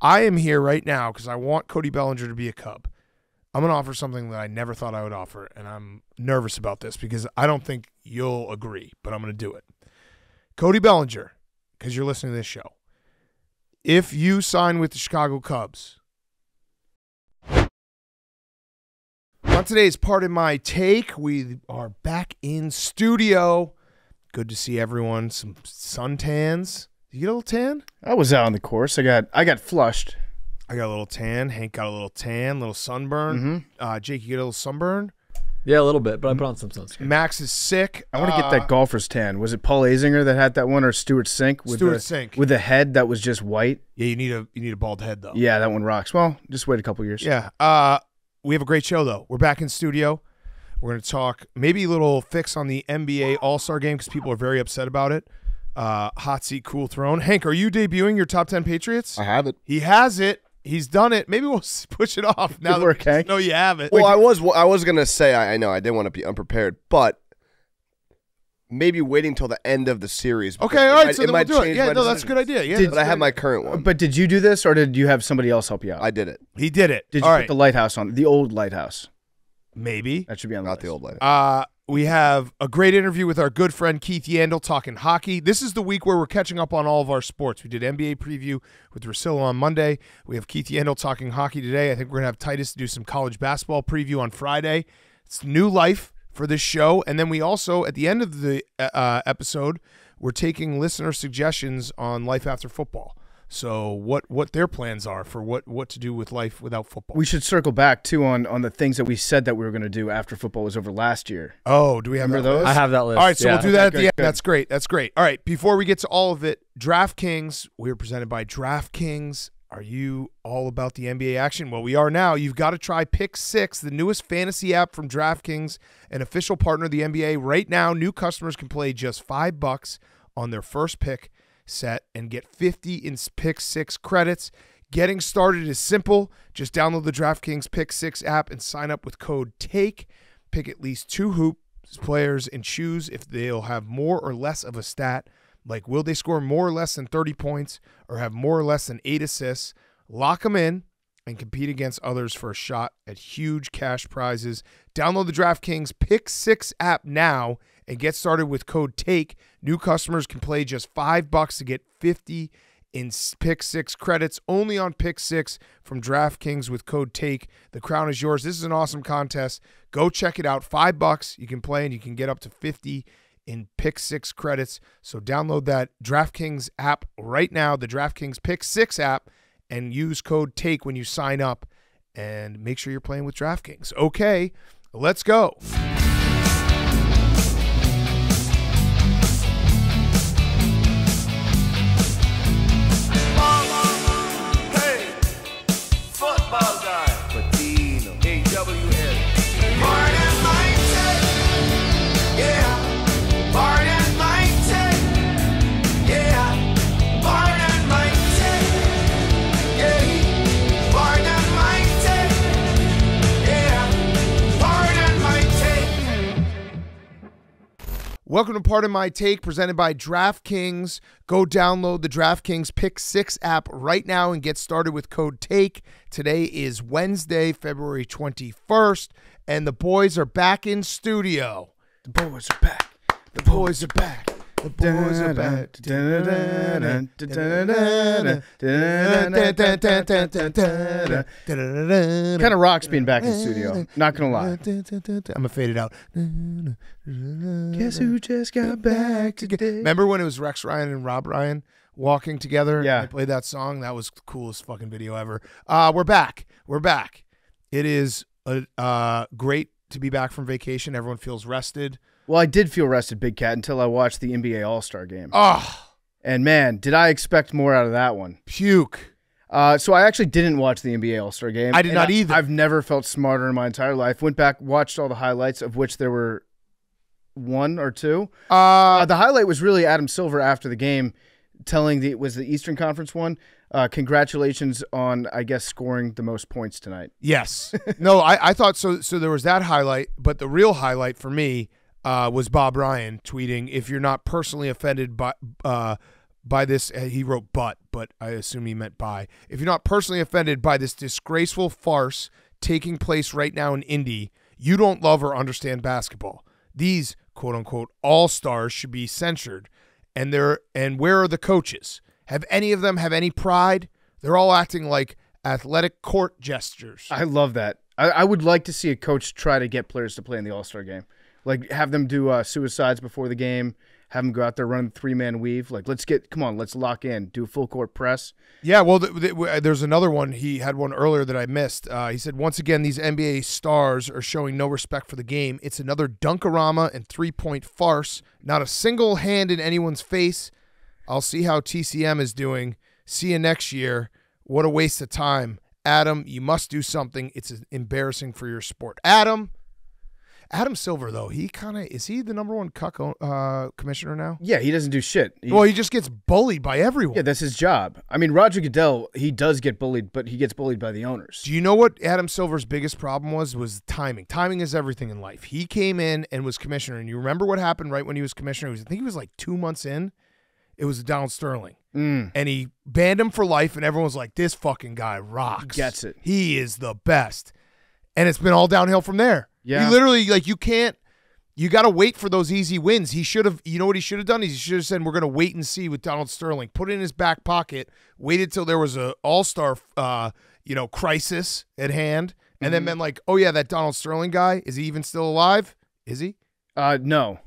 I am here right now because I want Cody Bellinger to be a Cub. I'm going to offer something that I never thought I would offer, and I'm nervous about this because I don't think you'll agree, but I'm going to do it. Cody Bellinger, because you're listening to this show, if you sign with the Chicago Cubs, on today's Pardon My Take, we are back in studio. Good to see everyone. Some suntans. Did you get a little tan? I was out on the course. I got I got flushed. I got a little tan. Hank got a little tan, little sunburn. Mm-hmm. Uh, Jake, you get a little sunburn. Yeah, a little bit, but I put on some sunscreen. Max is sick. I want to get Uh, that golfer's tan. Was it Paul Azinger that had that one, or Stewart Cink with Stuart the Sink. with the head that was just white? Yeah, you need a you need a bald head though. Yeah, that one rocks. Well, just wait a couple years. Yeah. Uh, we have a great show though. We're back in studio. We're going to talk maybe a little fix on the NBA All Star game because people are very upset about it. Uh, hot seat, cool throne. Hank, are you debuting your top ten Patriots? I have it. He has it. He's done it. Maybe we'll push it off now. Good that work, we Hank. know you have it. Well, I was I was gonna say I, I know I didn't want to be unprepared, but maybe waiting till the end of the series. okay, it all right. might- so it then we'll do it. Yeah, my no, that's a good idea. Yeah, Did- But I a have my current one. But did you do this, or did you have somebody else help you out? I did it. He did it. did you all put the lighthouse on the old lighthouse? Maybe. That should be on the Not the old lighthouse. Uh, we have a great interview with our good friend Keith Yandle talking hockey. This is the week where we're catching up on all of our sports. We did NBA preview with Russillo on Monday. We have Keith Yandle talking hockey today. I think we're going to have Titus do some college basketball preview on Friday. It's new life for this show. And then we also, at the end of the uh, episode, we're taking listener suggestions on life after football. So what what their plans are for what what to do with life without football. We should circle back too on on the things that we said that we were going to do after football was over last year. oh, do we have Remember those? list? I have that list. All right, so yeah. we'll do that at good, the end. good. That's great. That's great. All right, before we get to all of it, DraftKings, we are presented by DraftKings. Are you all about the NBA action? Well, we are now. You've got to try Pick Six, the newest fantasy app from DraftKings, an official partner of the NBA. Right now, new customers can play just five bucks on their first pick set and get 50 in Pick Six credits. Getting started is simple. Just download the DraftKings Pick Six app and sign up with code TAKE. Pick at least two hoops players and choose if they'll have more or less of a stat. Like, will they score more or less than 30 points or have more or less than eight assists? Lock them in and compete against others for a shot at huge cash prizes. Download the DraftKings Pick Six app now and get started with code TAKE. New customers can play just five bucks to get 50 in Pick Six credits only on Pick Six from DraftKings with code TAKE. The crown is yours. This is an awesome contest. Go check it out. Five bucks. You can play and you can get up to 50 in Pick Six credits. So download that DraftKings app right now, the DraftKings Pick Six app, and use code TAKE when you sign up and make sure you're playing with DraftKings. Okay, let's go. Welcome to Pardon My Take, presented by DraftKings. Go download the DraftKings Pick Six app right now and get started with code TAKE. Today is Wednesday, February 21st, and the boys are back in studio. The boys are back. The boys are back. The boys are back. Kind of rocks being back in the studio. Not gonna lie. I'm gonna fade it out. Guess who just got back today? Remember when it was Rex Ryan and Rob Ryan walking together? Yeah. They played that song. That was the coolest fucking video ever. Uh, we're back. We're back. It is uh uh, great to be back from vacation. Everyone feels rested. Well, I did feel rested, Big Cat, until I watched the NBA All Star game. Oh, And man, did I expect more out of that one. puke. Uh, so I actually didn't watch the NBA All Star game. I did not either. I've never felt smarter in my entire life. Went back, watched all the highlights, of which there were one or two. Uh, Uh, the highlight was really Adam Silver after the game, telling the it was the Eastern Conference one. Uh, congratulations on, I guess, scoring the most points tonight. yes. no, I, I thought so. So there was that highlight, but the real highlight for me uh, was Bob Ryan tweeting, "If you're not personally offended by uh, by this," uh, he wrote, "but but I assume he meant by. If you're not personally offended by this disgraceful farce taking place right now in Indy, you don't love or understand basketball. These quote unquote all stars should be censured. And they're and where are the coaches? Have any of them have any pride? They're all acting like athletic court gestures. I love that. I, I would like to see a coach try to get players to play in the All Star game, like have them do uh, suicides before the game, have them go out there run three man weave. Like let's get come on, let's lock in, do a full court press. Yeah, well, th- th- there's another one. He had one earlier that I missed. Uh, he said, once again, these NBA stars are showing no respect for the game. It's another dunkarama and three point farce. Not a single hand in anyone's face. I'll see how TCM is doing. See you next year. What a waste of time. Adam, you must do something. It's embarrassing for your sport. Adam, Adam Silver, though, he kind of is he the number one cuck uh, commissioner now? Yeah, he doesn't do shit. He- Well, he just gets bullied by everyone. yeah, that's his job. I mean, Roger Goodell, he does get bullied, but he gets bullied by the owners. Do you know what Adam Silver's biggest problem was? Was timing. Timing is everything in life. He came in and was commissioner, and you remember what happened right when he was commissioner? Was, I think he was like two months in. It was Donald Sterling, Mm. and he banned him for life, and everyone was like, "This fucking guy rocks. He gets it. He is the best." And it's been all downhill from there. Yeah. he literally like you can't. You got to wait for those easy wins. He should have, you know what he should have done? He should have said, "We're going to wait and see with Donald Sterling." Put it in his back pocket. Waited till there was a All Star, uh, you know, crisis at hand, and Mm-hmm. then been like, "Oh yeah, that Donald Sterling guy is he even still alive? Is he? Uh, no,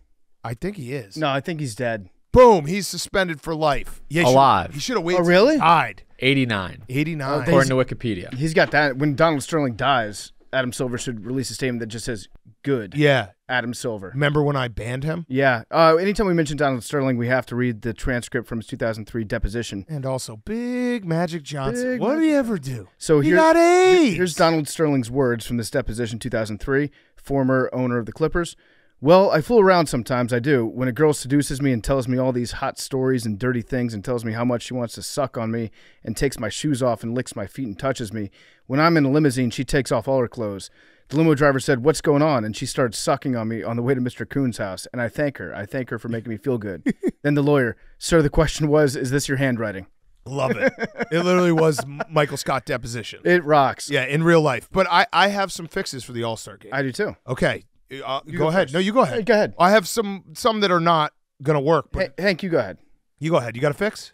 I think he is. no, I think he's dead. Boom, he's suspended for life. Yeah, he should- Alive. He should have waited. Oh, really? he Died. 89, Eighty nine. according to Wikipedia. He's got that. When Donald Sterling dies, Adam Silver should release a statement that just says "Good." yeah. Adam Silver. Remember when I banned him? Yeah. Uh, anytime we mention Donald Sterling, we have to read the transcript from his 2003 deposition. And also, Big Magic Johnson. Big what did he ever do? So he here, got AIDS. here's Donald Sterling's words from this deposition 2003, former owner of the Clippers. Well, I fool around sometimes, I do. When a girl seduces me and tells me all these hot stories and dirty things and tells me how much she wants to suck on me and takes my shoes off and licks my feet and touches me. When I'm in a limousine, she takes off all her clothes. The limo driver said, What's going on? And she starts sucking on me on the way to Mr. Coon's house. And I thank her. I thank her for making me feel good. then the lawyer, Sir, the question was, Is this your handwriting? Love it. it literally was Michael Scott deposition. It rocks. Yeah, in real life. But I, I have some fixes for the All Star game. I do too. okay, uh, go, go ahead. first. No, you go ahead. go ahead. I have some some that are not gonna work. But Hey, Hank, you go ahead. you go ahead. You got a fix?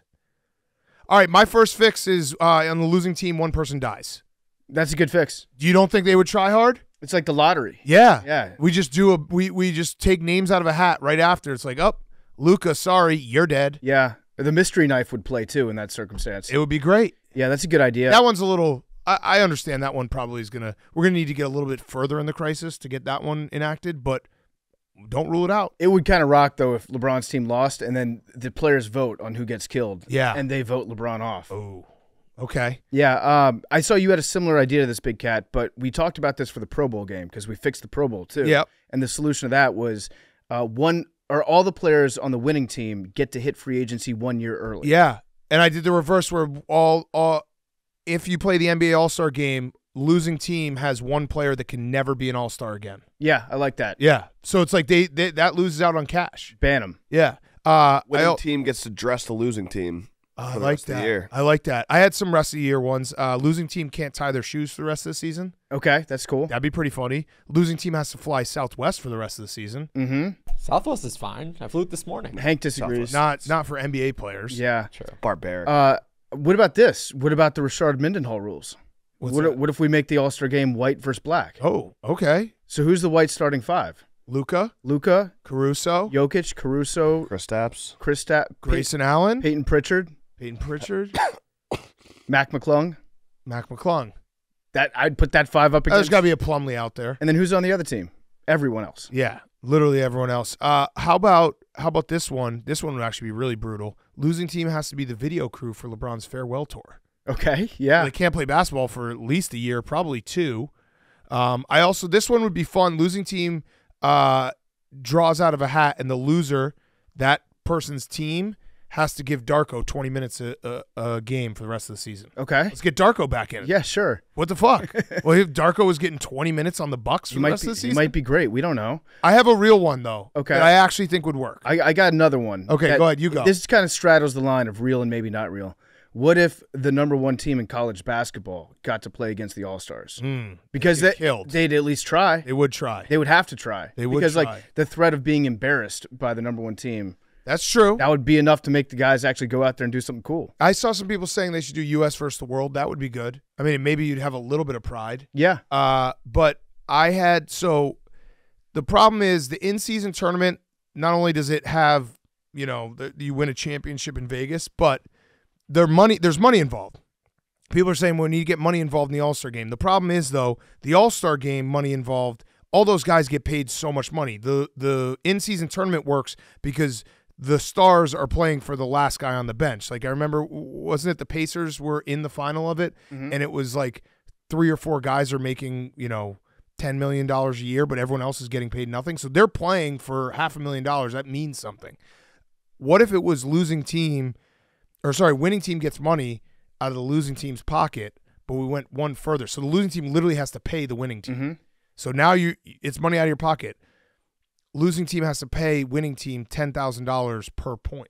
All right, my first fix is uh, on the losing team, one person dies. That's a good fix. You don't think they would try hard? It's like the lottery. Yeah. Yeah. We just do a we we just take names out of a hat right after. It's like, oh, Luka, sorry, you're dead. Yeah. The mystery knife would play too in that circumstance. It would be great. yeah, that's a good idea. That one's a little. I, I understand that one probably is gonna. We're gonna need to get a little bit further in the crisis to get that one enacted, but don't rule it out. it would kind of rock though if LeBron's team lost and then the players vote on who gets killed. Yeah. And they vote LeBron off. Oh, okay. Yeah. Um, I saw you had a similar idea to this big cat, but we talked about this for the Pro Bowl game because we fixed the Pro Bowl too. Yep. And the solution to that was uh, one or all the players on the winning team get to hit free agency one year early. Yeah, and I did the reverse where all all if you play the NBA All Star game, losing team has one player that can never be an All Star again. Yeah, I like that. Yeah, so it's like they, they that loses out on cash. Ban them. Yeah. Uh, I, Winning al- team gets to dress the losing team. I like rest of the that. year. I like that. I had some rest of the year ones. Uh, losing team can't tie their shoes for the rest of the season. Okay, that's cool. That'd be pretty funny. Losing team has to fly Southwest for the rest of the season. Mm-hmm. Southwest is fine. I flew it this morning. Hank disagrees. Not not for NBA players. Yeah. True. Barbaric. Uh, what about this? What about the Rashard Mendenhall rules? What's What, that? what if we make the All Star game white versus black? Oh, okay. So who's the white starting five? Luka, Luka, Caruso, Jokic, Caruso, Kristaps. Krista, Grayson Allen, Peyton Pritchard, Peyton Pritchard, Mac McClung. Mac McClung. That I'd put that five up There's against. got to be a Plumlee out there. and then who's on the other team? Everyone else. Yeah, literally everyone else. Uh, how about how about this one? This one would actually be really brutal. Losing team has to be the video crew for LeBron's farewell tour. Okay. Yeah. They can't play basketball for at least a year, probably two. Um, I also this one would be fun. Losing team uh, draws out of a hat, and the loser, that person's team, has to give Darko 20 minutes a, a, a game for the rest of the season. okay. Let's get Darko back in. Yeah. Sure. What the fuck? well, if Darko was getting 20 minutes on the Bucks for He the rest be. of the He season, might be great. We don't know. I have a real one though. Okay. that I actually think would work. I, I got another one. Okay, That- go ahead, you go. This kind of straddles the line of real and maybe not real. What if the number one team in college basketball got to play against the All Stars? Mm, Because they, killed. they'd at least try. they would try. They would have to try. They would because try. like the threat of being embarrassed by the number one team, That's true. that would be enough to make the guys actually go out there and do something cool. I saw some people saying they should do U.S. versus the world. That would be good. I mean, maybe you'd have a little bit of pride. Yeah. Uh, but I had so the problem is the in-season tournament. Not only does it have you know the, you win a championship in Vegas, but there money there's money involved. People are saying we need to get money involved in the All Star game. The problem is though the All Star game money involved. All those guys get paid so much money. The the in-season tournament works because the stars are playing for the last guy on the bench. Like I remember, wasn't it the Pacers were in the final of it, and it was like three or four guys are making you know ten million dollars a year, but everyone else is getting paid nothing. So they're playing for half a million dollars. That means something. What if it was losing team, or sorry, winning team gets money out of the losing team's pocket, but we went one further. So the losing team literally has to pay the winning team. Mm-hmm. So now you it's money out of your pocket. Losing team has to pay winning team ten thousand dollars per point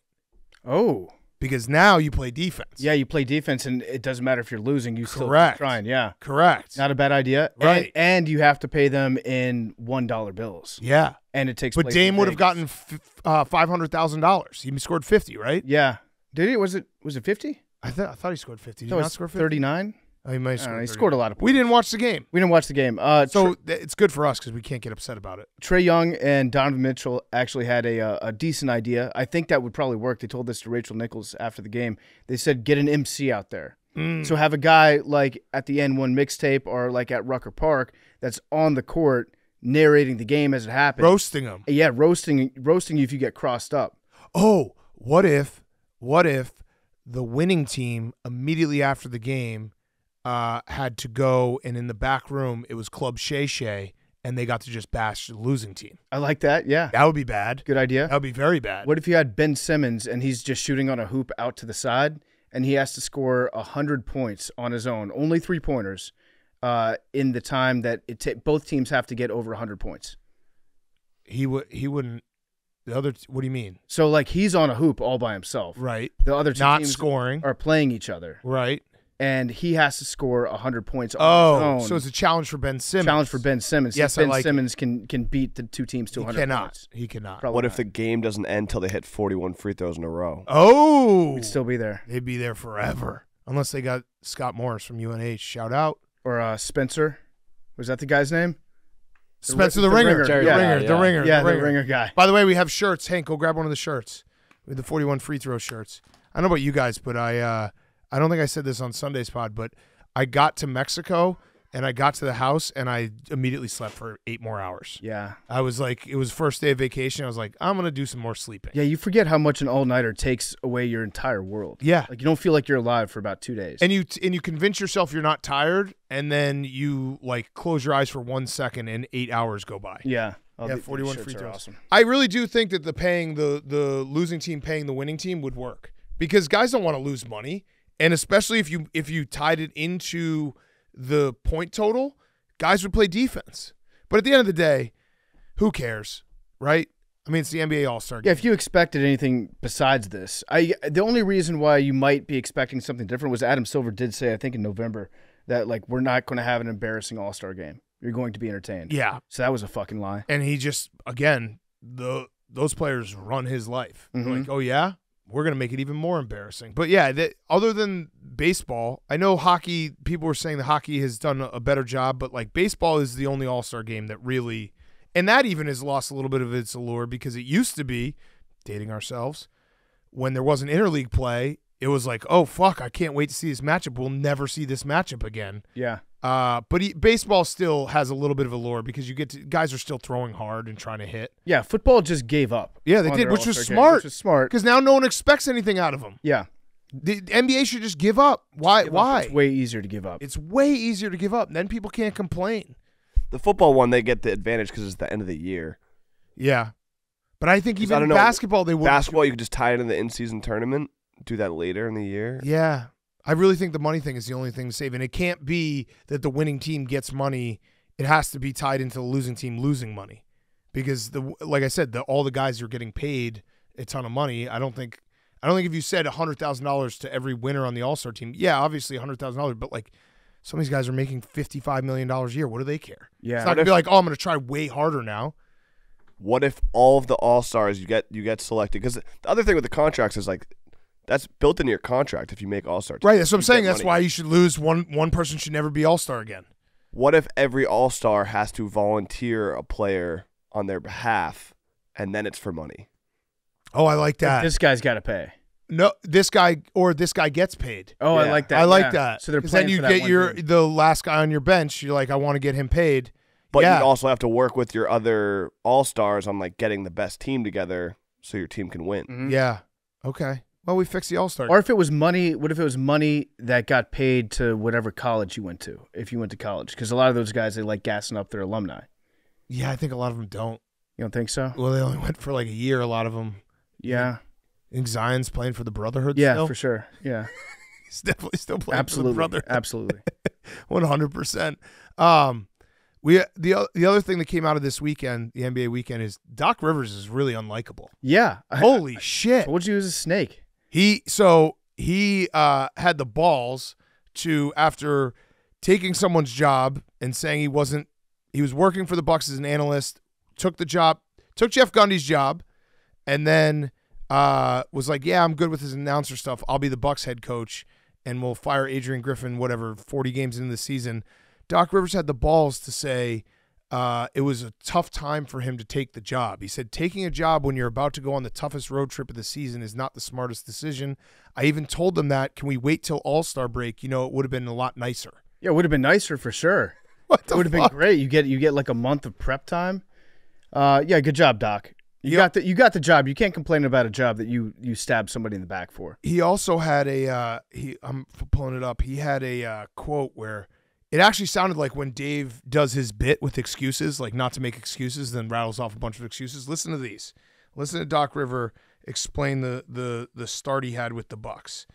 Oh. because now you play defense. Yeah, you play defense, and it doesn't matter if you're losing. You still Correct. keep trying. Yeah, correct. not a bad idea. Right. and, you have to pay them in one dollar bills, yeah, and it takes. but Dame would have gotten f- uh, five hundred thousand dollars. He scored fifty, right? Yeah, did he? Was it? Was it fifty? I thought I thought he scored fifty. Did That he not score fifty? thirty nine. Oh, he might have I know, scored he scored a lot of points. We didn't watch the game, We didn't watch the game. Uh, so th- it's good for us because we can't get upset about it. Trae Young and Donovan Mitchell actually had a, uh, a decent idea. I think that would probably work. They told this to Rachel Nichols after the game. They said get an MC out there. Mm. So have a guy like at the AND1 mixtape or like at Rucker Park that's on the court narrating the game as it happens. Roasting them. yeah, roasting roasting you if you get crossed up. Oh, what if, what if the winning team immediately after the game uh, had to go and in the back room it was Club Shay Shay and they got to just bash the losing team? I like that. Yeah. That would be bad. Good idea. That would be very bad. What if you had Ben Simmons and he's just shooting on a hoop out to the side and he has to score 100 points on his own, only three pointers, uh, in the time that it ta- both teams have to get over 100 points? He would. He wouldn't. The other. What do you mean? So, like, he's on a hoop all by himself. Right. The other two Not teams scoring. are playing each other, Right. And he has to score 100 points on Oh, his own. so it's a challenge for Ben Simmons. challenge for Ben Simmons. Yes, See if I Ben like it. Simmons can, can beat the two teams to He 100 cannot. points. He cannot. Probably What if not. the game doesn't end till they hit 41 free throws in a row? Oh, We'd still be there. they'd be there forever unless they got Scott Morris from UNH. Shout out Or uh, Spencer. Was that the guy's name? Spencer the, the ringer. ringer. The Jerry ringer. Ringer, The yeah. ringer. yeah, the the ringer. ringer guy. By the way, we have shirts. Hank, go grab one of the shirts. With the 41 free throw shirts. I don't know about you guys, but I uh, I don't think I said this on Sunday's pod, but I got to Mexico and I got to the house and I immediately slept for eight more hours. Yeah. I was like, it was first day of vacation. I was like, I'm gonna do some more sleeping. Yeah, you forget how much an all nighter takes away your entire world. Yeah. Like you don't feel like you're alive for about two days. And you and you convince yourself you're not tired, and then you like close your eyes for one second, and eight hours go by. yeah. Oh, Yeah, the- 41 shirts free are throws. Awesome. I really do think that the paying the the losing team paying the winning team would work because guys don't want to lose money, and especially if you if you tied it into the point total, guys would play defense. But at the end of the day, who cares, right? I mean, it's the NBA All Star Yeah, if you expected anything besides this, I the only reason why you might be expecting something different was Adam Silver did say, I think in November, that like we're not going to have an embarrassing All Star game. You're going to be entertained. yeah, So that was a fucking lie. and he just again the those players run his life. Mhm. Like, oh yeah, we're gonna make it even more embarrassing. But yeah, that, other than baseball, I know hockey. People were saying that hockey has done a better job, but like baseball is the only All Star game that really, and that even has lost a little bit of its allure because it used to be dating ourselves when there wasn't interleague play. It was like, oh fuck, I can't wait to see this matchup. We'll never see this matchup again. Yeah. Uh, but he, baseball still has a little bit of allure because you get to, guys are still throwing hard and trying to hit. Yeah, football just gave up. Yeah, they did, which was All-Star game, smart. Which was smart. Because now no one expects anything out of them. Yeah. The NBA should just give up. Why? Give up. Why? It's way easier to give up. It's way easier to give up. Then people can't complain. The football one, they get the advantage because it's the end of the year. Yeah, but I think even I don't know, basketball they would. Basketball, you could just tie it in the in-season tournament. Do that later in the year. Yeah, I really think the money thing is the only thing to save, and it can't be that the winning team gets money. It has to be tied into the losing team losing money, because the like I said, the all the guys are getting paid a ton of money. I don't think. I don't think if you said hundred thousand dollars to every winner on the All Star team, yeah, obviously hundred thousand dollars, but like some of these guys are making fifty five million dollars a year. What do they care? Yeah. It's not gonna be like, oh, I'm gonna try way harder now. What if all of the all stars you get you get selected? Because the other thing with the contracts is like that's built into your contract if you make all star. Right. That's what I'm saying. That's why you should lose one. One person should never be All Star again. What if every all star has to volunteer a player on their behalf, and then it's for money? Oh, I like that. This guy's got to pay. no, this guy or this guy gets paid. Oh, I like that. I like yeah. that. So they're 'Cause playing then you for get your game. the last guy on your bench. You're like, I want to get him paid. But yeah. you also have to work with your other all stars on like getting the best team together so your team can win. Mhm. Yeah. Okay. Well, we fixed the All Star. Or if it was money, what if it was money that got paid to whatever college you went to? If you went to college, because a lot of those guys they like gassing up their alumni. Yeah, I think a lot of them don't. You don't think so? Well, they only went for like a year. A lot of them. Yeah, I think Zion's playing for the Brotherhood. yeah, still. for sure. Yeah, he's definitely still playing absolutely, for the Brotherhood. absolutely. One hundred percent. Um, we the the other thing that came out of this weekend, the NBA weekend, is Doc Rivers is really unlikable. Yeah, I, Holy shit! told you he was a snake. He so he uh, had the balls to after taking someone's job and saying he wasn't he was working for the Bucks as an analyst, took the job, took Jeff Gundy's job, and then uh, was like, "Yeah, I'm good with his announcer stuff. I'll be the Bucks head coach, and we'll fire Adrian Griffin whatever 40 games into the season." Doc Rivers had the balls to say uh, it was a tough time for him to take the job. He said, Taking a job when you're about to go on the toughest road trip of the season is not the smartest decision. I even told them that. Can we wait till All Star break? You know, it would have been a lot nicer. Yeah, it would have been nicer for sure. What It would have been great. You get you get like a month of prep time. Uh, yeah, good job, Doc. You Yep. got the you got the job. You can't complain about a job that you you stabbed somebody in the back for. He also had a, uh, he, I'm pulling it up. He had a uh, quote where it actually sounded like when Dave does his bit with excuses, like not to make excuses, then rattles off a bunch of excuses. Listen to these. Listen to Doc River explain the, the, the start he had with the Bucks.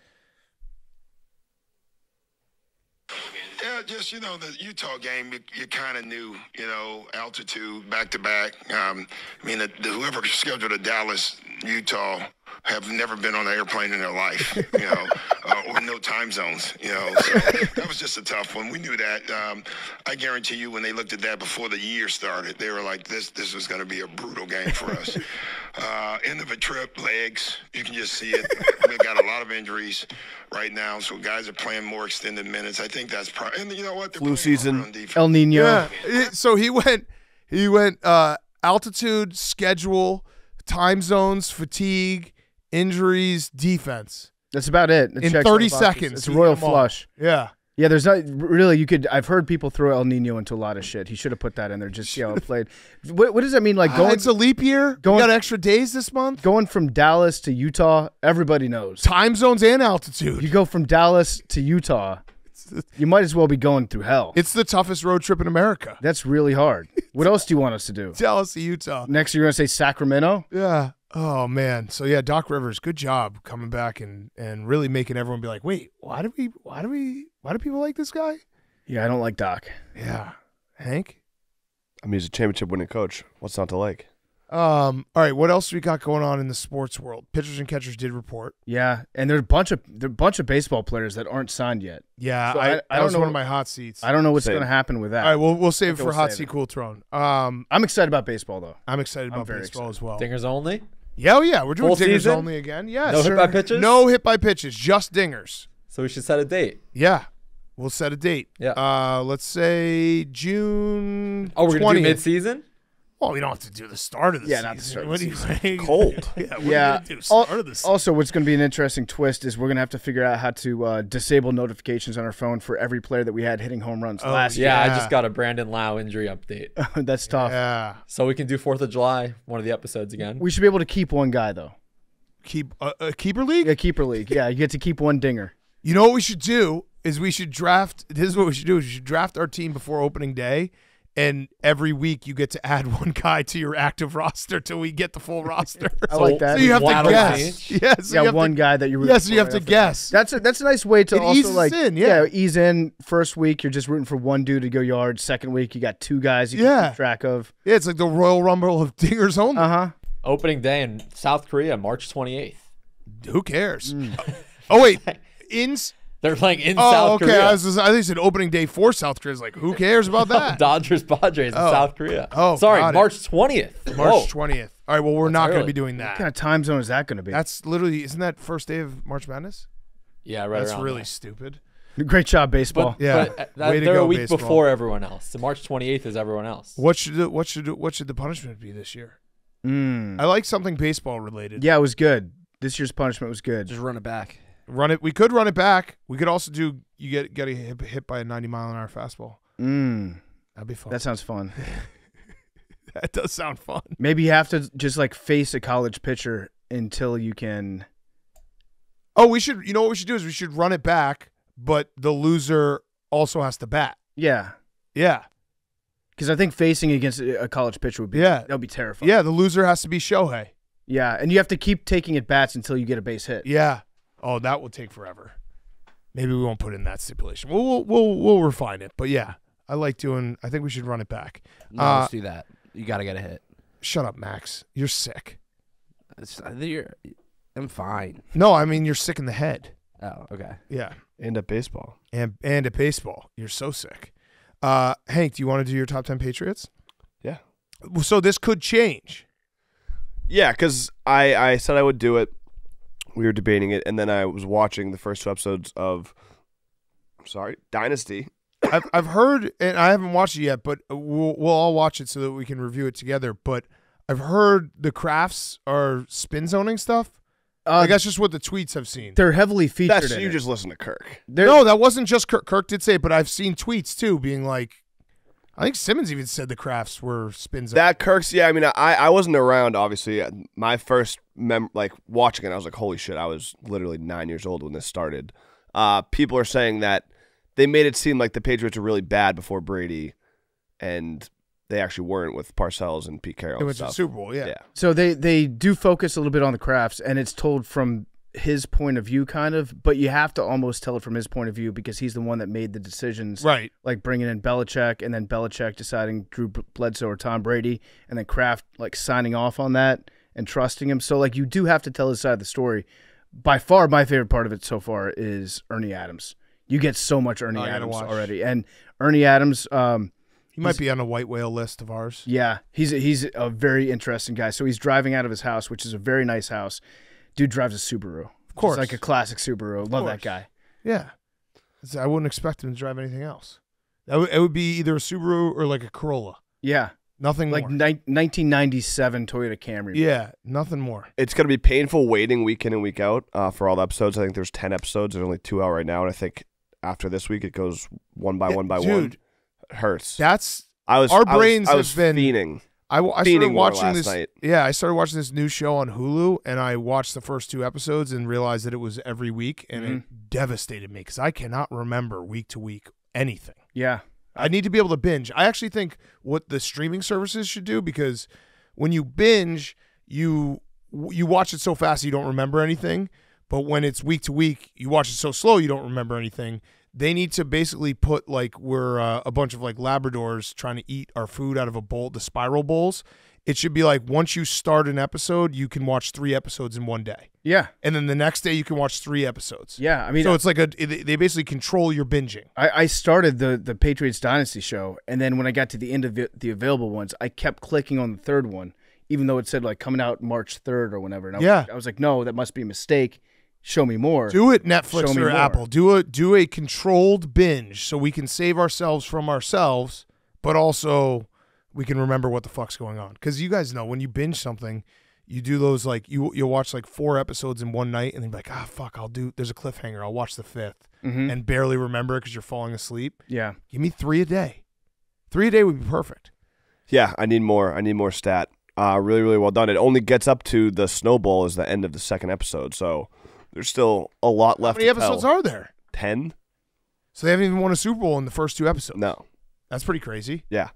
Yeah, just you know the Utah game, you, you kind of knew, you know, altitude back to back. Um, I mean, the, the, whoever scheduled a Dallas, Utah, have never been on an airplane in their life, you know, uh, or no time zones, you know. So that was just a tough one. We knew that. Um, I guarantee you, when they looked at that before the year started, they were like, "This, this was going to be a brutal game for us." uh, end of a trip, legs, you can just see it. We've got a lot of injuries right now, so guys are playing more extended minutes. I think that's pro- and you know what? They're Flu season. harder on defense. El Nino. Yeah. It- so he went he went uh altitude, schedule, time zones, fatigue, injuries, defense. That's about it. It In 30 seconds, It's a royal 'em all. flush. Yeah. Yeah, there's not really. You could. I've heard people throw El Nino into a lot of shit. He should have put that in there. Just see how it played. What, what does that mean? Like Uh, going it's a leap year. going- we got extra days this month. going from Dallas to Utah? Everybody knows. Time zones and altitude. You go from Dallas to Utah, you might as well be going through hell. It's the toughest road trip in America. That's really hard. What else do you want us to do? Dallas to Utah. Next, you're gonna say Sacramento? Yeah. Oh man. So yeah, Doc Rivers, good job coming back and and really making everyone be like, wait, why do we, why do we, why do people like this guy? Yeah, I don't like Doc. Yeah. Hank. I mean, he's a championship winning coach. What's not to like? Um. All right. What else we got going on in the sports world? Pitchers and catchers did report. Yeah, and there's a bunch of there are a bunch of baseball players that aren't signed yet. Yeah. So I, I- I don't was know- one of my hot seats. I don't know what's gonna happen with that. All right. Well, we'll save it for we'll hot seat it. cool throne. Um. I'm excited about baseball though. I'm excited I'm about very baseball as well. Dingers only. Yeah. Oh yeah. We're doing Full dingers season? only again. Yes. No hit by pitches? No hit by pitches. Just dingers. So we should set a date. Yeah. We'll set a date. Yeah. Uh, let's say June. Oh, we're gonna 20th. do mid-season. Well, we don't have to do the start of the Yeah, season. not the start of What the do you think? Cold. yeah. What yeah. Are do? Al- Start of the also, what's going to be an interesting twist is we're going to have to figure out how to uh, disable notifications on our phone for every player that we had hitting home runs Oh, last Yeah, I Yeah. just got a Brandon Lowe injury update. That's tough. Yeah. So we can do Fourth of July, one of the episodes again. We should be able to keep one guy though. Keep uh, a keeper league. Yeah, keeper league. Yeah, you get to keep one dinger. You know what we should do is we should draft. This is what we should do: is we should draft our team before opening day, and every week you get to add one guy to your active roster till we get the full roster. I like that. so you have to guess. Yes. yeah, you have one to, guy that you're. Yes, you have to guess. That's a that's a nice way to It also eases like in, yeah. ease in. First week you're just rooting for one dude to go yards. Second week you got two guys you Yeah. can keep track of. yeah, it's like the Royal Rumble of dingers only. Uh huh. Opening day in South Korea, March 28th. Who cares? oh wait, in. S- They're playing in Oh, South okay. Korea. I was. I think you said opening day for South Korea. It's Like, who cares about that? Dodgers Padres in Oh. South Korea. Oh, sorry, got it. March twentieth. March twentieth. All right. Well, we're not going to be doing that. What kind of time zone is that going to be? That's literally. Isn't that first day of March Madness? Yeah, right. That's really there. stupid. Great job, baseball. But, Yeah. but uh, that, Way they're go, a week baseball. before everyone else. So March 28th is everyone else. What should the- what should what should the punishment be this year? Mm. I like something baseball related. Yeah, it was good. This year's punishment was good. Just run it back. Run it. We could run it back. We could also do. You get get hit, hit by a ninety mile an hour fastball. Mm. That'd be fun. That sounds fun. that does sound fun. Maybe you have to just like face a college pitcher until you can. Oh, we should. You know what we should do is we should run it back, but the loser also has to bat. Yeah, Yeah, because I think facing against a a college pitcher would be Yeah. that would be terrifying. yeah. The loser has to be Shohei. yeah, and you have to keep taking at bats until you get a base hit. Yeah. Oh, that will take forever. Maybe we won't put in that stipulation. We'll we'll we'll, we'll refine it. But yeah, I like doing. I think we should run it back. No, Uh, let's do that. You got to get a hit. Shut up, Max. You're sick. It's, I think you're, I'm fine. No, I mean you're sick in the head. Oh, okay. Yeah. And at baseball. And and at baseball, you're so sick. Uh, Hank, do you want to do your top ten Patriots? Yeah. So this could change. Yeah, because I, I said I would do it. We were debating it, and then I was watching the first two episodes of, sorry, Dynasty. I've I've heard, and I haven't watched it yet, but we'll we'll all watch it so that we can review it together. But I've heard the Krafts are spin zoning stuff. Uh, like that's just what the tweets have seen. they're heavily featured. That's in you it. just listen to Kirk. They're- No, that wasn't just Kirk. Kirk did say it, but I've seen tweets too, being like, I think Simmons even said the Krafts were spins. That Kirk's, yeah. I mean, I I wasn't around. Obviously, my first mem like watching it, I was like, holy shit! I was literally nine years old when this started. Uh, people are saying that they made it seem like the Patriots were really bad before Brady, and they actually weren't with Parcells and Pete Carroll. It was went to the stuff. Super Bowl, yeah. yeah. So they they do focus a little bit on the Krafts, and it's told from his point of view, kind of. But you have to almost tell it from his point of view because he's the one that made the decisions, Right. Like bringing in Belichick, and then Belichick deciding Drew Bledsoe or Tom Brady, and then Kraft like signing off on that and trusting him. So like you do have to tell his side of the story. By far, my favorite part of it so far is Ernie Adams. You get so much Ernie Oh, Adams already, and Ernie Adams. Um, He might be on a white whale list of ours. yeah, he's a, he's a very interesting guy. So he's driving out of his house, which is a very nice house. Dude drives a Subaru. Of course. like a classic Subaru. Love that guy. Yeah. It's- I wouldn't expect him to drive anything else. That would, it would be either a Subaru or like a Corolla. Yeah, Nothing like more. ni- 1997 Toyota Camry. yeah, nothing more. It's gonna be painful waiting week in and week out uh, for all the episodes. I think there's ten episodes. There's only two out right now, and I think after this week it goes one by Yeah, one by one. dude, hurts. That's I was our I was- brains I have was, been- fiending. I, I started watching this. night. Yeah, I started watching this new show on Hulu, and I watched the first two episodes and realized that it was every week, and Mm-hmm. it devastated me because I cannot remember week to week anything. Yeah. I need to be able to binge. I actually think what the streaming services should do because when you binge, you you watch it so fast you don't remember anything. But when it's week to week, you watch it so slow you don't remember anything. They need to basically put like we're uh, a bunch of like Labradors trying to eat our food out of a bowl, the spiral bowls. It should be like once you start an episode, you can watch three episodes in one day, Yeah. and then the next day you can watch three episodes. Yeah. I mean, so it's like a they basically control your binging. I, I started the the Patriots Dynasty show, and then when I got to the end of the, the available ones, I kept clicking on the third one, even though it said like coming out March third or whenever. And I Yeah. was, I was like, no, that must be a mistake. Show me more. Do it Netflix me or more. Apple. Do a do a controlled binge so we can save ourselves from ourselves, but also we can remember what the fuck's going on. Because you guys know when you binge something, you do those like you you'll watch like four episodes in one night and then be like, ah fuck, I'll do. There's a cliffhanger. I'll watch the 5th Mhm. and barely remember because you're falling asleep. Yeah. Give me three a day. Three a day would be perfect. Yeah, I need more. I need more stat. Uh, really, really well done. It only gets up to the snowball is the end of the second episode, so there's still a lot left. How many episodes tell. are there? Ten? So they haven't even won a Super Bowl in the first two episodes. No. That's pretty crazy. Yeah,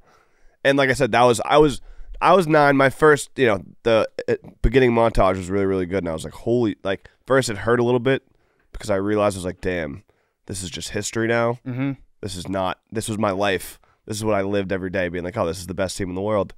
and like I said, that was I was I was nine. My first, you know, the uh, beginning montage was really, really good, and I was like, holy! Like first, it hurt a little bit because I realized I was like, damn, this is just history now. Mm-hmm. This is not. This was my life. This is what I lived every day, being like, oh, this is the best team in the world.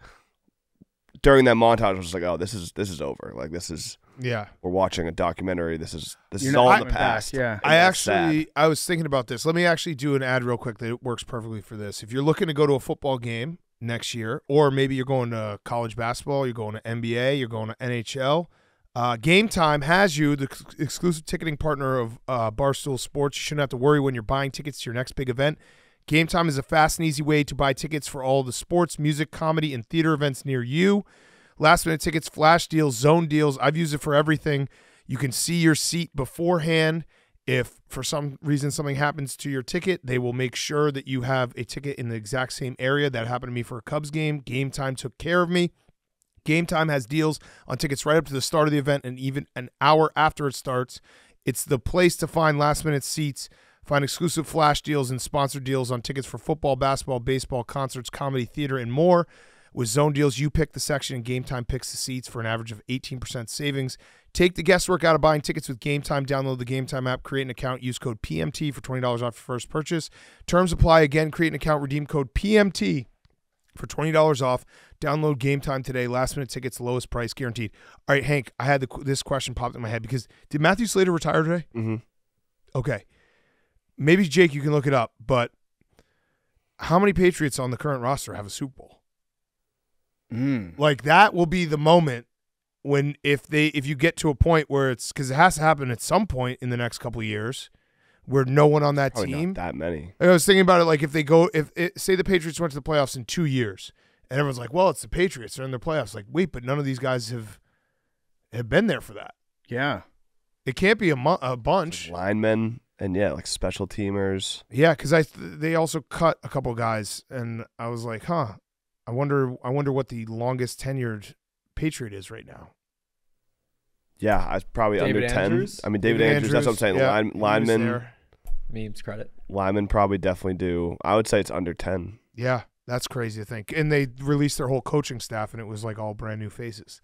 During that montage, I was like, oh, this is this is over. Like this is Yeah. we're watching a documentary. This is this You're is not all in the coming back, past. yeah. I that's sad. actually I was thinking about this. Let me actually do an ad real quick that works perfectly for this. If you're looking to go to a football game next year, or maybe you're going to college basketball, you're going to NBA, you're going to NHL. Uh, Game Time has you, the ex- exclusive ticketing partner of uh, Barstool Sports. You shouldn't have to worry when you're buying tickets to your next big event. Game Time is a fast and easy way to buy tickets for all the sports, music, comedy, and theater events near you. Last minute tickets, flash deals, zone deals. I've used it for everything. You can see your seat beforehand. If for some reason something happens to your ticket, they will make sure that you have a ticket in the exact same area. That happened to me for a Cubs game. Game Time took care of me. Game Time has deals on tickets right up to the start of the event and even an hour after it starts. It's the place to find last minute seats, find exclusive flash deals and sponsored deals on tickets for football, basketball, baseball, concerts, comedy, theater, and more. With zone deals, you pick the section and Game Time picks the seats for an average of 18% savings. Take the guesswork out of buying tickets with Game Time. Download the Game Time app, create an account, use code PMT for $20 off your first purchase. Terms apply. Again, create an account, redeem code PMT for $20 off. Download Game Time today. Last minute tickets, lowest price guaranteed. All right, Hank, I had the, this question popped in my head because did Matthew Slater retire today? Mhm. Okay. Maybe Jake, you can look it up, but how many Patriots on the current roster have a Super Bowl? Mm. Like that will be the moment when if they if you get to a point where it's because it has to happen at some point in the next couple years where no one on that Probably team not that many. I was thinking about it like if they go if it, say the Patriots went to the playoffs in two years and everyone's like, well, it's the Patriots they're in the playoffs. Like, wait, but none of these guys have have been there for that. Yeah. It can't be a, mu- a bunch. Linemen and yeah, like special teamers. Yeah, because I they also cut a couple guys, and I was like, huh. I wonder. I wonder what the longest tenured Patriot is right now. Yeah, I probably David under ten. Andrews? I mean, David, Andrews, That's what I'm saying. yeah, Line, he was linemen. Memes credit. linemen probably definitely do. I would say it's under ten. Yeah, that's crazy to think. And they released their whole coaching staff, and it was like all brand new faces.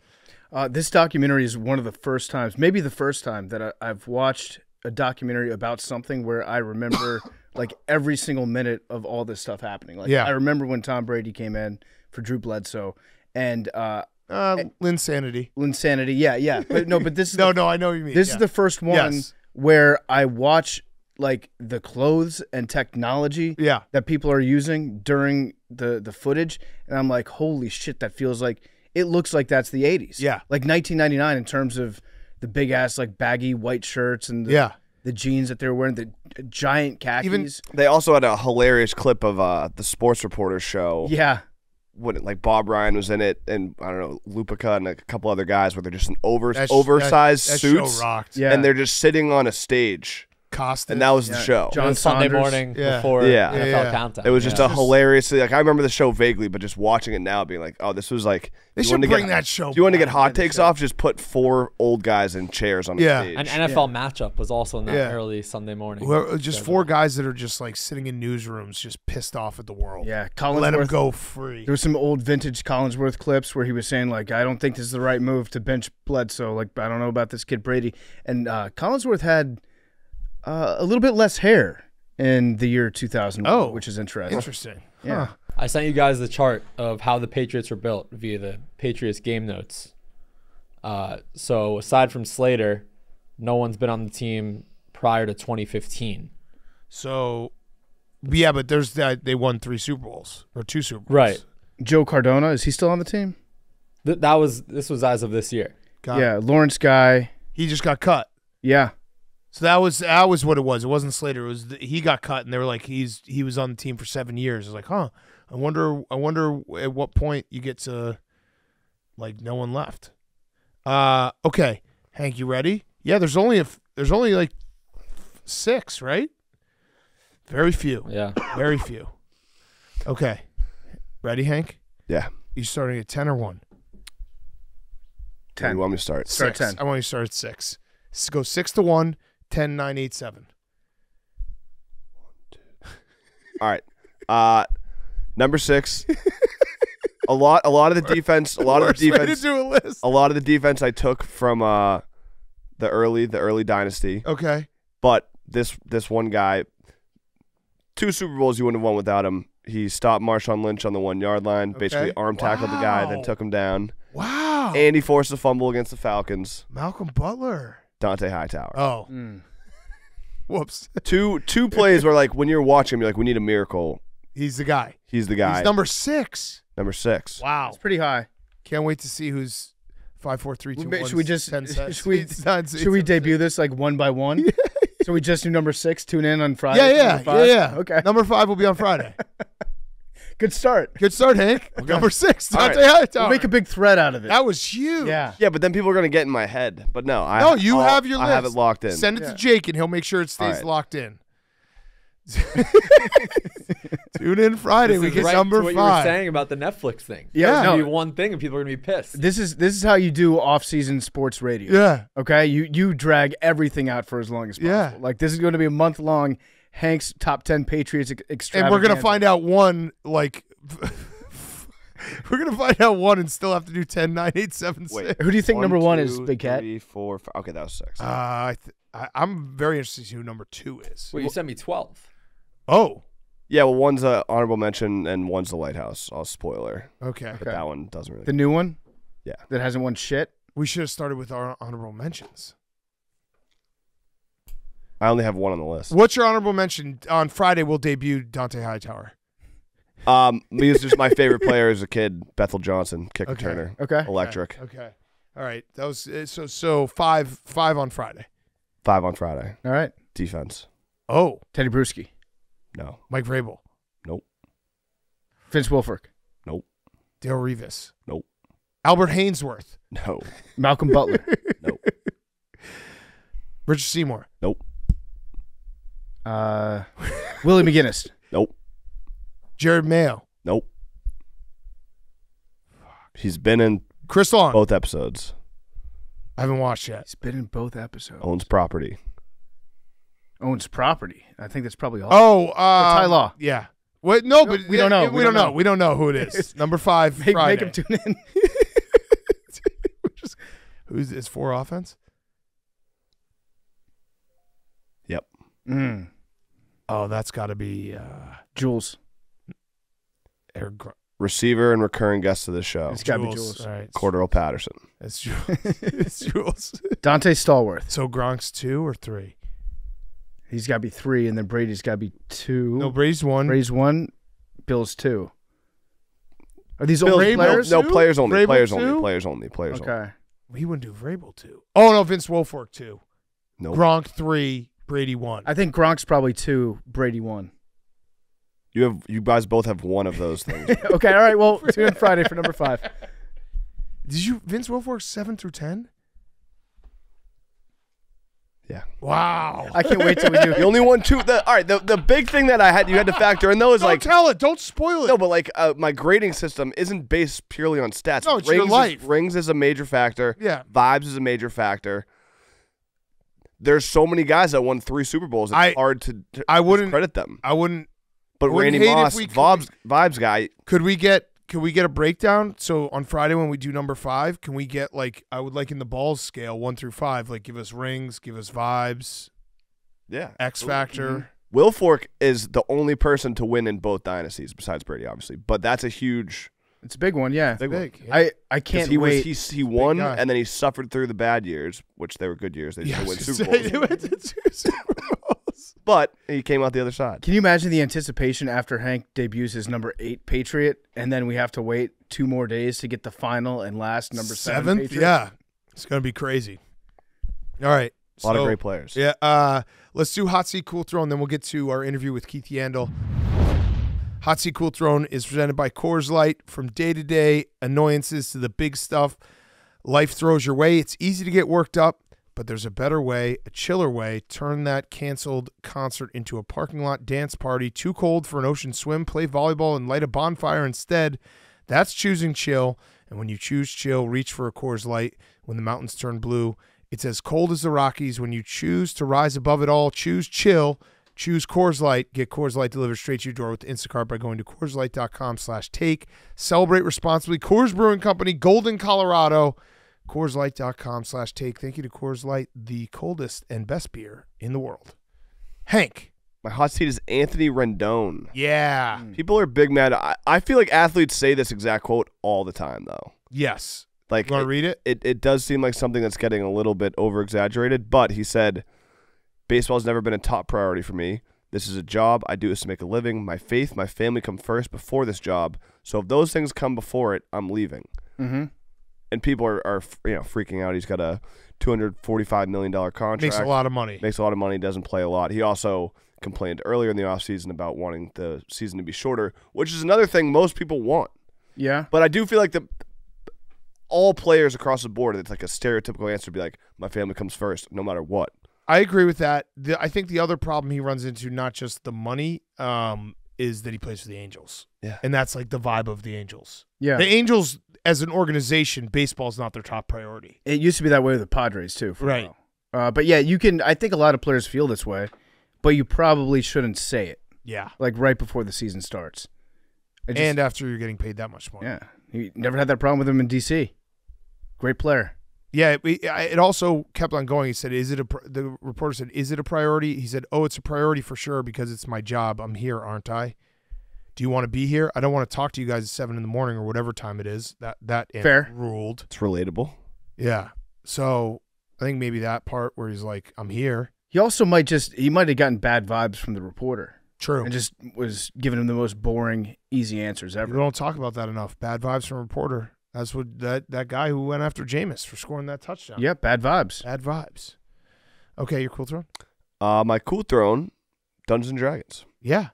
Uh, this documentary is one of the first times, maybe the first time that I, I've watched a documentary about something where I remember like every single minute of all this stuff happening. Like Yeah. I remember when Tom Brady came in for Drew Bledsoe and uh, Uh, Linsanity. Linsanity. Yeah, yeah. But no, but this is No, the, no, I know what you mean. this yeah. is the first one Yes. where I watch like the clothes and technology yeah. that people are using during the the footage and I'm like holy shit that feels like it looks like that's the 80s. Yeah. Like 1999 in terms of the big ass like baggy white shirts and the, Yeah. the jeans that they were wearing the giant khakis. Even- They also had a hilarious clip of uh, the sports reporter show. yeah. When like Bob Ryan was in it, and I don't know Lupica and a couple other guys, where they're just in over That sh- oversized that, that suits, show rocked. Yeah. and they're just sitting on a stage, Costas. and that was Yeah. the show. John Sunday Saunders. morning Yeah. before Yeah. NFL Yeah. countdown. It was just yeah. a hilariously like I remember the show vaguely, but just watching it now, being like, oh, this was like They should bring get, that show Do you want to get hot takes off? Just put four old guys in chairs on a Yeah. stage. An NFL matchup was also in that Yeah. early Sunday morning. Whoever- just So- four guys that are just like sitting in newsrooms, just pissed off at the world. Yeah, Collinsworth, Let them Collinsworth. go free. There was some old vintage Collinsworth clips where he was saying like, "I don't think this is the right move to bench Bledsoe. Like, I don't know about this kid Brady." And uh, Collinsworth had uh, a little bit less hair in the year 2000, Oh. which is interesting. Interesting. Yeah. Huh. I sent you guys the chart of how the Patriots were built via the Patriots game notes. Uh, so aside from Slater, no one's been on the team prior to 2015. So, yeah, but there's that they won three Super Bowls or two Super Bowls. Right. Joe Cardona is he still on the team? Th- that was this was as of this year. Got it. yeah, Lawrence Guy. He just got cut. Yeah, So that was that was what it was. It wasn't Slater. It was the, he got cut, and they were like, he's he was on the team for seven years. It's like, huh? I wonder. I wonder at what point you get to like no one left. Uh, okay, Hank, you ready? Yeah. There's only a f- there's only like six, right? Very few. Yeah. Very few. Okay, ready, Hank? yeah, You starting at ten or one? Where do you want me to start? Start Six. 10. I want you to start at six. S- go six to one, 10, 9, 8, 7. All right. Uh, number six. a lot. A lot of the defense. A lot of the way to defense. do a list. A lot of the defense I took from uh, the early the early dynasty. Okay. But this this one guy, two Super Bowls you wouldn't have won without him. He stopped Marshawn Lynch on the one yard line, basically arm tackled the guy, then took him down. Wow. And he forced a fumble against the Falcons. Malcolm Butler. Dante Hightower. Oh, Mm. whoops. Two two plays where like when you're watching, you're like, we need a miracle. He's the guy. He's the guy. He's number six. number six. Wow. It's pretty high. Can't wait to see who's five, four, three, two, Should one, we just 10 cents. should we, It's not- it's- should we it's- debut this like one by one? so we just do number six. Tune in on Friday. Yeah, yeah, yeah, yeah. Okay, Number five will be on Friday. Good start. Good start, Hank. Number six, All Dont'a right. Hightower. We'll make a big thread out of it. that was huge. yeah. Yeah, but then people are gonna get in my head. But no, I No, you I'll- have your list. I list. have it locked in. Send it Yeah. to Jake, and he'll make sure it stays right. locked in. Tune in Friday. This we get right number to what you were saying about the Netflix thing. Yeah, It's no. gonna be one thing, and people are gonna be pissed. This is this is how you do off-season sports radio. Yeah. Okay, you you drag everything out for as long as possible. Yeah. Like this is going to be a month long. Hank's top ten Patriots ex- And we're gonna find out one like. we're gonna find out one and still have to do 10, 9, 8, 7, Wait. 6. Who do you think number one is, Big Cat? three, four, five. Okay, that was six. Uh, I th- I, I'm very interested to see who number two is. Well, you sent me twelve. Oh, yeah, well, one's a honorable mention and one's the lighthouse. I'll spoiler, okay. but that one doesn't really. The new one. Yeah. That hasn't won shit. We should have started with our honorable mentions. I only have one on the list. What's your honorable mention? On Friday, we'll debut Dont'a Hightower. Um, because just my favorite player as a kid, Bethel Johnson, kick Okay. returner, Okay. electric. Okay. All right. That was uh, so so five five on Friday. Five on Friday. All right. Defense. Oh, Tedy Bruschi, No. Mike Vrabel, Nope. Vince Wilfork, Nope. Darrelle Revis, Nope. Albert Haynesworth, No. Malcolm Butler, Nope. Richard Seymour, Nope. Uh, Willie McGinest, Nope. Jerod Mayo, Nope. He's been in Chris Long. both episodes. I haven't watched yet. He's been in both episodes. Owns property. Owns property. I think that's probably all. Oh, uh, Ty Law. Yeah. What? No, but we don't know. We, don't know. We don't know who it is. Number five. make, make him tune in. Who's this? for offense. Yep. Mm. Oh, that's got to be uh, Jules. Eric Gr- Receiver and recurring guest of the show. It's got to be Jules. All right. Cordero Patterson. It's Jules. it's Jules. Donté Stallworth. So Gronk's two or three? He's got to be three, and then Brady's got to be two. No, Brady's one. Brady's one. Bill's two. Are these Bill old Vrabel? players? No, Two? players only. Vrabel players two? only. Players only. Players only. Okay. He wouldn't do Vrabel two. Oh no, Vince Wilfork two. Nope. Gronk three. Brady one. I think Gronk's probably two. Brady one. You have you guys both have one of those things. okay. All right. Well, tune in Friday for number five. Did you Vince Wilfork seven through ten? yeah. Wow. I can't wait till we do. The only one two the all right, the, the big thing that I had you had to factor in though is Don't like tell it. Don't spoil it. No, but like uh, my grading system isn't based purely on stats. No, it's rings your is- life. rings is a major factor. Yeah. Vibes is a major factor. There's so many guys that won three Super Bowls. It's I- hard to, to I wouldn't- credit them. I wouldn't. But wouldn't Randy Moss, could- vibes, vibes guy. Could we get? Could we get a breakdown? So on Friday when we do number five, can we get like I would like in the balls scale one through five, like give us rings, give us vibes, Yeah. X factor. Mm-hmm. Wilfork is the only person to win in both dynasties besides Brady, obviously. But that's a huge. It's a big one. Yeah. Big one. Yeah. I I 'Cause can't he wait. was he, he won guy. and then he suffered through the bad years, which they were good years. They Yeah, I still Super Bowls. they went to two Super Bowls. but he came out the other side. Can you imagine the anticipation after Hank debuts his number eight Patriot, and then we have to wait two more days to get the final and last number seventh. Patriot? yeah, it's gonna be crazy. All right, A lot so- of great players. Yeah, uh, let's do hot seat cool throw, and then we'll get to our interview with Keith Yandle. Hot seat cool Throne is presented by Coors Light. From day to day annoyances to the big stuff, life throws your way. It's easy to get worked up, but there's a better way, a chiller way. Turn that canceled concert into a parking lot dance party. Too cold for an ocean swim. Play volleyball and light a bonfire instead. That's choosing chill. And when you choose chill, reach for a Coors Light. When the mountains turn blue, it's as cold as the Rockies. When you choose to rise above it all, choose chill. Choose Coors Light. Get Coors Light delivered straight to your door with Instacart by going to CoorsLight.com slash take. Celebrate responsibly. Coors Brewing Company, Golden, Colorado. CoorsLight.com slash take. Thank you to Coors Light, the coldest and best beer in the world. Hank. My hot seat is Anthony Rendon. Yeah. Hmm. People are big mad. I, I feel like athletes say this exact quote all the time, though. Yes. Like You want to read it? it, it does seem like something that's getting a little bit over exaggerated, but he said, Baseball's never been a top priority for me. This is a job. I do this to make a living. My faith, my family come first before this job. So if those things come before it, I'm leaving. Mm-hmm. And people are, are you know freaking out. He's got a two hundred forty five million dollar contract. Makes a lot of money. Makes a lot of money. Doesn't play a lot. He also complained earlier in the offseason about wanting the season to be shorter, which is another thing most people want. Yeah. But I do feel like the all players across the board, it's like a stereotypical answer to be like, my family comes first, no matter what. I agree with that. The, I think the other problem he runs into, not just the money, um, is that he plays for the Angels. Yeah. And that's like the vibe of the Angels. Yeah. The Angels, as an organization, baseball is not their top priority. It used to be that way with the Padres too. For Right. Uh, but yeah, you can. I think a lot of players feel this way, but you probably shouldn't say it Yeah. like right before the season starts. Just- and after you're getting paid that much money. yeah, you never had that problem with him in DC. Great player. Yeah, it, it also kept on going. He said, "Is it a?" The reporter said, "Is it a priority?" He said, "Oh, it's a priority for sure because it's my job. I'm here, aren't I? Do you want to be here? I don't want to talk to you guys at seven in the morning or whatever time it is. That that ant Fair. ruled. It's relatable. Yeah. So I think maybe that part where he's like, "I'm here." He also might just he might have gotten bad vibes from the reporter True. and just was giving him the most boring, easy answers ever. We don't talk about that enough. Bad vibes from a reporter. That's what that that guy who went after Jameis for scoring that touchdown. Yeah, bad vibes. Bad vibes. Okay, your cool throne. Uh, my cool throne, Dungeons and Dragons. Yeah.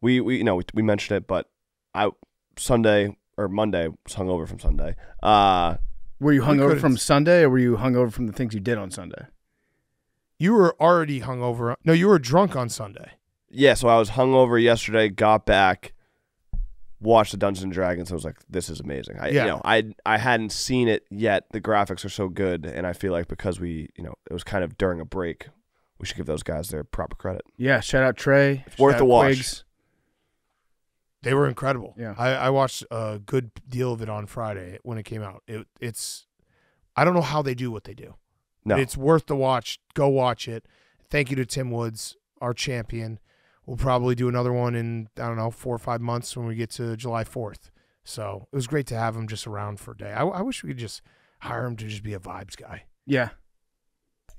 We we you know we, we mentioned it, but I Sunday or Monday was hungover from Sunday. Uh, Were you We hungover from Sunday, or were you hungover from the things you did on Sunday? You were already hungover. No, you were drunk on Sunday. yeah. So I was hungover yesterday. Got back, watched the Dungeons and Dragons. I was like, this is amazing. I Yeah. you know I I hadn't seen it yet. The graphics are so good, and I feel like because we you know it was kind of during a break, we should give those guys their proper credit. Yeah, shout out Trey. It's worth the watch. Quiggs. They were incredible. Yeah. I, I watched a good deal of it on Friday when it came out. It, it's, I don't know how they do what they do. No, It's worth the watch. Go watch it. Thank you to Tim Woods, our champion. We'll probably do another one in, I don't know, four or five months when we get to July 4th. So it was great to have him just around for a day. I, I wish we could just hire him to just be a vibes guy. Yeah,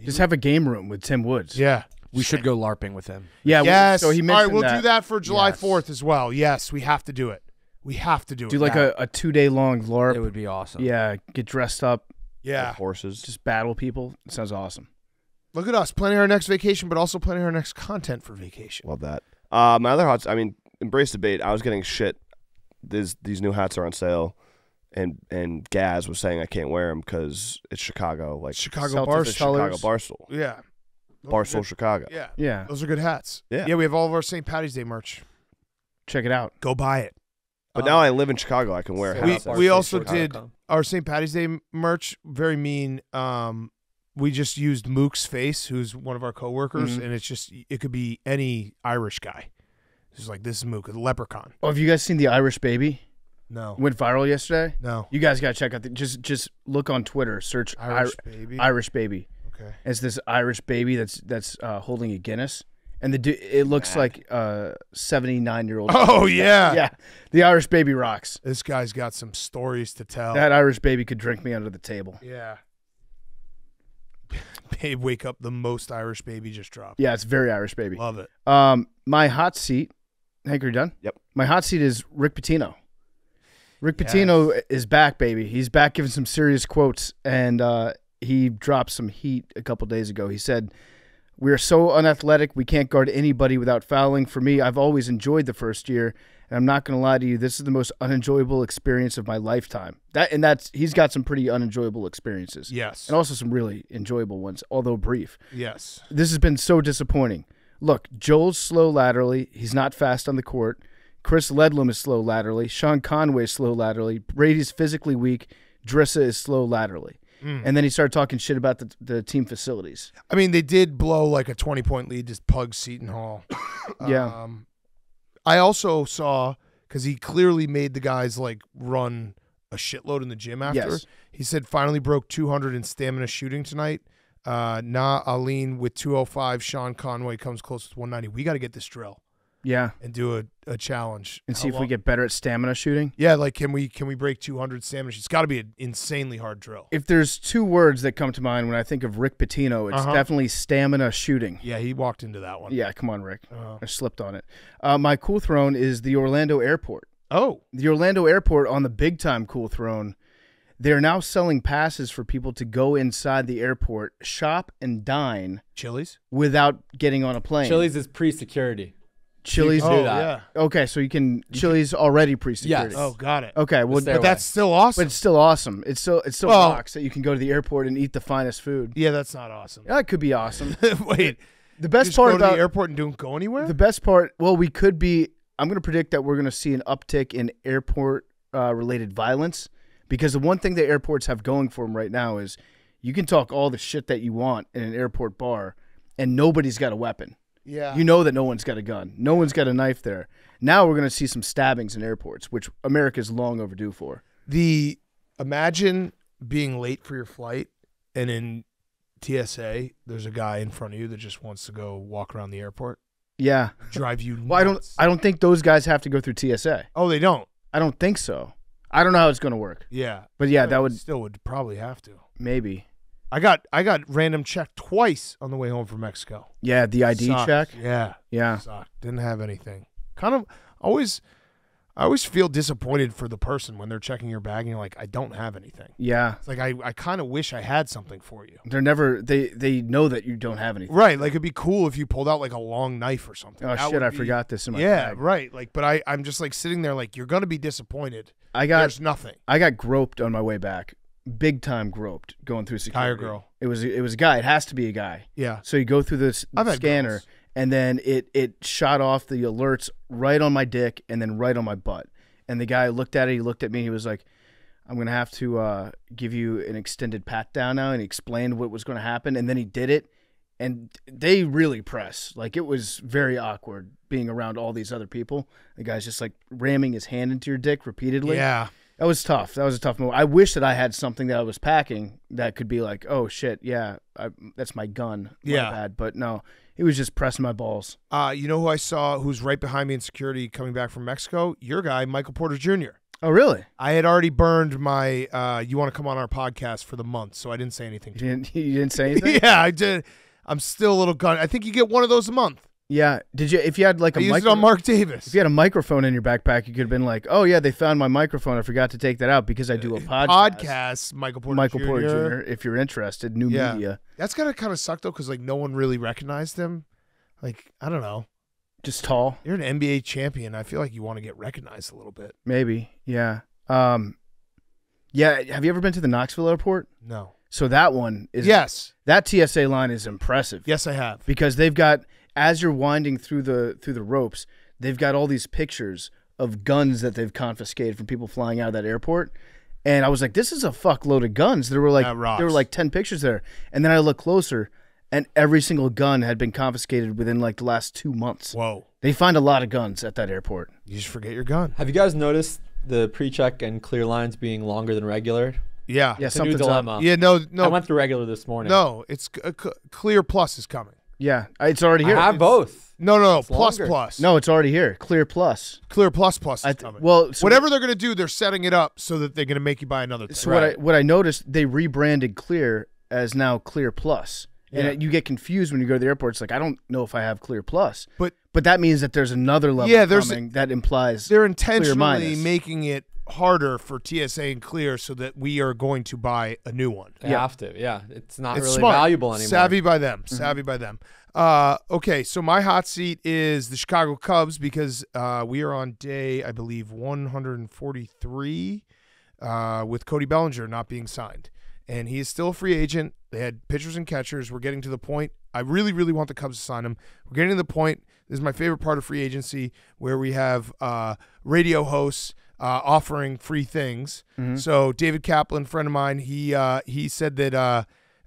just have a game room with Tim Woods. Yeah. We should go LARPing with him. yeah. yes. So he All mentioned right, we'll that. do that for July Yes. 4th as well. Yes, we have to do it. We have to do it. Do like a, a two day long LARP. It would be awesome. yeah, get dressed up, yeah. horses. just battle people. It sounds awesome. Look at us planning our next vacation, but also planning our next content for vacation. Love that. Uh, my other hats. I mean, embrace debate. I was getting shit. These these new hats are on sale, and and Gaz was saying I can't wear them because it's Chicago, like Chicago Celtics Barstool. Chicago. Barstool, Yeah. Those are Barstool, good- Chicago. Yeah. Yeah, Those are good hats. Yeah. Yeah, we have all of our St. Patty's Day merch. check it out. Go buy it. But Um, now I live in Chicago. I can wear So we, hats. Barstool we also Chicago did our St. Patty's Day merch. Very mean. Um, we just used Mook's face, who's one of our coworkers, Mhm. and it's just it could be any Irish guy. It's like this is Mook, a leprechaun. Oh, have you guys seen the Irish Baby? No, Went viral yesterday. no, You guys gotta check out. The, just just look on Twitter. Search Irish Ir- baby. Irish Baby. okay, It's this Irish baby that's that's uh, holding a Guinness, and the du- it looks like a seventy nine year old. Oh yeah. yeah. The Irish Baby rocks. This guy's got some stories to tell. That Irish baby could drink me under the table. yeah. Babe, wake up! The most Irish baby just dropped. Yeah, it's very Irish baby. Love it. Um, my hot seat. Hank, are you done? Yep. My hot seat is Rick Pitino. Rick Pitino is back, baby. He's back giving some serious quotes, and uh, he dropped some heat a couple days ago. He said, "We are so unathletic. We can't guard anybody without fouling. For me, I've always enjoyed the first year, and I'm not going to lie to you. This is the most unenjoyable experience of my lifetime. That and that's he's got some pretty unenjoyable experiences, Yes. and also some really enjoyable ones, although brief. Yes. This has been so disappointing. Look, Joel's slow laterally. He's not fast on the court. Chris Ledlum is slow laterally. Sean Conway is slow laterally. Brady's physically weak. Drissa is slow laterally. And then he started talking shit about the, the team facilities. I mean, they did blow like a 20 point lead to Pug Seton Hall. Yeah. Um, I also saw, because he clearly made the guys like run a shitload in the gym after. Yes. He said finally broke 200 in stamina shooting tonight. Uh, Nahiem Alleyne with 205. Sean Conway comes close with 190. We got to get this drill. Yeah, and do a, a challenge and How see if we get better at stamina shooting. Yeah, like can we can we break 200 stamina? It's got to be an insanely hard drill. If there's two words that come to mind when I think of Rick Pitino, it's Uh-huh. definitely stamina shooting. Yeah, he walked into that one. Yeah, come on, Rick. Uh, I slipped on it. Uh, my cool throne is the Orlando Airport. oh, The Orlando Airport on the big time cool throne. They're now selling passes for people to go inside the airport, shop and dine Chili's. without getting on a plane. Chili's is pre-security. Chili's. do Oh that. yeah. Okay, so you can Chili's already pre-security. Yes. Oh, got it. Okay, well, But that's still awesome. but it's still awesome. It's still it's still Well- rocks that you can go to the airport and eat the finest food. yeah, that's not awesome. That could be awesome. Wait, The best just part go to about the airport and don't go anywhere. The best part, well, we could be. I'm going to predict that we're going to see an uptick in airport uh, related violence because the one thing that airports have going for them right now is you can talk all the shit that you want in an airport bar and nobody's got a weapon. Yeah. You know that no one's got a gun, no one's got a knife there. Now we're going to see some stabbings in airports, which America's long overdue for. the imagine being late for your flight and in TSA there's a guy in front of you that just wants to go walk around the airport, Yeah. drive you. Well, I don't. I don't think those guys have to go through TSA. oh, they don't. I don't think so. I don't know how it's going to work, Yeah, but yeah, that would still would probably have to. maybe. I got I got random checked twice on the way home from Mexico. Yeah, the ID Sucked. check. Yeah, Yeah. sucked. Didn't have anything. Kind of always. I always feel disappointed for the person when they're checking your bag and you're like, I don't have anything. Yeah. It's like I, I kind of wish I had something for you. They're never they they know that you don't have anything. Right, like it'd be cool if you pulled out like a long knife or something. Oh That shit, I be- forgot this in my bag. Yeah, bag. right. Like, but I, I'm just like sitting there, like you're gonna be disappointed. I got There's nothing. I got groped on my way back. Big time groped going through security. girl. It was it was a guy. It has to be a guy. Yeah. So you go through this I've had scanner girls. and then it it shot off the alerts right on my dick and then right on my butt. And the guy looked at it, he looked at me, he was like, I'm gonna have to uh, give you an extended pat down now and he explained what was gonna happen and then he did it and they really press. Like it was very awkward being around all these other people. The guy's just like ramming his hand into your dick repeatedly. Yeah. That was tough. That was a tough moment. I wish that I had something that I was packing that could be like, oh shit, yeah, I, that's my gun. My Yeah. bad. But no, he was just pressing my balls. Uh, you know who I saw who's right behind me in security coming back from Mexico? Your guy, Michael Porter Jr. Oh really? I had already burned my uh, you want to come on our podcast for the month, so I didn't say anything You to him. didn't, you didn't say anything. yeah, I did. I'm still a little gun. I think you get one of those a month. Yeah. Did you? If you had like I a used micro- it on Mark Davis. if you had a microphone in your backpack, you could have been like, oh yeah, they found my microphone. I forgot to take that out because I do a podcast. Podcast, Michael Porter Michael Jr. Porter Jr. If you're interested, new Yeah. media. That's gotta kind of suck though, because like no one really recognized him. Like I don't know. Just tall, You're an NBA champion. I feel like you want to get recognized a little bit. maybe. Yeah. Um. Yeah. Have you ever been to the Knoxville airport? No. So that one is yes. That TSA line is impressive. Yes, I have. because they've got as you're winding through the through the ropes, they've got all these pictures of guns that they've confiscated from people flying out of that airport. And I was like, this is a fuckload of guns. There were like there were like ten pictures there. And then I looked closer and every single gun had been confiscated within like the last two months. Whoa. They find a lot of guns at that airport. You just forget your gun. Have you guys noticed the pre-check and clear lines being longer than regular? Yeah. Yeah, It's a new something's up. Yeah. No. No. I went through regular this morning. no. It's c- uh, c- clear plus is coming. Yeah, it's already here. I have both. No. No. No. Plus longer. plus. no, it's already here. Clear plus. Clear plus plus is I th- coming. well, so Whatever they're gonna do, they're setting it up so that they're gonna make you buy another thing. So what I what I noticed, they rebranded Clear as now Clear Plus, and Yeah. it- you get confused when you go to the airport. It's like I don't know if I have Clear Plus, But but that means that there's another level. Yeah, there's- coming that implies they're Clear intentionally minus. making it harder for TSA and Clear so that we are going to buy a new one. They have to. Yeah, it's not it's really smart. valuable anymore. Savvy by them. Savvy by them. Uh, okay, so my hot seat is the Chicago Cubs because uh, we are on day, I believe, 143 uh, with Cody Bellinger not being signed. And he is still a free agent. They had pitchers and catchers. We're getting to the point. I really, really want the Cubs to sign him. We're getting to the point. This is my favorite part of free agency where we have uh, radio hosts uh, offering free things. So David Kaplan, friend of mine, he uh, he said that uh,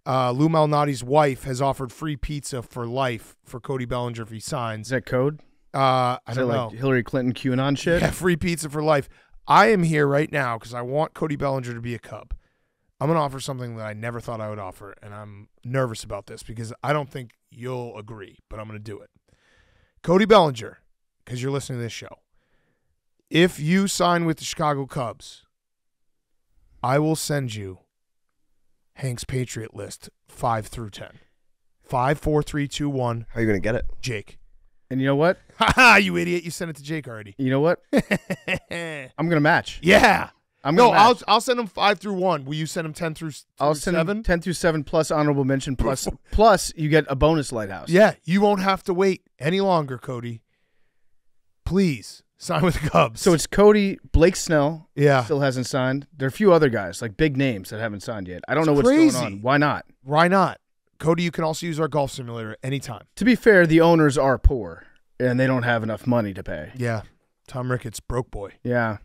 uh, Lou Malnati's wife has offered free pizza for life for Cody Bellinger if he is signs. that code? Uh, I Is don't that know. like Hillary Clinton QAnon shit? Yeah, free pizza for life. I am here right now because I want Cody Bellinger to be a Cub. I'm going to offer something that I never thought I would offer, and I'm nervous about this because I don't think you'll agree, but I'm going to do it. Cody Bellinger because you're listening to this show. If you sign with the Chicago Cubs, I will send you Hank's Patriot list five through ten. Five, four, three, two, one. How are you gonna get it? Jake. And you know what? Ha ha! You idiot! You sent it to Jake already. You know what? I'm gonna match. yeah. I'm No, gonna I'll. I'll send him five through one. Will you send him ten through, through I'll send seven? them ten through seven plus honorable mention plus plus you get a bonus lighthouse. Yeah, you won't have to wait any longer, Cody. Please sign with the Cubs. So it's Cody, Blake Snell yeah. still hasn't signed. There are a few other guys like big names that haven't signed yet. I don't It's know what's crazy. going on. Why not? Why not? Cody, you can also use our golf simulator anytime. To be fair, the owners are poor and they don't have enough money to pay. Yeah. Tom Ricketts, broke boy. Yeah.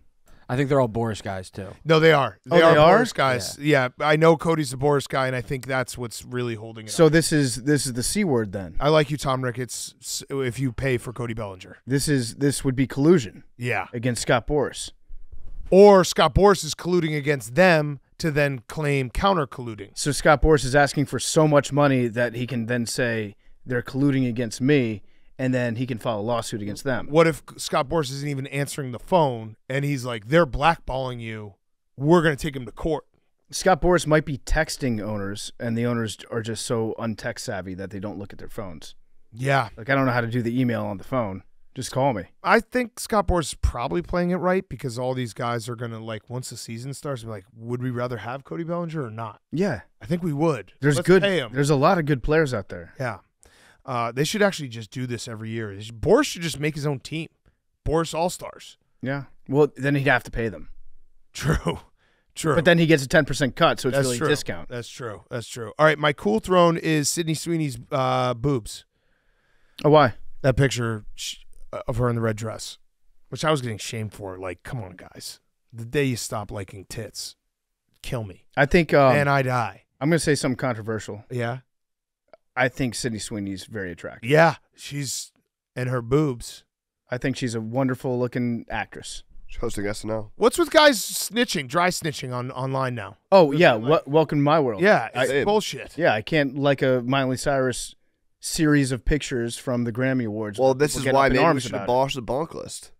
I think they're all Boras guys too. No, they are. Oh, they Oh, are they are? Boras guys. Yeah. I know Cody's the Boras guy, and I think that's what's really holding it. So up. this is this is the c word then. I like you, Tom Ricketts. s- If you pay for Cody Bellinger, This is this would be collusion yeah. against Scott Boras. Or Scott Boras is colluding against them to then claim counter colluding. So Scott Boras is asking for so much money that he can then say they're colluding against me, and then he can file a lawsuit against them. What if Scott Boras isn't even answering the phone, and he's like, "They're blackballing you. We're gonna take him to court." Scott Boras might be texting owners, and the owners are just so untech savvy that they don't look at their phones. Yeah, Like I don't know how to do the email on the phone. Just call me. I think Scott Boras is probably playing it right because all these guys are gonna like once the season starts, be like, "Would we rather have Cody Bellinger or not?" Yeah, I think we would. there's Let's good. There's a lot of good players out there. Yeah. Uh, they should actually just do this every year. Should- Boras should just make his own team. Boras All Stars. Yeah. Well, then he'd have to pay them, True. True. but then he gets a ten percent cut, so it's That's really true. a discount. That's true. That's true. All right. My cool throne is Sydney Sweeney's uh, boobs. Oh, why? That picture of her in the red dress, which I was getting shamed for. Like, come on, guys. The day you stop liking tits, kill me. I think. Um, and I die. I'm going to say something controversial. Yeah. I think Sydney Sweeney's very attractive. Yeah. She's, and her boobs. I think she's a wonderful looking actress. She's hosting SNL. What's with guys snitching, dry snitching on online now? Oh yeah, wel- welcome to my world. Yeah. I- It's Same. bullshit. yeah. I can't like a Miley Cyrus series of pictures from the Grammy Awards. Well, with this people is why up in maybe we arms should about it. abolish the bonk list.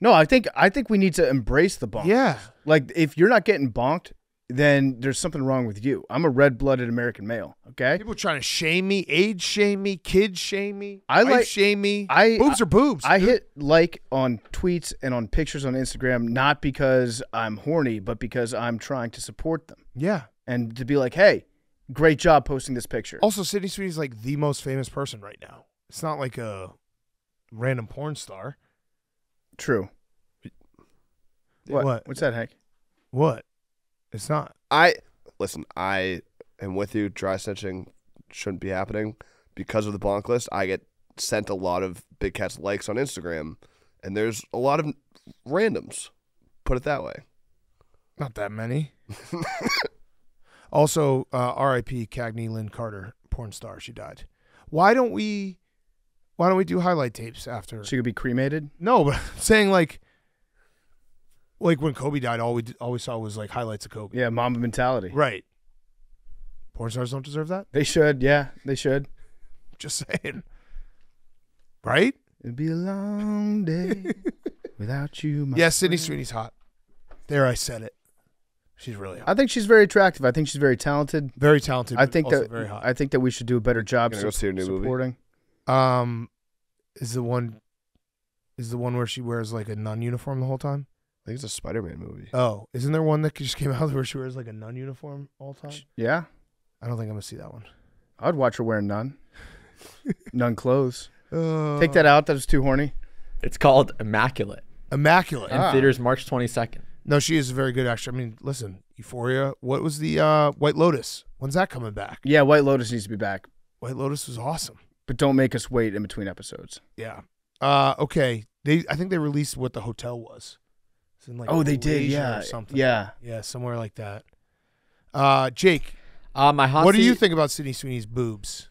No, I think I think we need to embrace the bonk. Yeah. Like if you're not getting bonked, then there's something wrong with you. I'm a red-blooded American male. Okay. People trying to shame me, age shame me, kids shame me, I like- shame me. I- boobs are boobs. I hit like on tweets and on pictures on Instagram not because I'm horny, but because I'm trying to support them yeah. and to be like, hey, great job posting this picture. Also, Sydney Sweeney's like the most famous person right now. It's not like a random porn star. True. What? What? What's that, Hank? What? It's not. I listen. I am with you. Dry snitching shouldn't be happening because of the bonk list. I get sent a lot of Big Cat's likes on Instagram, and there's a lot of randoms. Put it that way. Not that many. also, uh, R.I.P. Kagney Linn Karter, porn star. She died. Why don't we? Why don't we do highlight tapes after? She could be cremated. no, but I'm saying like, like when Kobe died, all we d- all we saw was like highlights of Kobe. Yeah, Mamba mentality. Right. Porn stars don't deserve that. They should. Yeah, they should. Just saying. Right? It'd be a long day without you. My Yeah, Sydney friend. Sweeney's hot. There, I said it. She's really hot. I think she's very attractive. I think she's very talented. Very talented. I think also that very hot. I think that we should do a better job Gonna go see her new movie? um, is the one, is the one where she wears like a nun uniform the whole time? I think it's a Spider-Man movie. Oh, isn't there one that just came out where she wears like a nun uniform all the time? Yeah, I don't think I'm gonna see that one. I'd watch her wearing none, none clothes. Uh, Take that out. That was too horny. It's called Immaculate Immaculate. in Ah. theaters March 22nd. No, she is a very good actress. I mean, listen, Euphoria. What was the uh, White Lotus? When's that coming back? Yeah, White Lotus needs to be back, White Lotus was awesome. but don't make us wait in between episodes. Yeah. Uh, okay. They, I think they released what the hotel was. It's in like oh, they did. Malaysia Yeah, or something. yeah. Yeah, somewhere like that. Uh, Jake, Uh, my hot what do you seat- think about Sydney Sweeney's boobs?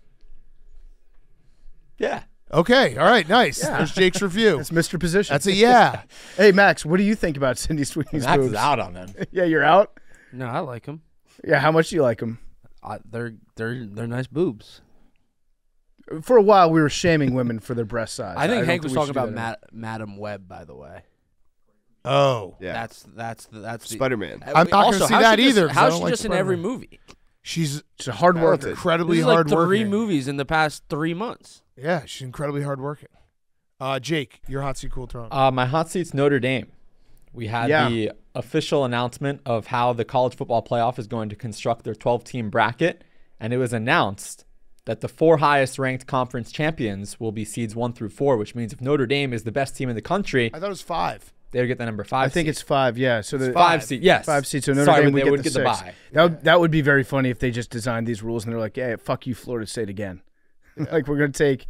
Yeah. Okay, all right, nice. Yeah. There's Jake's review. It's Mr. Position. That's a yeah. hey, Max, what do you think about Cindy Sweeney's Max boobs? is out on them. Yeah, you're out. No, I like them. Yeah, how much do you like them? I, they're they're they're nice boobs. For a while, we were shaming women for their breast size. I think don't Hank was we talking should do about that Mad- Madame Web, by the way. Oh, Yeah. That's that's that's Spider Man. I'm not gonna see that she just- either, 'cause How's she like just in every movie? she's She's a hard worker. incredibly This is like three working. movies in the past three months. Yeah, she's incredibly hard working. Uh, Jake, your hot seat cool throne. Uh, my hot seat's Notre Dame. We had Yeah. the official announcement of how the college football playoff is going to construct their 12 team bracket, and it was announced that the four highest ranked conference champions will be seeds one through four, which means if Notre Dame is the best team in the country, I thought it was five. They would get the number five. I think seed. it's five. Yeah. So the five seed. Yes, five seats. So Notre Sorry, Dame would they get would the get the six. bye. That would, that would be very funny if they just designed these rules and they're like, "Yeah, fuck you, Florida State again." like we're gonna take,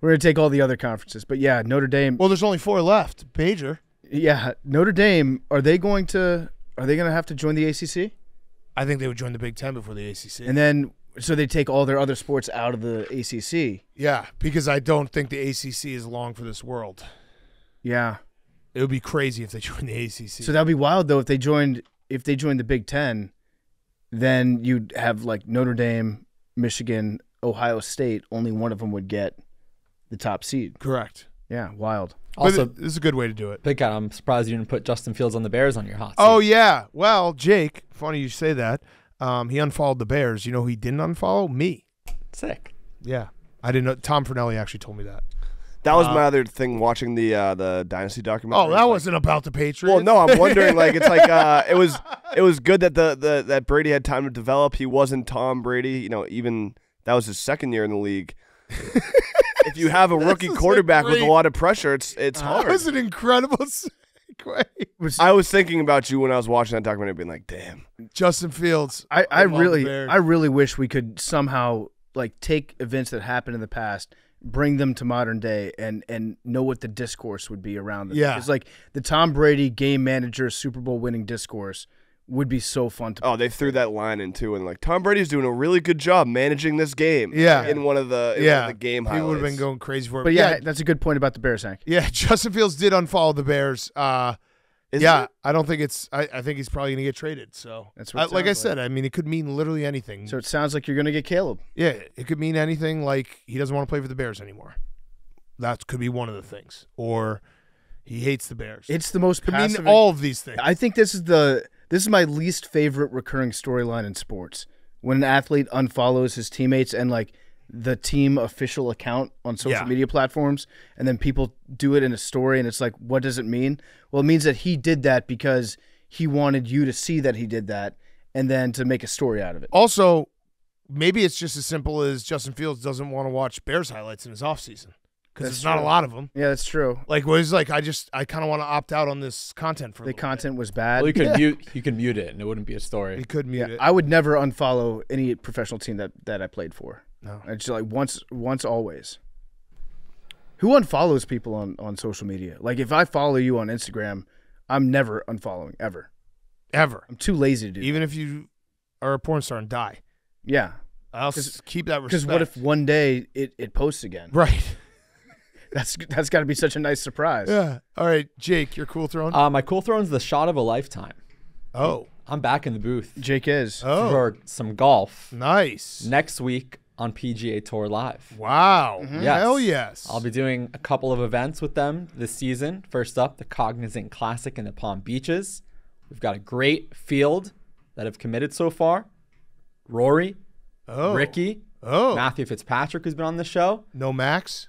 we're gonna take all the other conferences. But yeah, Notre Dame. Well, there's only four left. Major. yeah, Notre Dame. Are they going to? Are they gonna have to join the ACC? I think they would join the Big Ten before the ACC. And then so they take all their other sports out of the ACC. yeah, because I don't think the ACC is long for this world. Yeah. It would be crazy if they joined the ACC. So that'd be wild though if they joined if they joined the Big Ten, then you'd have like Notre Dame, Michigan, Ohio State. Only one of them would get the top seed. correct. Yeah, wild. Also, but this is a good way to do it. Big Cat, I'm surprised you didn't put Justin Fields on the Bears on your hot seat. Oh yeah. Well, Jake, funny you say that. Um, he unfollowed the Bears. You know who he didn't unfollow? Me. sick. Yeah. I didn't know. Tom Fornelli actually told me that. That was Uh, my other thing watching the uh, the Dynasty documentary. Oh, that wasn't about the Patriots. Well, no, I'm wondering. Like, it's like uh, it was. It was good that the, the that Brady had time to develop. He wasn't Tom Brady. You know, even that was his second year in the league. if you have a rookie is a quarterback with a lot of pressure, it's it's that hard. was an incredible segue. I was thinking about you when I was watching that documentary, being like, "Damn, Justin Fields. I, I really I really wish we could somehow like take events that happened in the past, bring them to modern day, and and know what the discourse would be around them. Yeah. it's like the Tom Brady game manager Super Bowl winning discourse would be so fun to. oh, they threw that line in too." And like, Tom Brady's doing a really good job managing this game. Yeah. in one of the in one yeah, of the game People would have been going crazy for it. But yeah, that's a good point about the Bears, Hank. yeah. Justin Fields did unfollow the Bears. Uh, Is yeah, it? I don't think it's. I, I think he's probably gonna get traded. So That's what I- like I said. I mean, it could mean literally anything. So it sounds like you're gonna get Caleb. yeah, it could mean anything. Like he doesn't want to play for the Bears anymore. That could be one of the things, or he hates the Bears. It's the most could mean all of these things. I think this is the this is my least favorite recurring storyline in sports. When an athlete unfollows his teammates and like the team official account on social Yeah. media platforms, and then people do it in a story, and it's like, what does it mean? Well, it means that he did that because he wanted you to see that he did that, and then to make a story out of it. Also, maybe it's just as simple as Justin Fields doesn't want to watch Bears highlights in his offseason because That's there's not a lot of them. Yeah, that's true. Like, where he's like, I just, I kind of want to opt out on this content for a The little bit. content was bad. Well, you could mute you can mute it and it wouldn't be a story. He could mute Yeah, it. I would never unfollow any professional team that that I played for. No. it's like once, once, always. Who unfollows people on on social media? Like if I follow you on Instagram, I'm never unfollowing ever. Ever. I'm too lazy to do. Even if you are a porn star and die. yeah, I'll 'Cause- s- keep that respect. because what if one day it, it posts again? Right. That's that's got to be such a nice surprise. Yeah. All right, Jake, your cool throne. Uh, my cool throne's the shot of a lifetime. oh. I'm back in the booth Jake is. Oh. for some golf Nice. next week on PGA Tour Live. Wow. Mm-hmm. Yes. Hell yes. I'll be doing a couple of events with them this season. First up, the Cognizant Classic in the Palm Beaches. We've got a great field that have committed so far. Rory, oh. Ricky, Oh. Matthew Fitzpatrick, who's been on the show. No Max.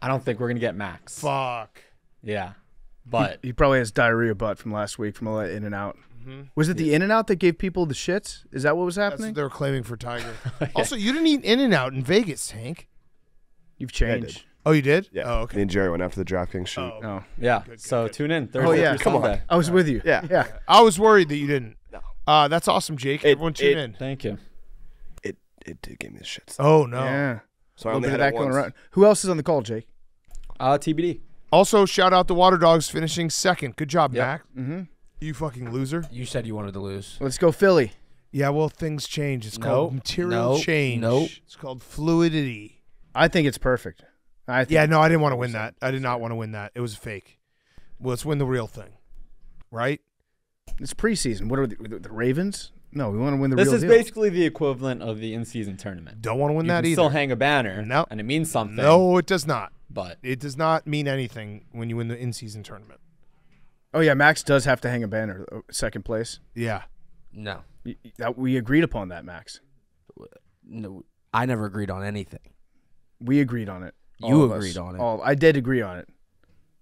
I don't think we're gonna get Max. Fuck. Yeah, but He probably has diarrhea butt from last week from all that In and Out. Was it the In and Out that gave people the shits? Is that what was That's happening? what they were claiming for Tiger. Also, you didn't eat In and Out in Vegas, Hank. You've I did. changed. Oh, you did? Yeah. Oh, okay. Me and Jerry went after the DraftKings shoot. Oh. Oh, yeah. good, so good. tune in Thursday yeah. through Come on. I was with you. Yeah. yeah. I was worried that you didn't. No. Uh, that's awesome, Jake. It- Everyone tune it- in. Thank you. It it did give me the shits. Oh no. Yeah. So I A little only bit had of that going around. Who else is on the call, Jake? Uh, TBD. Also, shout out the Water Dogs finishing second. Good job, Yep. Mac. Mm-hmm. You fucking loser. You said you wanted to lose. Let's go, Philly. Yeah, well, things change. It's Nope. called material Nope. change. Nope. It's called fluidity. I think it's perfect. I think Yeah, no, I didn't want to win that. I did not want to win that. It was fake. Well, let's win the real thing, right? it's preseason. What are the, the, the Ravens? No, we want to win the This real is deal. basically the equivalent of the in-season tournament. Don't want to win you that can either. still hang a banner, No. and it means something. no, it does not. but It does not mean anything when you win the in-season tournament. Oh yeah, Max does have to hang a banner, uh, second place. Yeah. No, Y- y- That we agreed upon that, Max. no, I never agreed on anything. We agreed on it. You All of us. agreed on it. All I did agree on it.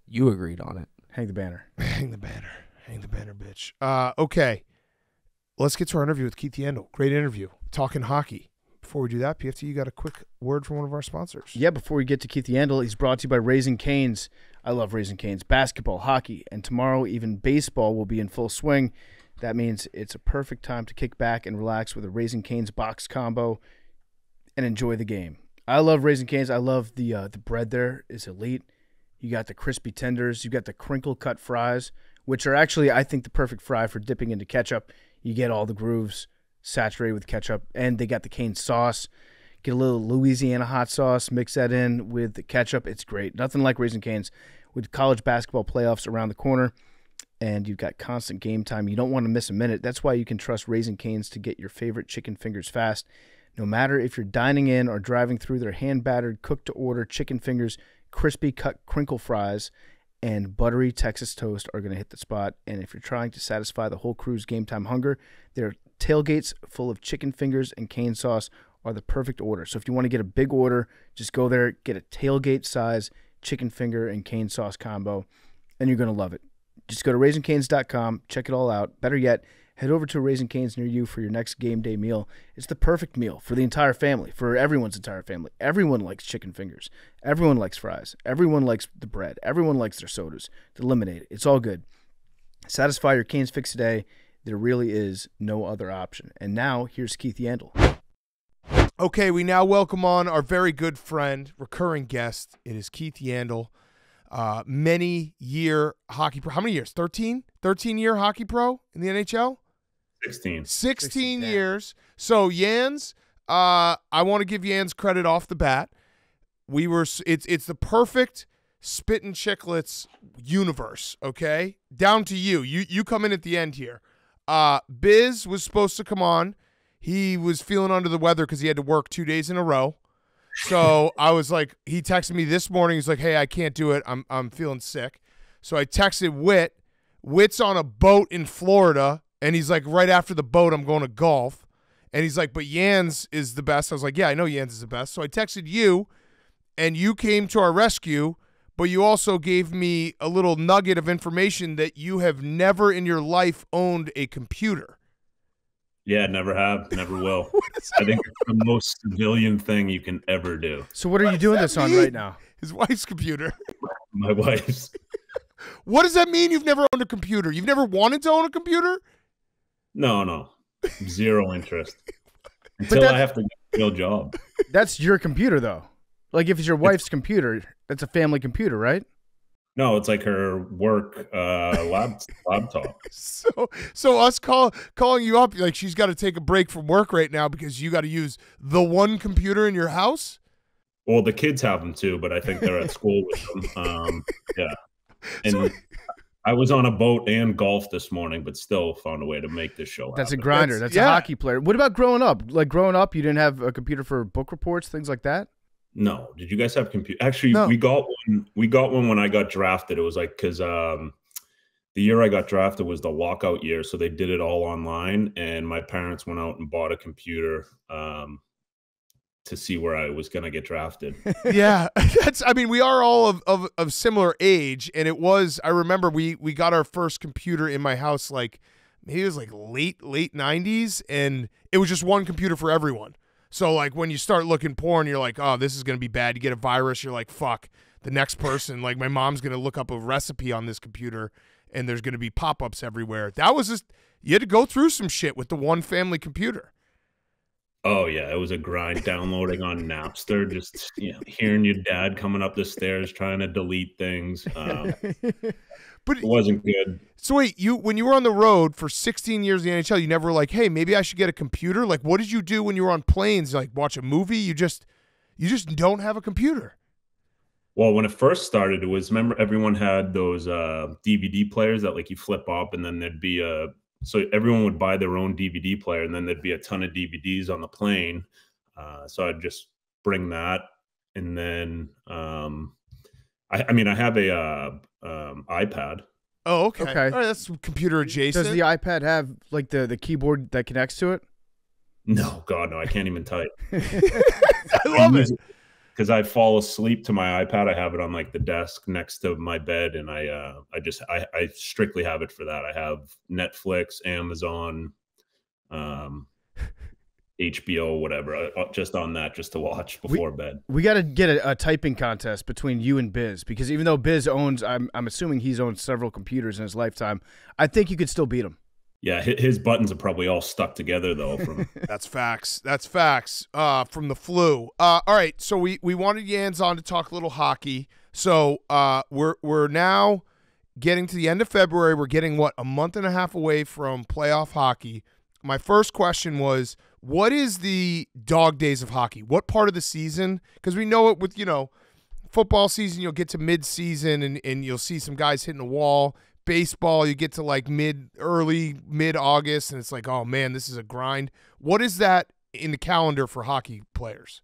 You agreed on it. Hang the banner. Hang the banner. Hang the banner, bitch. Uh, okay. Let's get to our interview with Keith Yandle. Great interview. Talking hockey. Before we do that, PFT, you got a quick word from one of our sponsors. Yeah, before we get to Keith Yandle, he's brought to you by Raising Canes. I love Raising Canes. Basketball, hockey, and tomorrow even baseball will be in full swing. That means it's a perfect time to kick back and relax with a Raising Canes box combo and enjoy the game. I love Raising Canes. I love the uh, the bread there is elite. You got the crispy tenders. You got the crinkle cut fries, which are actually I think the perfect fry for dipping into ketchup. You get all the grooves saturated with ketchup, and they got the cane sauce. Get a little Louisiana hot sauce, mix that in with the ketchup. It's great. Nothing like Raising Canes with college basketball playoffs around the corner and you've got constant game time. You don't want to miss a minute. That's why you can trust Raising Canes to get your favorite chicken fingers fast. No matter if you're dining in or driving through their hand battered, cooked to order chicken fingers, crispy cut crinkle fries, and buttery Texas toast are going to hit the spot. And if you're trying to satisfy the whole crew's game time hunger, their tailgates full of chicken fingers and cane sauce are the perfect order. So if you want to get a big order, just go there, get a tailgate size chicken finger and cane sauce combo, and you're going to love it. Just go to raisingcanes.com, check it all out. Better yet, head over to Raising Canes near you for your next game day meal. It's the perfect meal for the entire family, for everyone's entire family. Everyone likes chicken fingers. Everyone likes fries. Everyone likes the bread. Everyone likes their sodas. The lemonade. It's all good. Satisfy your Canes fix today. There really is no other option. And now, here's Keith Yandle. Okay, we now welcome on our very good friend, recurring guest. It is Keith Yandle, uh, many year hockey pro. How many years? 13? 13 year hockey pro in the NHL? 16. 16 damn. years. So Yans, uh, I want to give Yans credit off the bat. We were it's it's the perfect Spittin' Chiclets universe, okay? Down to you. You you come in at the end here. Uh Biz was supposed to come on. He was feeling under the weather because he had to work two days in a row. So I was like, he texted me this morning. He's like, "Hey, I can't do it. I'm I'm feeling sick." So I texted Wit. Wit's on a boat in Florida, and he's like, right after the boat, I'm going to golf. And he's like, but Yans is the best. I was like, yeah, I know Yans is the best. So I texted you, and you came to our rescue. But you also gave me a little nugget of information that you have never in your life owned a computer. Yeah, never have, never will. I think it's the most civilian thing you can ever do. So, what are you doing this on right now? His wife's computer. My wife's. What does that mean? You've never owned a computer? You've never wanted to own a computer? No, no. Zero interest. Until I have to get a real job. That's your computer, though. Like, if it's your wife's computer, that's a family computer, right? No, it's like her work uh, lap, laptop. So, so us call calling you up like she's got to take a break from work right now because you got to use the one computer in your house. Well, the kids have them too, but I think they're at school with them. Um, yeah. And I was on a boat and golf this morning, but still found a way to make this show That's a grinder. That's- That's, yeah. a hockey player. What about growing up? Like growing up, you didn't have a computer for book reports, things like that. No, did you guys have computer? Actually, No. we got one. We got one when I got drafted. It was like because um, the year I got drafted was the lockout year, so they did it all online. And my parents went out and bought a computer um, to see where I was gonna get drafted. yeah, that's. I mean, we are all of, of of similar age, and it was. I remember we we got our first computer in my house like maybe it was like late late nineties, and it was just one computer for everyone. So like when you start looking porn, you're like, oh, this is gonna be bad. You get a virus, you're like, fuck. The next person, like my mom's gonna look up a recipe on this computer, and there's gonna be pop ups everywhere. That was just you had to go through some shit with the one family computer. Oh yeah, it was a grind downloading on Napster, just you know, hearing your dad coming up the stairs trying to delete things. Um, But it wasn't good. So wait, you when you were on the road for 16 years in the NHL, you never were like, hey, maybe I should get a computer. Like, what did you do when you were on planes? Like, watch a movie? You just, you just don't have a computer. Well, when it first started, it was remember everyone had those uh, DVD players that like you flip up and then there'd be a so everyone would buy their own DVD player, and then there'd be a ton of DVDs on the plane. Uh, so I'd just bring that, and then um, I, I mean, I have a uh, um, iPad. Oh, okay. Okay. All right, that's computer adjacent. Does the iPad have like the the keyboard that connects to it? No, God, no, I can't even type. I love it. Because I fall asleep to my iPad. I have it on like the desk next to my bed, and I uh, I just I, I strictly have it for that. I have Netflix, Amazon, um, HBO, whatever, uh, uh, just on that, just to watch before bed. We got to get a, a typing contest between you and Biz because even though Biz owns, I'm I'm assuming he's owned several computers in his lifetime. I think you could still beat him. Yeah, his buttons are probably all stuck together though. From That's facts. That's facts. Uh, from the flu. Uh, all right. So we we wanted Yans on to talk a little hockey. So uh, we're we're now getting to the end of February. We're getting what a month and a half away from playoff hockey. My first question was, what is the dog days of hockey? What part of the season? Because we know it with you know football season. You'll get to mid season and and you'll see some guys hitting the wall. Baseball, you get to like mid, early, mid August, and it's like, oh man, this is a grind. What is that in the calendar for hockey players?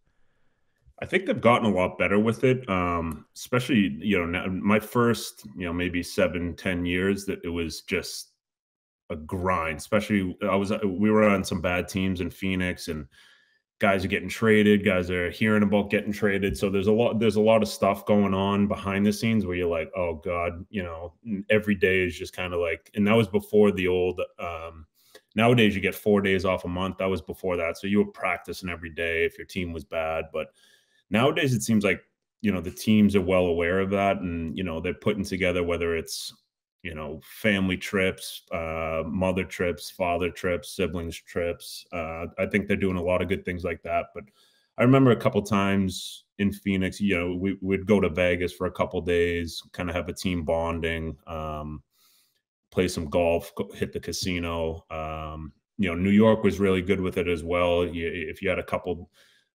I think they've gotten a lot better with it. Um, especially, you know, my first, you know, maybe seven, ten years that it was just a grind. Especially, I was we were on some bad teams in Phoenix, and guys are getting traded. Guys are hearing about getting traded. So there's a lot there's a lot of stuff going on behind the scenes where you're like, oh god, you know, every day is just kind of like. And that was before the old. Um, nowadays you get four days off a month. That was before that. So you were practicing every day if your team was bad, but nowadays it seems like you know the teams are well aware of that and you know they're putting together whether it's you know family trips uh mother trips father trips siblings trips uh i think they're doing a lot of good things like that but i remember a couple times in phoenix you know we would go to vegas for a couple days kind of have a team bonding um play some golf go- hit the casino um you know new york was really good with it as well. You, if you had a couple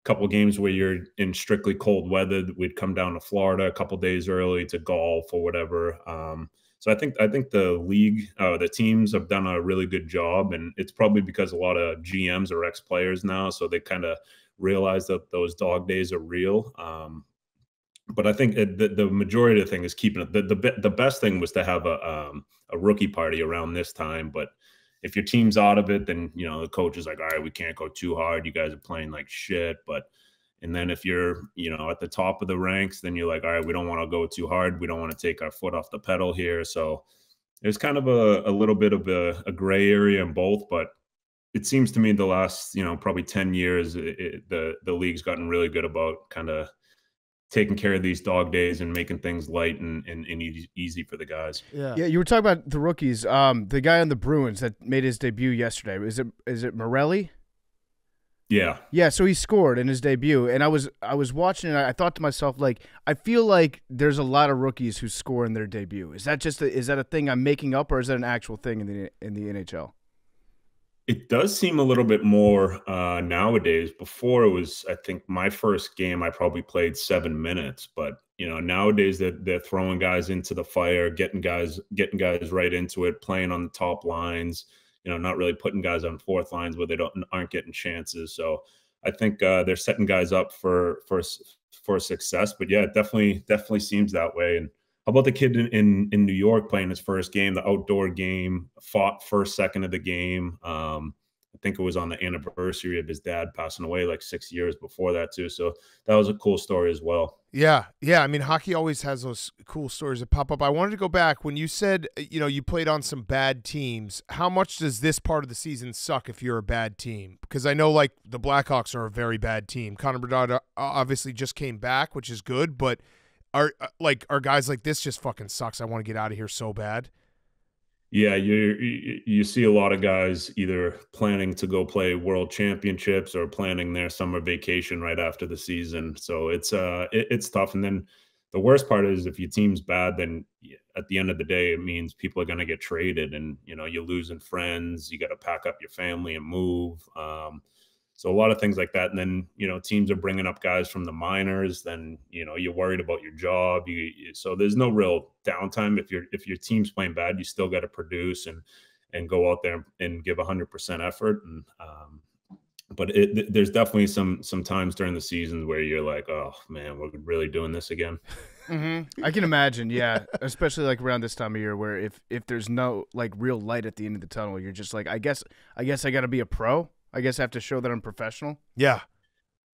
couple games where you're in strictly cold weather we'd come down to florida a couple days early to golf or whatever um, so i think i think the league uh, the teams have done a really good job and it's probably because a lot of gms are ex-players now so they kind of realize that those dog days are real um, but i think it, the, the majority of the thing is keeping it the, the, the best thing was to have a, um, a rookie party around this time but if your team's out of it, then you know the coach is like, all right, we can't go too hard. You guys are playing like shit. But and then if you're, you know, at the top of the ranks, then you're like, all right, we don't want to go too hard. We don't want to take our foot off the pedal here. So there's kind of a, a little bit of a, a gray area in both, but it seems to me the last, you know, probably 10 years, it, it, the the league's gotten really good about kind of taking care of these dog days and making things light and, and, and easy, easy for the guys. Yeah. Yeah, you were talking about the rookies. Um, the guy on the Bruins that made his debut yesterday is it is it Morelli? Yeah. Yeah, so he scored in his debut, and I was I was watching it. I thought to myself, like, I feel like there's a lot of rookies who score in their debut. Is that just a, is that a thing I'm making up, or is that an actual thing in the in the NHL? It does seem a little bit more uh, nowadays. Before it was, I think my first game I probably played seven minutes, but you know nowadays they're, they're throwing guys into the fire, getting guys getting guys right into it, playing on the top lines. You know, not really putting guys on fourth lines where they don't aren't getting chances. So I think uh, they're setting guys up for for for success. But yeah, it definitely definitely seems that way. And how about the kid in, in, in New York playing his first game, the outdoor game, fought first second of the game. Um, I think it was on the anniversary of his dad passing away like six years before that too. So that was a cool story as well. Yeah, yeah. I mean, hockey always has those cool stories that pop up. I wanted to go back when you said, uh, you know, you played on some bad teams. How much does this part of the season suck if you're a bad team? Because I know, like, the Blackhawks are a very bad team. Connor Bedard uh, obviously just came back, which is good, but are uh, like are guys like this just fucking sucks? I want to get out of here so bad. Yeah, you you- see a lot of guys either planning to go play world championships or planning their summer vacation right after the season. So it's uh it, it's tough. And then the worst part is if your team's bad, then at the end of the day, it means people are going to get traded, and you know you're losing friends. You got to pack up your family and move. Um, so a lot of things like that. And then you know teams are bringing up guys from the minors. Then you know you're worried about your job. You, you so there's no real downtime if your if your team's playing bad. You still got to produce and and go out there and give 100% effort and um, but it, th- there's definitely some some times during the seasons where you're like oh man we're really doing this again I can imagine, yeah, especially like around this time of year, where if if there's no like real light at the end of the tunnel, you're just like, I guess, I guess I got to be a pro. I guess I have to show that I'm professional. Yeah.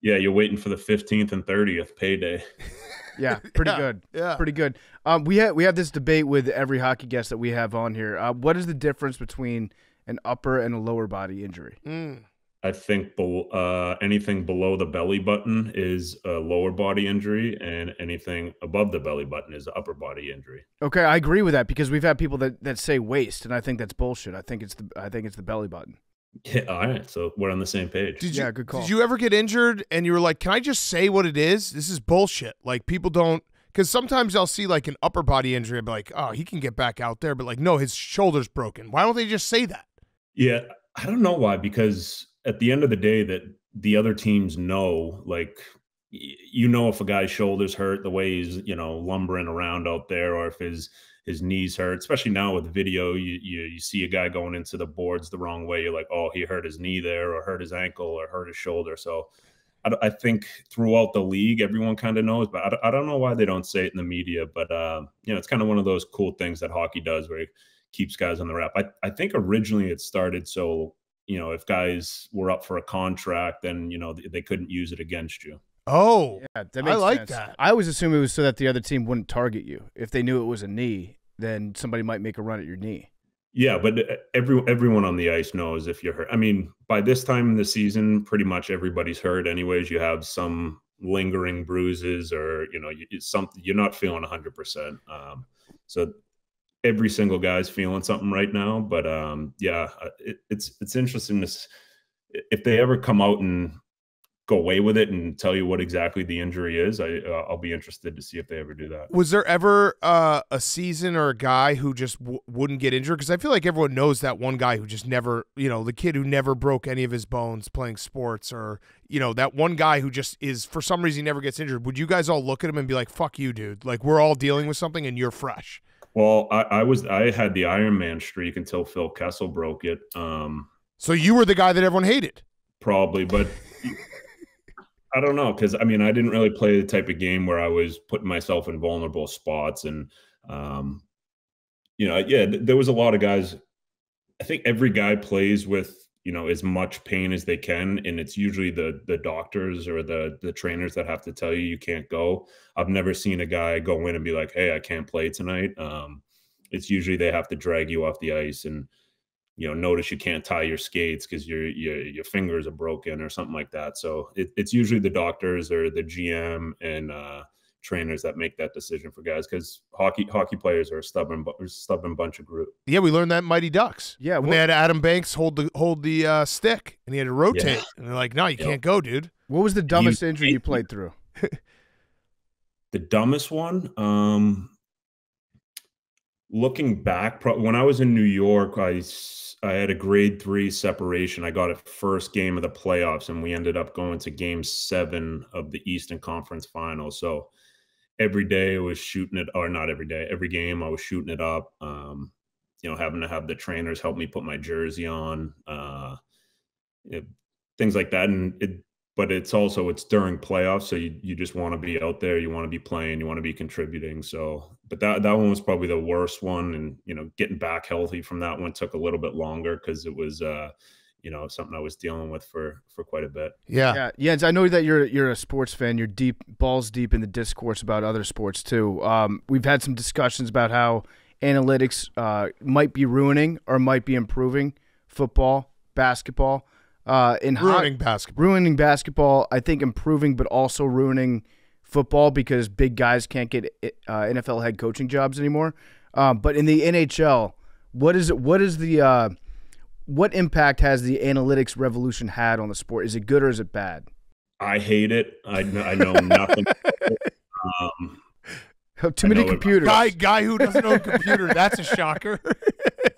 yeah you're waiting for the 15th and 30th payday Yeah, pretty Yeah, good. yeah. pretty good. Um, we have we have this debate with every hockey guest that we have on here. Uh, what is the difference between an upper and a lower body injury? Mm. I think bel uh, anything below the belly button is a lower body injury, and anything above the belly button is an upper body injury. Okay, I agree with that because we've had people that, that say waist, and I think that's bullshit. I think it's the I think it's the belly button. Yeah, all right. So we're on the same page. Did Yeah, you, good call. Did you ever get injured and you were like, "Can I just say what it is? This is bullshit." Like people don't because sometimes I'll see like an upper body injury and be like, "Oh, he can get back out there," but like, no, his shoulder's broken. Why don't they just say that? Yeah, I don't know why. Because at the end of the day, that the other teams know, like, you know, if a guy's shoulders hurt, the way he's you know lumbering around out there, or if his his knees hurt. Especially now with video, you you, you see a guy going into the boards the wrong way. You're like, oh, he hurt his knee there, or hurt his ankle, or hurt his shoulder. So. I, I think throughout the league, everyone kind of knows, but I, I, don't know why they don't say it in the media. But uh, you know, it's kind of one of those cool things that hockey does, where it keeps guys on the wrap. I, I think originally it started so you know if guys were up for a contract, then you know they, they couldn't use it against you. Oh, Yeah, that I like sense. that. I always assumed it was so that the other team wouldn't target you. If they knew it was a knee, then somebody might make a run at your knee. Yeah, but uh, every everyone on the ice knows if you're hurt. I mean, by this time in the season, pretty much everybody's hurt. Anyways, you have some lingering bruises, or you know, you, something you're not feeling 100. percent Um, so every single guy's feeling something right now. But um, yeah, uh, it, it's it's interesting to if they ever come out and go away with it and tell you what exactly the injury is. I uh, I'll be interested to see if they ever do that. was there ever uh, a season or a guy who just w- wouldn't get injured? Because I feel like everyone knows that one guy who just never, you know, the kid who never broke any of his bones playing sports, or you know, that one guy who just is for some reason he never gets injured. Would you guys all look at him and be like, "Fuck you, dude"? Like we're all dealing with something and you're fresh. Well, I, I was I had the Iron Man streak until Phil Kessel broke it. Um, So you were the guy that everyone hated. probably, but I don't know because I mean I didn't really play the type of game where I was putting myself in vulnerable spots, and um, you know, yeah, th- there was a lot of guys. I think every guy plays with you know as much pain as they can, and it's usually the the doctors or the the trainers that have to tell you you can't go. I've never seen a guy go in and be like, "Hey, I can't play tonight." Um, it's usually they have to drag you off the ice and you know notice you can't tie your skates because your, your your fingers are broken or something like that so it, it's usually the doctors or the gm and uh trainers that make that decision for guys because hockey hockey players are a stubborn bu- stubborn bunch of group Yeah, we learned that in Mighty Ducks. Yeah, when what- they had Adam Banks hold the hold the uh, stick and he had to rotate, and they're like, "No, you Yep. can't go, dude." What was the dumbest injury you played through? the dumbest one um looking back pro- when i was in new york I I had a grade three separation. I got a first game of the playoffs and we ended up going to game seven of the eastern conference final so every day i was shooting it or not every day every game i was shooting it up um you know having to have the trainers help me put my jersey on uh it- things like that. And it but it's also it's during playoffs so you, you just want to be out there you want to be playing you want to be contributing so but that that one was probably the worst one and you know getting back healthy from that one took a little bit longer because it was uh you know something i was dealing with for for quite a bit Yeah. Yeah, Jens, I know that you're you're a sports fan. You're deep balls deep in the discourse about other sports too. Um, we've had some discussions about how analytics uh, might be ruining or might be improving football, basketball, uh, in ho- ruining basketball. ruining basketball. I think improving, but also ruining football because big guys can't get uh, NFL head coaching jobs anymore. Um, but in the NHL, what is it? What is the uh, what impact has the analytics revolution had on the sport? Is it good or is it bad? i hate it i know, I know nothing um Too many computers. Guy, guy who doesn't know a computer. That's a shocker.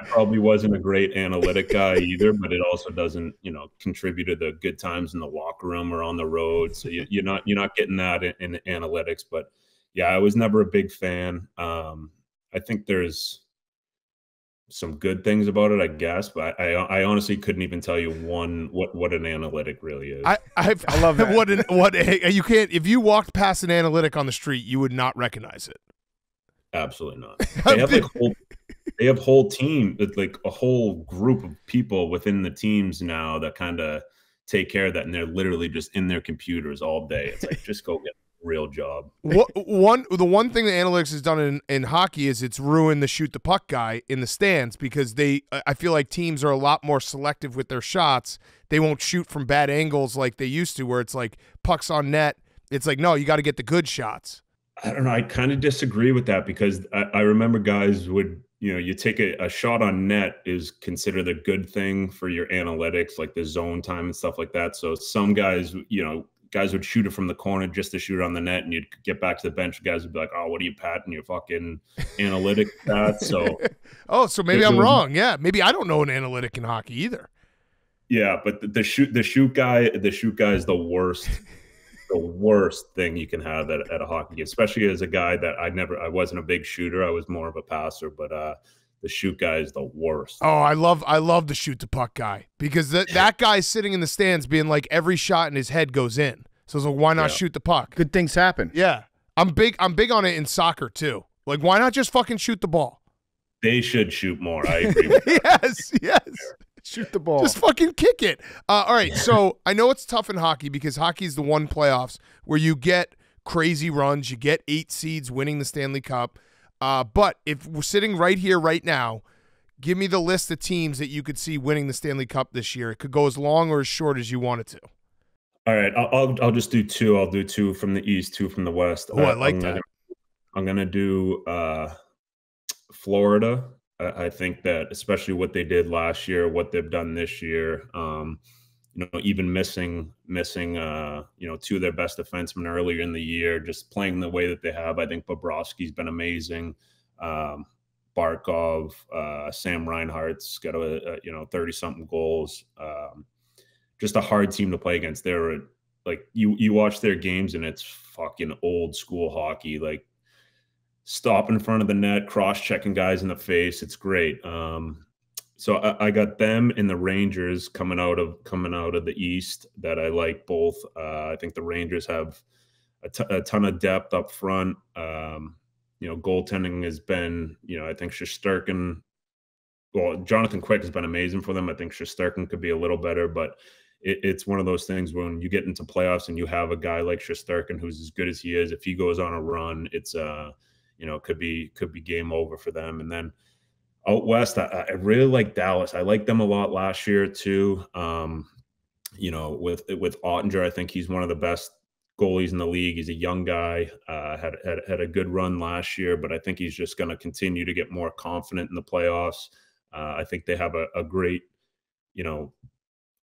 I probably wasn't a great analytic guy either, but it also doesn't, you know, contribute to the good times in the locker room or on the road. So you, you're not you're not getting that in, in analytics. But yeah, I was never a big fan. Um, I think there's some good things about it, I guess. But I, I, I honestly couldn't even tell you one what what an analytic really is. I I've, I love that. what an, what you can't if you walked past an analytic on the street, you would not recognize it. Absolutely not. They have like whole, they have whole team, like a whole group of people within the teams now that kind of take care of that, and they're literally just in their computers all day. It's like just go get a real job. what, one the one thing that analytics has done in, in hockey is it's ruined the shoot the puck guy in the stands because they I I feel like teams are a lot more selective with their shots. They won't shoot from bad angles like they used to, where it's like pucks on net. It's like no, you got to get the good shots. I don't know. I kind of disagree with that because I, I remember guys would, you know, you take a, a shot on net is considered a good thing for your analytics, like the zone time and stuff like that. So some guys, you know, guys would shoot it from the corner just to shoot it on the net, and you'd get back to the bench. Guys would be like, "Oh, what are you patting your fucking analytic stats?" So Oh, so maybe I'm was- wrong. Yeah, maybe I don't know an analytic in hockey either. yeah, but the, the shoot the shoot guy the shoot guy is the worst. The worst thing you can have at, at a hockey game, especially as a guy that I never, I wasn't a big shooter. I was more of a passer, but uh, the shoot guy is the worst. Oh, I love I love the shoot the puck guy because that that guy's sitting in the stands being like every shot in his head goes in. So it's like why not Yeah. shoot the puck? Good things happen. Yeah. I'm big I'm big on it in soccer too. Like why not just fucking shoot the ball? They should shoot more. I agree. with yes, yes. Shoot the ball. Just fucking kick it. Uh, all right, so I know it's tough in hockey because hockey is the one playoffs where you get crazy runs. You get eight seeds winning the Stanley Cup. Uh, but if we're sitting right here, right now, give me the list of teams that you could see winning the Stanley Cup this year. It could go as long or as short as you want it to. All right, I'll, I'll I'll just do two. I'll do two from the east, two from the west. Oh, I Uh, like I'm that. Gonna, I'm gonna do uh, Florida. I, think that especially what they did last year, what they've done this year. Um, you know, even missing missing uh, you know two of their best defensemen earlier in the year, just playing the way that they have. I think Bobrovsky's been amazing. Um, Barkov, uh, Sam Reinhart's got a, a you know thirty something goals. Um, just a hard team to play against. They're like you you watch their games and it's fucking old school hockey. Like stop in front of the net, cross checking guys in the face. It's great. Um, so I, I got them and the Rangers coming out of coming out of the East that I like both. Uh, I think the Rangers have a ton of depth up front. Um, you know, goaltending has been, you know, I think Shesterkin, well, Jonathan Quick has been amazing for them. I think Shesterkin could be a little better, but it, it's one of those things when you get into playoffs and you have a guy like Shesterkin who's as good as he is. If he goes on a run, it's uh, you know, could be could be game over for them. And then out west, I, I really like Dallas. I liked them a lot last year too. Um, you know, with with Oettinger, I think he's one of the best goalies in the league. He's a young guy, uh, had, had had a good run last year, but I think he's just going to continue to get more confident in the playoffs. Uh, I think they have a, a great, you know,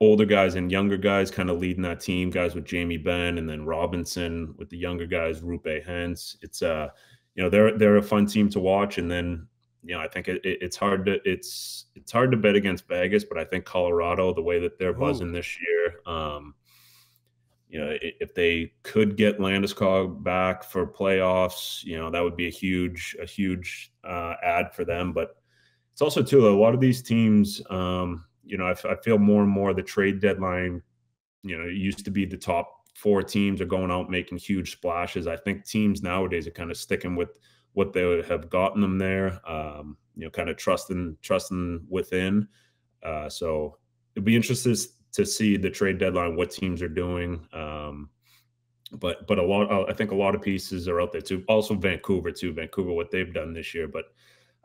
older guys and younger guys kind of leading that team. Guys with Jamie Benn and then Robertson with the younger guys, Roope Hintz. It's uh, you know, they're they're a fun team to watch. And then you know, I think it, it- it's hard to it's it's hard to bet against Vegas, but I think Colorado, the way that they're buzzing this year, um, you know, if they could get Landeskog back for playoffs, you know, that would be a huge a huge uh, ad for them. But it's also too a lot of these teams, um, you know, I, f- I feel more and more the trade deadline. You know, it used to be the top four teams are going out making huge splashes. I think teams nowadays are kind of sticking with what they have gotten them there. Um, you know, kind of trusting trusting within. Uh, so it'd be interesting to see the trade deadline, what teams are doing. Um, but but a lot, uh, I think a lot of pieces are out there too. Also Vancouver too. Vancouver, what they've done this year, but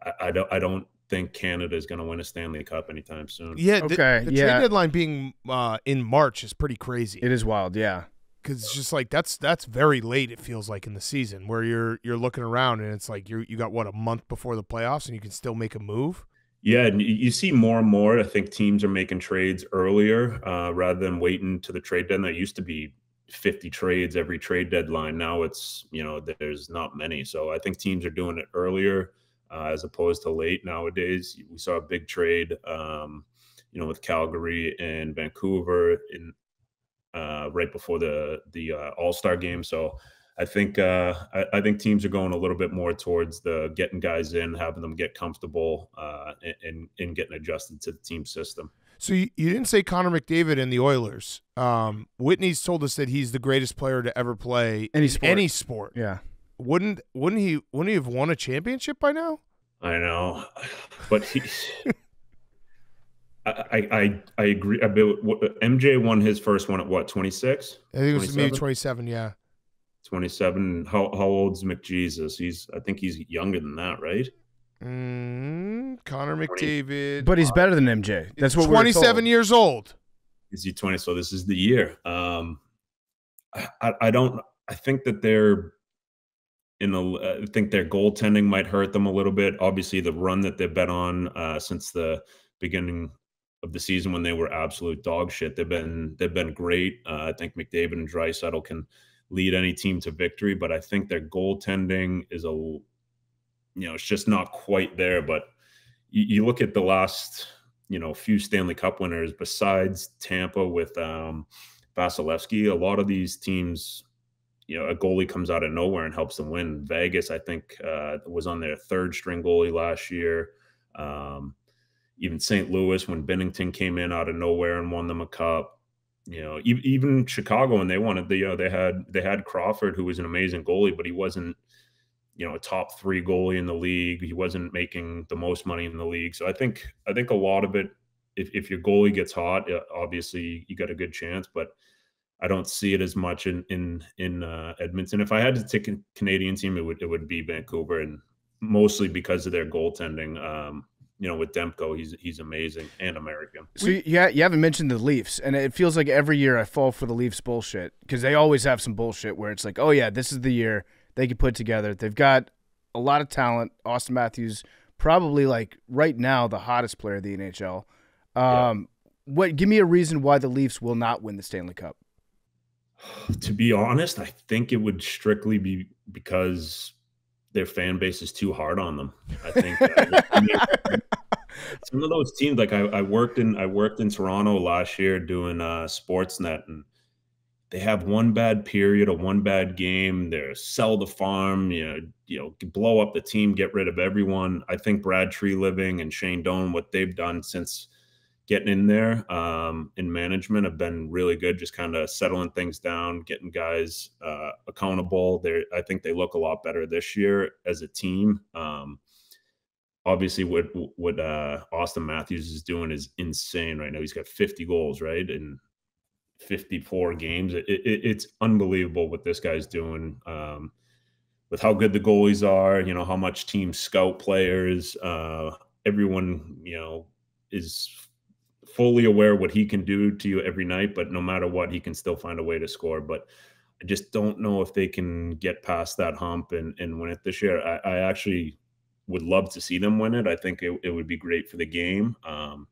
I, I don't I don't think Canada is going to win a Stanley Cup anytime soon. Yeah, the, Okay, the yeah. trade deadline being uh, in March is pretty crazy. It is wild, yeah. Because it's just like that's that's very late. It feels like in the season where you're you're looking around and it's like you you got what a month before the playoffs and you can still make a move. Yeah, and you- see more and more. I think teams are making trades earlier uh, rather than waiting to the trade deadline. There used to be 50 trades every trade deadline. Now it's you know there's not many. So I think teams are doing it earlier uh, as opposed to late nowadays. We saw a big trade, um, you know, with Calgary and Vancouver in uh, right before the the uh, All Star game. So I think uh, I, I think teams are going a little bit more towards the getting guys in, having them get comfortable, uh, and, and and getting adjusted to the team system. So you, you didn't say Connor McDavid and the Oilers. Um, Whitney's told us that he's the greatest player to ever play Any sport. Any sport. Yeah. Wouldn't wouldn't he wouldn't he have won a championship by now? I know, but he. I, I I I agree. I bet what- MJ won his first one at what twenty six. I think it was maybe 27? Yeah. 27. How how old's McJesus? He's I think he's younger than that, right? Mm, Connor McDavid. But he's better than MJ. That's what twenty we're seven told. years old. Is he 20? So this is the year. Um, I, I I don't. I think that they're in a. I think their goaltending might hurt them a little bit. Obviously, the run that they've been on uh, since the beginning of the season when they were absolute dog shit. They've been they've been great. Uh, I think McDavid and Draisaitl can lead any team to victory, but I think their goaltending is a, you know, it's just not quite there. But you, you look at the last, you know, few Stanley Cup winners besides Tampa with um, Vasilevskiy. A lot of these teams, you know, a goalie comes out of nowhere and helps them win. Vegas, I think, uh, was on their third string goalie last year. Um, even St. Louis when Binnington came in out of nowhere and won them a cup. You know, even Chicago when they wanted the, you know, they had they had Crawford who was an amazing goalie, but he wasn't, you know, a top three goalie in the league. He wasn't making the most money in the league. So I think I think a lot of it, if if your goalie gets hot, uh, obviously you got a good chance, but. I don't see it as much in in in uh, Edmonton. If I had to take a Canadian team, it would it would be Vancouver, and mostly because of their goaltending. Um, you know, with Demko, he's he's amazing and American. So you, you haven't mentioned the Leafs, and it feels like every year I fall for the Leafs bullshit because they always have some bullshit where it's like, oh yeah, this is the year they could put together. They've got a lot of talent. Auston Matthews, probably like right now the hottest player of the NHL. Um, What? Give me a reason why the Leafs will not win the Stanley Cup. To be honest, I think it would strictly be because their fan base is too hard on them. I think uh, some of those teams, like I, I worked in, I worked in Toronto last year doing uh, Sportsnet, and they have one bad period or one bad game. They're sell the farm, you know, you know, blow up the team, get rid of everyone. I think Brad Treliving and Shane Doan, what they've done since getting in there um, in management have been really good. Just kind of settling things down, getting guys uh, accountable. They, I think they look a lot better this year as a team. Um, obviously, what what uh, Auston Matthews is doing is insane right now. He's got 50 goals, right, in 54 games. It, it, it's unbelievable what this guy's doing. Um, with how good the goalies are, you know, how much teams scout players, uh, everyone, you know, is fully aware what he can do to you every night, but no matter what, he can still find a way to score. But I just don't know if they can get past that hump and, and win it this year. I, I actually would love to see them win it. I think it, it would be great for the game. Um,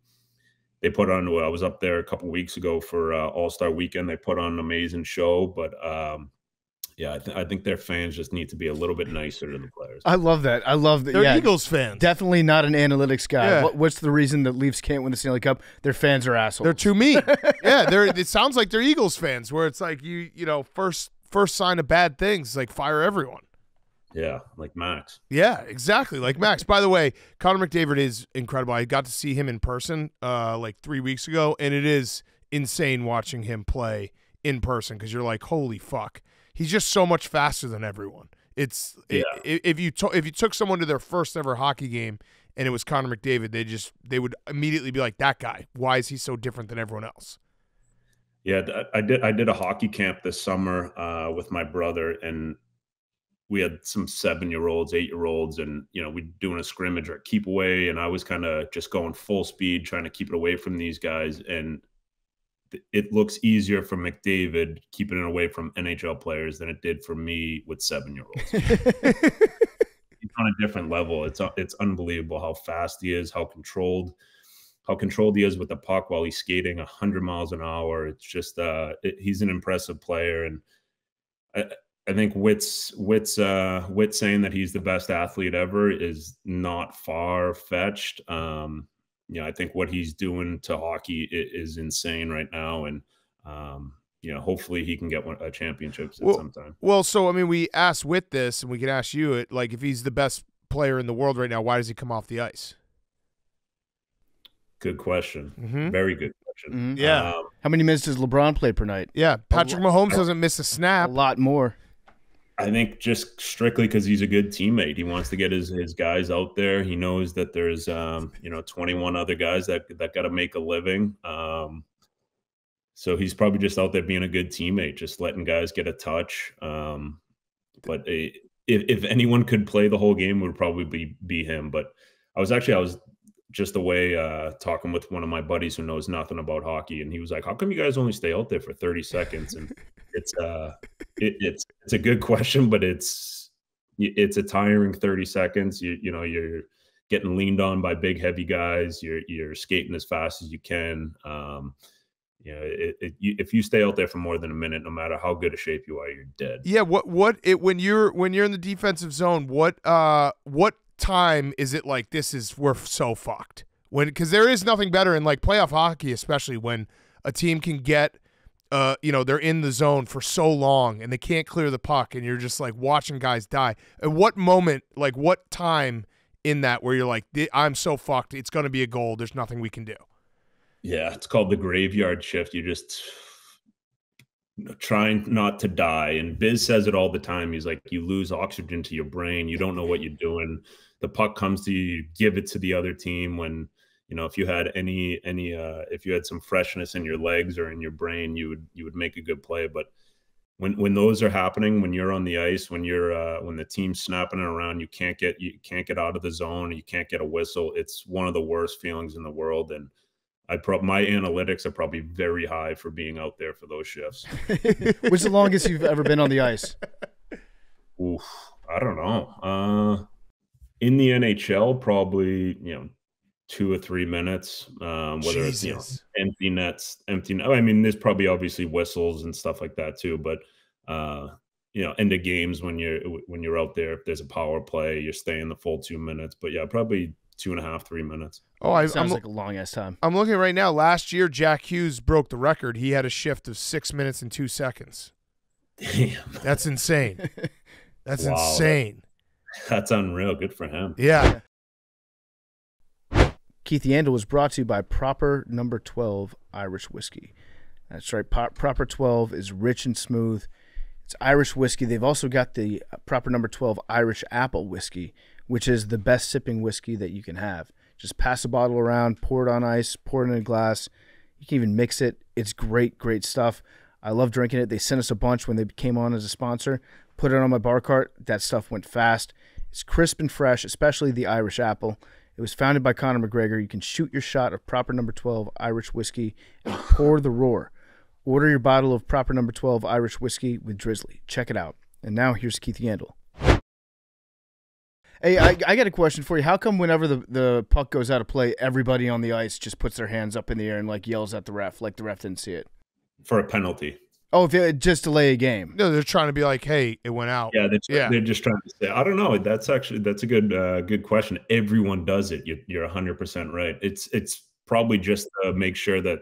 they put on, I was up there a couple weeks ago for uh, All Star Weekend. They put on an amazing show, but um, yeah, I, th- I think their fans just need to be a little bit nicer to the players. I love that. I love that. They're yeah, Eagles fans. Definitely not an analytics guy. Yeah. What, what's the reason that Leafs can't win the Stanley Cup? Their fans are assholes. They're too mean. yeah, they're. It sounds like they're Eagles fans, where it's like you, you know, first first sign of bad things, like fire everyone. Yeah, like Max. Yeah, exactly. Like Max. By the way, Connor McDavid is incredible. I got to see him in person uh, like three weeks ago, and it is insane watching him play in person because you're like, holy fuck, he's just so much faster than everyone. It's Yeah. i- if you to, if you took someone to their first ever hockey game and it was Connor McDavid, they just they would immediately be like, that guy. Why is he so different than everyone else? Yeah, I did. I did a hockey camp this summer uh, with my brother, and we had some seven-year-olds, eight-year-olds, and you know, we doing a scrimmage or keep away, and I was kind of just going full speed, trying to keep it away from these guys, and it looks easier for McDavid keeping it away from NHL players than it did for me with seven-year-olds. He's on a different level. It's it's unbelievable how fast he is, how controlled how controlled he is with the puck while he's skating 100 miles an hour. It's just uh, it, he's an impressive player, and I, I think Whit's Whit's uh, Witt saying that he's the best athlete ever is not far fetched. Um, you know, I think what he's doing to hockey is insane right now, and um, you know, hopefully he can get one, a championship at Well- some time. Well, so I mean, we asked with this, and we can ask you it. Like, if he's the best player in the world right now, why does he come off the ice? Good question. Mhm. Very good question. Mhm. Yeah. Um, How many minutes does LeBron play per night? Yeah, Patrick Mahomes doesn't miss a snap. A lot more. I think just strictly because he's a good teammate. He wants to get his, his guys out there. He knows that there's um, you know 21 other guys that that got to make a living. Um, so he's probably just out there being a good teammate, just letting guys get a touch. Um, but uh, if if anyone could play the whole game, would probably be be him. But I was actually I was just away uh, talking with one of my buddies who knows nothing about hockey, and he was like, "How come you guys only stay out there for 30 seconds?" And it's uh it, it's it's a good question, but it's it's a tiring 30 seconds. You you know you're getting leaned on by big heavy guys. You're you're skating as fast as you can. Um, you know, it, it, you, if you stay out there for more than a minute, no matter how good a shape you are, you're dead. Yeah, what what it when you're when you're in the defensive zone, what uh what time is it like this is we're so fucked. When cuz there is nothing better in like playoff hockey especially when a team can get uh you know, they're in the zone for so long and they can't clear the puck and you're just like watching guys die. At what moment like what time in that where you're like I'm so fucked, it's going to be a goal, there's nothing we can do. Yeah, it's called the graveyard shift. You just trying not to die. And Biz says it all the time. He's like, you lose oxygen to your brain. You don't know what you're doing. The puck comes to you, you give it to the other team when you know if you had any any uh if you had some freshness in your legs or in your brain you would you would make a good play but when when those are happening when you're on the ice when you're uh when the team's snapping it around you can't get you can't get out of the zone you can't get a whistle it's one of the worst feelings in the world and I prob my analytics are probably very high for being out there for those shifts. What's the longest you've ever been on the ice? Oof, I don't know. Uh, in the NHL, probably you know two or three minutes. Um, whether it's you know empty nets, empty. I mean, there's probably obviously whistles and stuff like that too. But uh, you know, end of games when you're when you're out there, if there's a power play, you're staying the full two minutes. But yeah, probably two and a half, three minutes. Oh, I, Sounds I'm, like a long ass time. I'm looking right now. Last year, Jack Hughes broke the record. He had a shift of six minutes and two seconds. Damn, That's insane. That's Wow. insane. that's unreal. Good for him. Yeah. Keith Yandle was brought to you by Proper Number 12 Irish Whiskey. That's right. Pro- Proper 12 is rich and smooth. It's Irish whiskey. They've also got the Proper Number 12 Irish Apple Whiskey, which is the best sipping whiskey that you can have. Just pass a bottle around, pour it on ice, pour it in a glass. You can even mix it. It's great, great stuff. I love drinking it. They sent us a bunch when they came on as a sponsor. Put it on my bar cart. That stuff went fast. It's crisp and fresh, especially the Irish apple. It was founded by Conor McGregor. You can shoot your shot of proper number 12 Irish whiskey and pour the roar. Order your bottle of proper number 12 Irish whiskey with Drizly. Check it out. And now here's Keith Yandle. Hey, I, I got a question for you. How come whenever the, the puck goes out of play, everybody on the ice just puts their hands up in the air and like yells at the ref like the ref didn't see it? For a penalty. Oh, if it, just delay a game. No, they're trying to be like, hey, it went out. Yeah, they're, Yeah. they're just trying to say. I don't know. That's actually that's a good uh, good question. Everyone does it. You're, you're 100% right. It's it's probably just to make sure that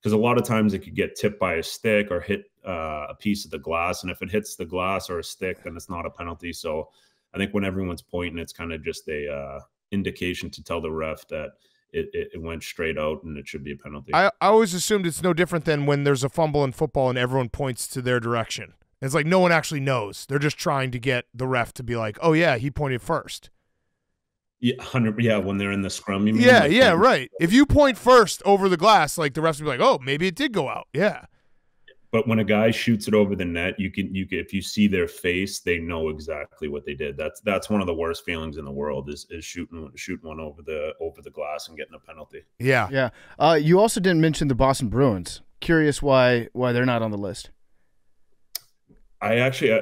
because a lot of times it could get tipped by a stick or hit uh, a piece of the glass, and if it hits the glass or a stick, then it's not a penalty. So I think when everyone's pointing, it's kind of just a uh, indication to tell the ref that it, it, it went straight out and it should be a penalty. I, I always assumed it's no different than when there's a fumble in football and everyone points to their direction. It's like no one actually knows. They're just trying to get the ref to be like, oh, yeah, he pointed first. yeah, hundred. Yeah, when they're in the scrum, you mean? Yeah, Like, yeah, right. If you point first over the glass, like the refs will be like, oh, maybe it did go out. Yeah. But when a guy shoots it over the net, you can you can if you see their face, they know exactly what they did. That's that's one of the worst feelings in the world is is shooting shooting one over the over the glass and getting a penalty. Yeah. Yeah. Uh, you also didn't mention the Boston Bruins. Curious why why they're not on the list. I actually uh,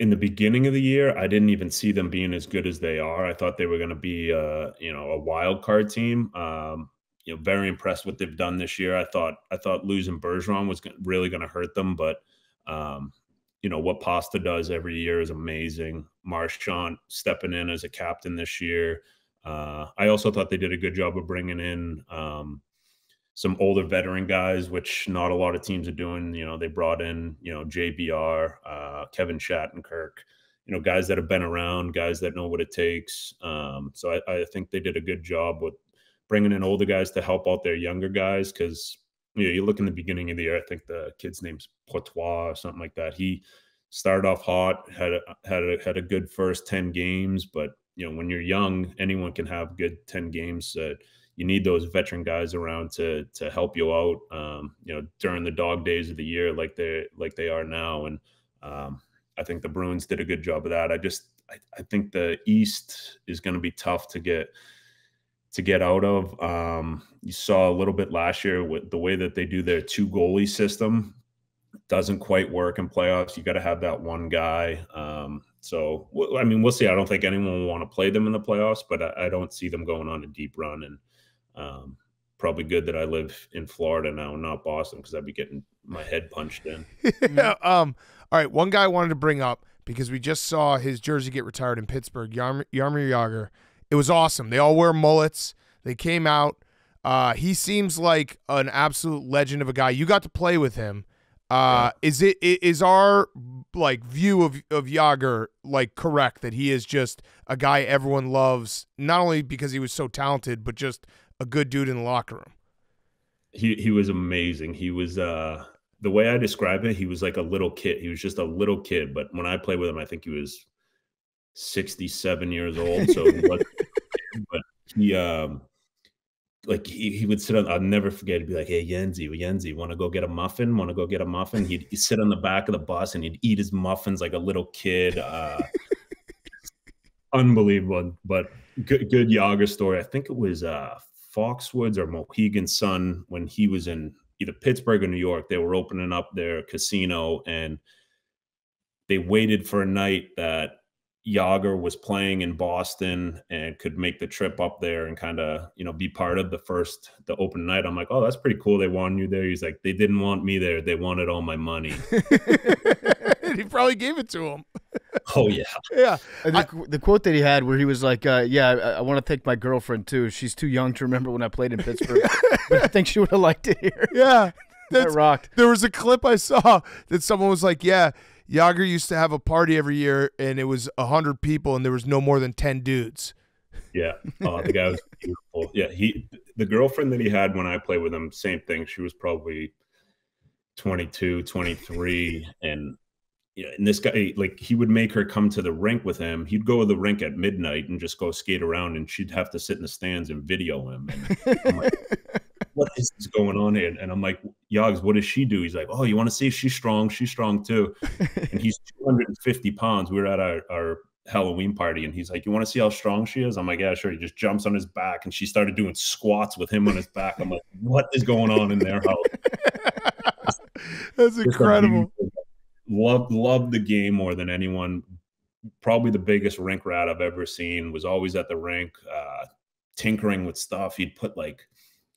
in the beginning of the year, I didn't even see them being as good as they are. I thought they were going to be uh, you know, a wild card team. Um, you know, very impressed with what they've done this year. I thought I thought losing Bergeron was really going to hurt them, but um, you know what Pasta does every year is amazing. Marchand stepping in as a captain this year. Uh, I also thought they did a good job of bringing in um, some older veteran guys, which not a lot of teams are doing. You know, they brought in, you know, JBR, uh, Kevin Shattenkirk, you know, guys that have been around, guys that know what it takes. Um, so I, I think they did a good job with bringing in older guys to help out their younger guys. Cause, you know, you look in the beginning of the year, I think the kid's name's Poitras or something like that. He started off hot, had a, had a, had a good first 10 games, but, you know, when you're young, anyone can have good 10 games. You need those veteran guys around to to help you out. Um, you know, during the dog days of the year, like they like they are now, and um, I think the Bruins did a good job of that. I just I, I think the East is going to be tough to get to get out of. Um, you saw a little bit last year with the way that they do their two goalie system doesn't quite work in playoffs. You got to have that one guy. Um, so I mean, we'll see. I don't think anyone will want to play them in the playoffs, but I, I don't see them going on a deep run. And um, probably good that I live in Florida now, not Boston, because I'd be getting my head punched in. yeah, um, all right, one guy I wanted to bring up because we just saw his jersey get retired in Pittsburgh, Yarm- Jaromir Jagr. It was awesome. They all wear mullets. They came out. Uh, he seems like an absolute legend of a guy. You got to play with him. Uh, is it is our like view of of Jagr like correct that he is just a guy everyone loves, not only because he was so talented, but just a good dude in the locker room. He he was amazing. He was uh the way I describe it, he was like a little kid. He was just a little kid, but when I played with him, I think he was 67 years old. So he but he um like he, he would sit on I'll never forget he'd be like, Hey Yenzi, Yenzi, wanna go get a muffin? Wanna go get a muffin? He'd, he'd sit on the back of the bus and he'd eat his muffins like a little kid. Uh unbelievable. But good good Jagr story. I think it was uh Foxwoods or Mohegan Sun when he was in either Pittsburgh or New York. They were opening up their casino and they waited for a night that Jagr was playing in Boston and could make the trip up there and kind of, you know, be part of the first the open night. I'm like, oh, that's pretty cool. They wanted you there. He's like, they didn't want me there. They wanted all my money. he probably gave it to him. oh yeah. Yeah. And the, the quote that he had where he was like, uh, "Yeah, I, I want to thank my girlfriend too. She's too young to remember when I played in Pittsburgh, but I think she would have liked it here." Yeah. That rocked. there was a clip I saw that someone was like, "Yeah, Jagr used to have a party every year, and it was hundred people, and there was no more than ten dudes." Yeah. Oh, the guy was beautiful. Yeah. He, the girlfriend that he had when I played with him, same thing. She was probably 22, 23. And, yeah, and this guy, like, he would make her come to the rink with him. He'd go to the rink at midnight and just go skate around, and she'd have to sit in the stands and video him. And like, what is going on here? And I'm like, Yogs, what does she do? He's like, oh, you want to see if she's strong? She's strong too. and he's 250 pounds. We were at our, our Halloween party, and he's like, you want to see how strong she is? I'm like, yeah, sure. He just jumps on his back, and she started doing squats with him on his back. I'm like, what is going on in their house? That's incredible. Love love the game more than anyone. Probably the biggest rink rat I've ever seen. Was always at the rink, uh, tinkering with stuff. He'd put like,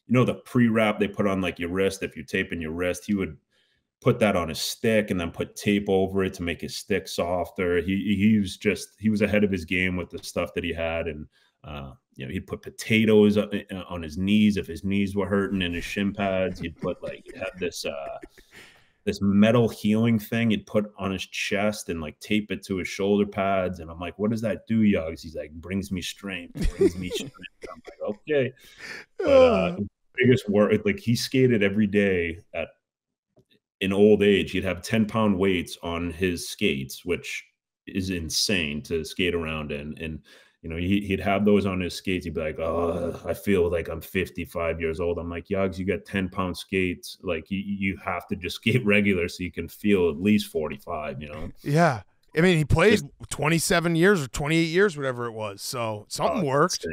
you know, the pre-wrap they put on like your wrist. If you're taping your wrist, he would put that on his stick and then put tape over it to make his stick softer. He he was just he was ahead of his game with the stuff that he had, and uh, you know he'd put potatoes on on his knees if his knees were hurting and his shin pads. He'd put like he had this uh, this metal healing thing he'd put on his chest and like tape it to his shoulder pads. And I'm like, what does that do, Yogs? He's like, brings me strength, brings me strength. I'm like, okay. But uh, biggest work, like he skated every day at in old age. He'd have 10 pound weights on his skates, which is insane to skate around in. And you know, he, he'd have those on his skates. He'd be like, "Oh, I feel like I'm 55 years old." I'm like, "Yogs, you got 10 pound skates. Like, you, you have to just skate regular so you can feel at least 45." You know? Yeah. I mean, he played 27 years or 28 years, whatever it was. So something Oh, worked.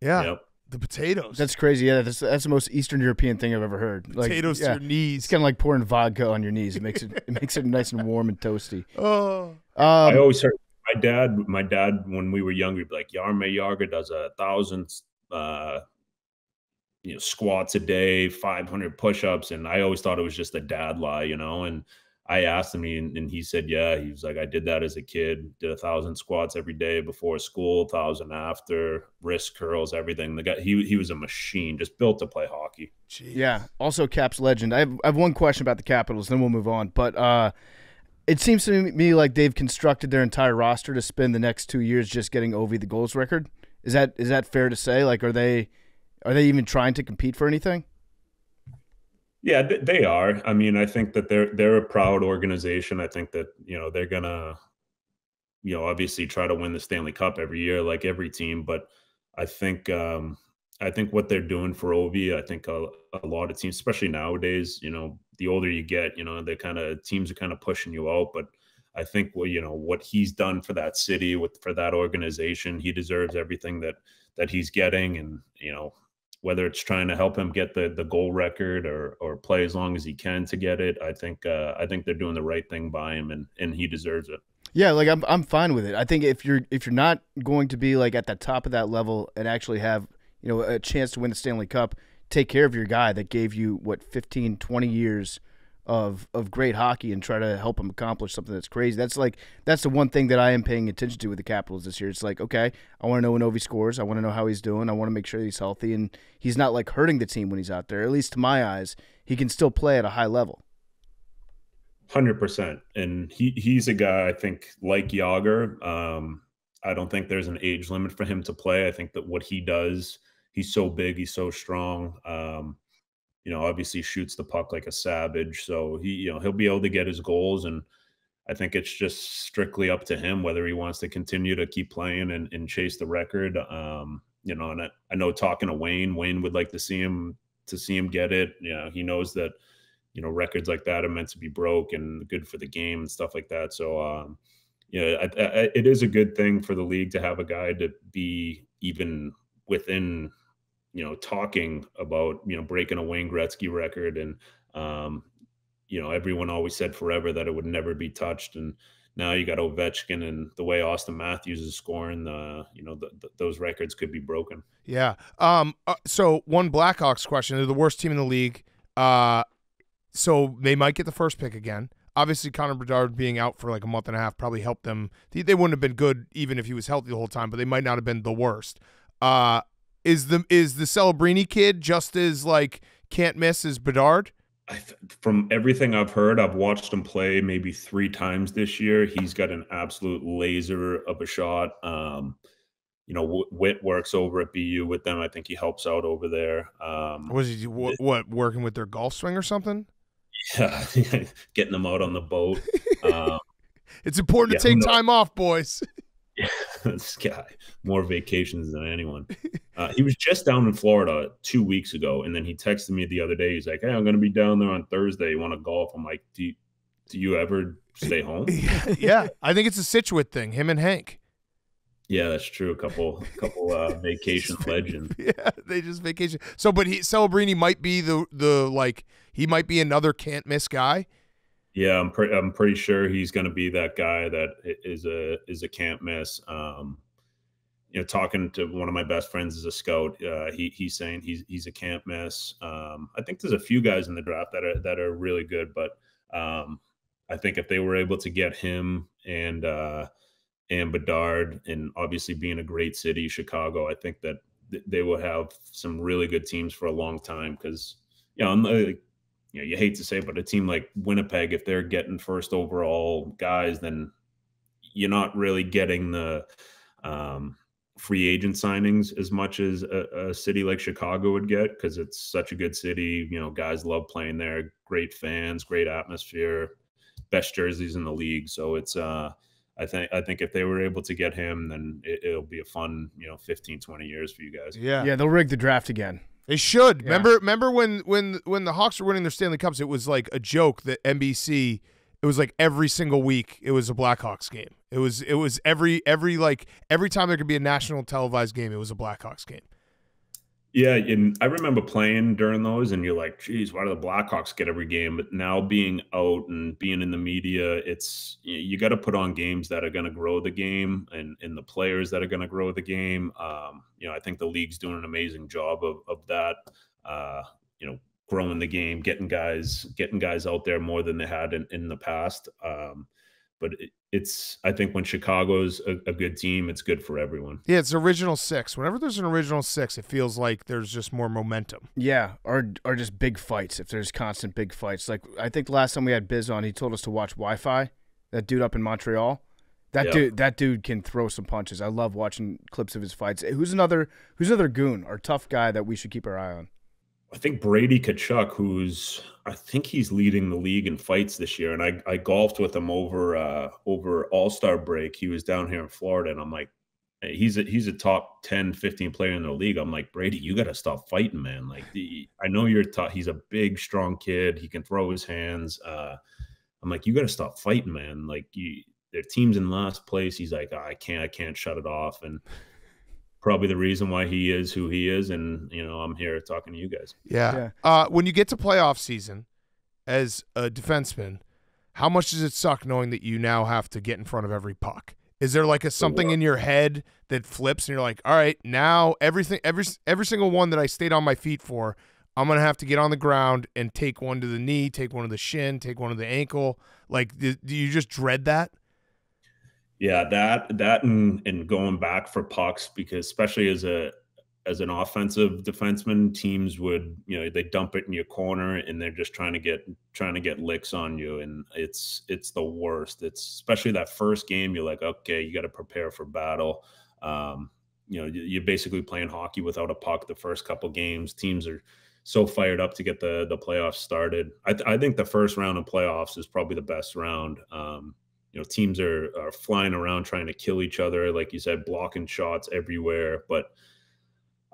Yeah. Yep. The potatoes. That's crazy. Yeah, that's that's the most Eastern European thing I've ever heard. Like, potatoes yeah, to your knees. It's kind of like pouring vodka on your knees. It makes it it makes it nice and warm and toasty. oh. I Um, always heard my dad. My dad, when we were younger, would be like, "Jaromir Jagr does a thousand, uh, you know, squats a day, 500 push-ups," and I always thought it was just a dad lie, you know. And I asked him, and, and he said, "Yeah." He was like, "I did that as a kid. Did a thousand squats every day before school, thousand after, wrist curls, everything. The guy, he he was a machine, just built to play hockey." Jeez. Yeah. Also, Caps legend. I have, I have one question about the Capitals, then we'll move on. But uh, it seems to me like they've constructed their entire roster to spend the next two years just getting Ovi the goals record. Is that is that fair to say? Like, are they are they even trying to compete for anything? Yeah, they are. I mean, I think that they're they're a proud organization. I think that you know they're gonna, you know, obviously try to win the Stanley Cup every year, like every team. But I think um, I think what they're doing for Ovi, I think a, a lot of teams, especially nowadays, you know, the older you get, you know, they kind of teams are kind of pushing you out. But I think well, you know, what he's done for that city, with for that organization, he deserves everything that that he's getting, and you know, whether it's trying to help him get the the goal record or or play as long as he can to get it. I think uh, I think they're doing the right thing by him, and and he deserves it. Yeah, like I'm I'm fine with it. I think if you're if you're not going to be like at the top of that level and actually have, you know, a chance to win the Stanley Cup, take care of your guy that gave you what 15, 20 years of of great hockey and try to help him accomplish something that's crazy. That's like that's the one thing that I am paying attention to with the Capitals this year. It's like, okay, I want to know when Ovi scores. I want to know how he's doing. I want to make sure he's healthy and he's not like hurting the team when he's out there. At least to my eyes, he can still play at a high level. Hundred percent, and he he's a guy I think like Jagr. Um, I don't think there's an age limit for him to play. I think that what he does, he's so big, he's so strong. Um, you know, obviously shoots the puck like a savage. So he, you know, he'll be able to get his goals. And I think it's just strictly up to him whether he wants to continue to keep playing and, and chase the record. Um, you know, and I, I know talking to Wayne, Wayne would like to see him to see him get it. You know, he knows that, you know, records like that are meant to be broke and good for the game and stuff like that. So, um, yeah, I, I, it is a good thing for the league to have a guy to be even within you know, talking about, you know, breaking a Wayne Gretzky record. And, um, you know, everyone always said forever that it would never be touched. And now you got Ovechkin and the way Auston Matthews is scoring, the, you know, the, the, those records could be broken. Yeah. Um. Uh, so one Blackhawks question: They're the worst team in the league. Uh, so they might get the first pick again. Obviously, Connor Bedard being out for like a month and a half probably helped them. They, they wouldn't have been good even if he was healthy the whole time, but they might not have been the worst. Uh, is the is the Celebrini kid just as like can't miss as Bedard? I th- from everything I've heard, I've watched him play maybe three times this year. He's got an absolute laser of a shot. Um, you know, Whit works over at BU with them. I think he helps out over there. Um, Was he what, what working with their golf swing or something? yeah, getting them out on the boat. Um, It's important Yeah, to take knows? time off, boys. this guy more vacations than anyone. Uh, he was just down in Florida two weeks ago, and then he texted me the other day. He's like, "Hey, I'm going to be down there on Thursday. You want to golf?" I'm like, "Do you, do you ever stay home?" yeah, I think it's a Scituate thing. Him and Hank. yeah, that's true. A couple, couple uh, vacation legends. Yeah, they just vacation. So, but he Celebrini might be the the like he might be another can't miss guy. Yeah, I'm pretty. I'm pretty sure he's going to be that guy that is a is a can't miss. Um, you know, talking to one of my best friends as a scout, uh, he he's saying he's he's a can't miss. Um, I think there's a few guys in the draft that are that are really good, but um, I think if they were able to get him and uh, and Bedard, and obviously being a great city, Chicago, I think that th- they will have some really good teams for a long time because you know, I'm, you know, you hate to say, it, but a team like Winnipeg, if they're getting first overall guys, then you're not really getting the um, free agent signings as much as a, a city like Chicago would get because it's such a good city. You know, guys love playing there, great fans, great atmosphere, best jerseys in the league. So it's, uh, I think, I think if they were able to get him, then it, it'll be a fun, you know, 15, 20 years for you guys. Yeah, Yeah, they'll rig the draft again. They should. Yeah. Remember remember when when when the Hawks were winning their Stanley Cups, it was like a joke that NBC it was like every single week it was a Blackhawks game. It was it was every every like every time there could be a national televised game, it was a Blackhawks game. Yeah, and I remember playing during those, and you're like, "Geez, why do the Blackhawks get every game?" But now being out and being in the media, it's you, got to put on games that are going to grow the game, and and the players that are going to grow the game. Um, you know, I think the league's doing an amazing job of of that. Uh, you know, growing the game, getting guys getting guys out there more than they had in, in the past. Um, but it, it's I think when Chicago's a, a good team, it's good for everyone. Yeah, it's original six. Whenever there's an original six, it feels like there's just more momentum. Yeah, or or just big fights. If there's constant big fights, like I think last time we had Biz on, he told us to watch Wi-Fi. That dude up in Montreal, that Yeah. dude, that dude can throw some punches. I love watching clips of his fights. Who's another Who's another goon or tough guy that we should keep our eye on? I think Brady Tkachuk, who's I think he's leading the league in fights this year, and I, I golfed with him over uh, over All Star break. He was down here in Florida, and I'm like, he's a he's a top 10, 15 player in the league. I'm like, Brady, you got to stop fighting, man. Like, the, I know you're tough. He's a big, strong kid. He can throw his hands. Uh, I'm like, you got to stop fighting, man. Like, you their team's in last place. He's like, I can't, I can't shut it off, and probably the reason why he is who he is. And you know, I'm here talking to you guys. Yeah. Yeah. Uh, when you get to playoff season as a defenseman, how much does it suck knowing that you now have to get in front of every puck? Is there like a something in your head that flips and you're like, all right, now everything, every every single one that I stayed on my feet for, I'm gonna have to get on the ground and take one to the knee, take one to the shin, take one to the ankle. Like, do, do you just dread that? Yeah, that that and and going back for pucks because especially as a as an offensive defenseman, teams would you know they dump it in your corner and they're just trying to get trying to get licks on you and it's it's the worst. It's especially that first game. You're like, okay, you got to prepare for battle. Um, you know, you- you're basically playing hockey without a puck the first couple games. Teams are so fired up to get the the playoffs started. I, th- I think the first round of playoffs is probably the best round. Um, you know, teams are are flying around trying to kill each other, like you said, blocking shots everywhere. But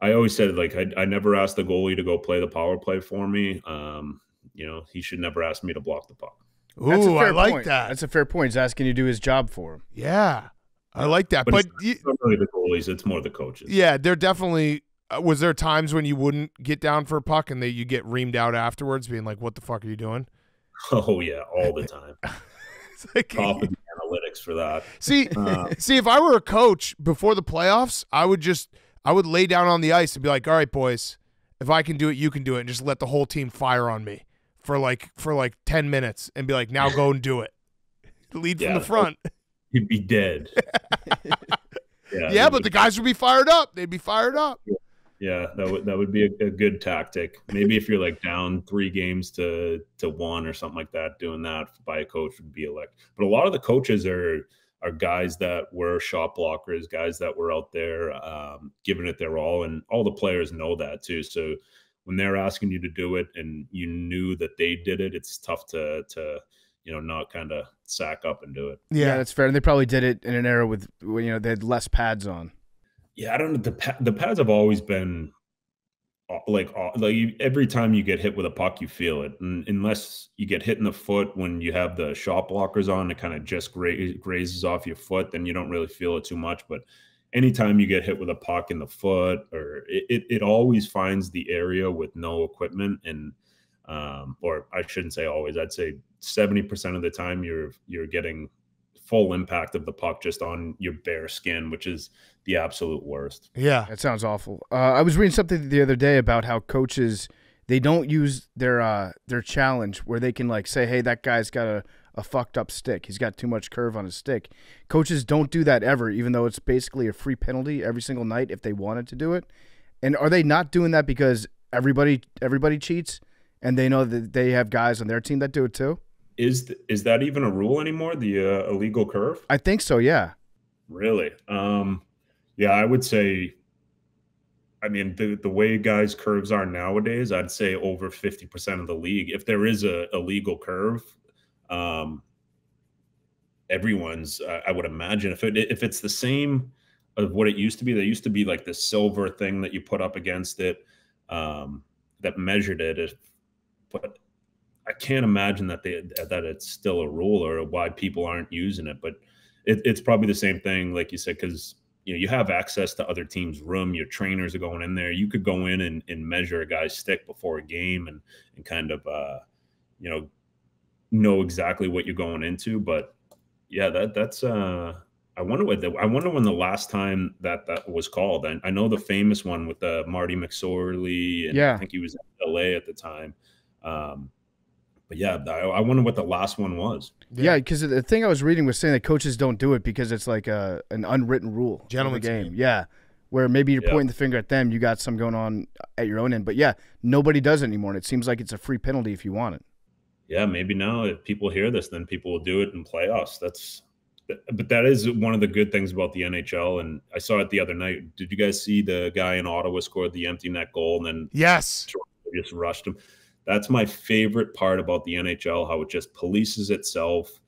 I always said like I, I never asked the goalie to go play the power play for me. Um, you know, he should never ask me to block the puck. That's a Ooh, I fair like point. that. That's a fair point. He's asking you to do his job for him. yeah, I like that. But, But, it's, you, not really the goalies; it's more the coaches. Yeah, there definitely uh, was there times when you wouldn't get down for a puck and that you get reamed out afterwards, being like, "What the fuck are you doing?" Oh yeah, all the time. Like, analytics for that. see, Uh, see, if I were a coach before the playoffs, I would just I would lay down on the ice and be like, "All right, boys, if I can do it, you can do it," and just let the whole team fire on me for like for like ten minutes and be like, "Now go and do it." Lead from the front. He'd be dead. yeah, Yeah, but the guys would be fired up. They'd be fired up. Yeah, that would that would be a, a good tactic. Maybe if you're like down three games to to one or something like that, doing that by a coach would be elect. But a lot of the coaches are are guys that were shot blockers, guys that were out there um, giving it their all, and all the players know that too. So when they're asking you to do it, and you knew that they did it, it's tough to to you know not kind of sack up and do it. Yeah. that's fair. And they probably did it in an era with when you know they had less pads on. Yeah, I don't know. The the pads have always been uh, like uh, like every time you get hit with a puck, you feel it, and unless you get hit in the foot when you have the shot blockers on, it kind of just gra- grazes off your foot, then you don't really feel it too much. But anytime you get hit with a puck in the foot, or it, it, it always finds the area with no equipment, and um, or I shouldn't say always. I'd say seventy percent of the time you're you're getting full impact of the puck just on your bare skin, which is the absolute worst. Yeah. That sounds awful. Uh, I was reading something the other day about how coaches they don't use their uh, their challenge where they can like say, "Hey, that guy's got a, a fucked up stick. He's got too much curve on his stick." Coaches don't do that ever, even though it's basically a free penalty every single night if they wanted to do it. And are they not doing that because everybody everybody cheats and they know that they have guys on their team that do it too? Is th- is that even a rule anymore? The uh, illegal curve? I think so. Yeah. Really? Um, yeah, I would say. I mean, the the way guys' curves are nowadays, I'd say over fifty percent of the league. If there is a, a legal curve, um, everyone's. I I would imagine if it if it's the same of what it used to be, there used to be like the silver thing that you put up against it, um, that measured it. If, but I can't imagine that they that it's still a rule or why people aren't using it. But it, it's probably the same thing, like you said, because you know you have access to other teams' room. Your trainers are going in there. You could go in and, and measure a guy's stick before a game and and kind of uh, you know know exactly what you're going into. But yeah, that that's uh I wonder what the, I wonder when the last time that that was called. I, I know the famous one with the Marty McSorley, and Yeah. I think he was in LA at the time. Um, but yeah, I, I wonder what the last one was. Yeah, because the thing I was reading was saying that coaches don't do it because it's like a an unwritten rule of the Gentleman's game. game. Yeah, where maybe you're Yeah. pointing the finger at them, you got some going on at your own end. But yeah, nobody does it anymore, and it seems like it's a free penalty if you want it. yeah, maybe now if people hear this, then people will do it in playoffs. That's, but that is one of the good things about the NHL. And I saw it the other night. Did you guys see the guy in Ottawa scored the empty net goal and then Yes. Just rushed him? That's my favorite part about the NHL, how it just polices itself.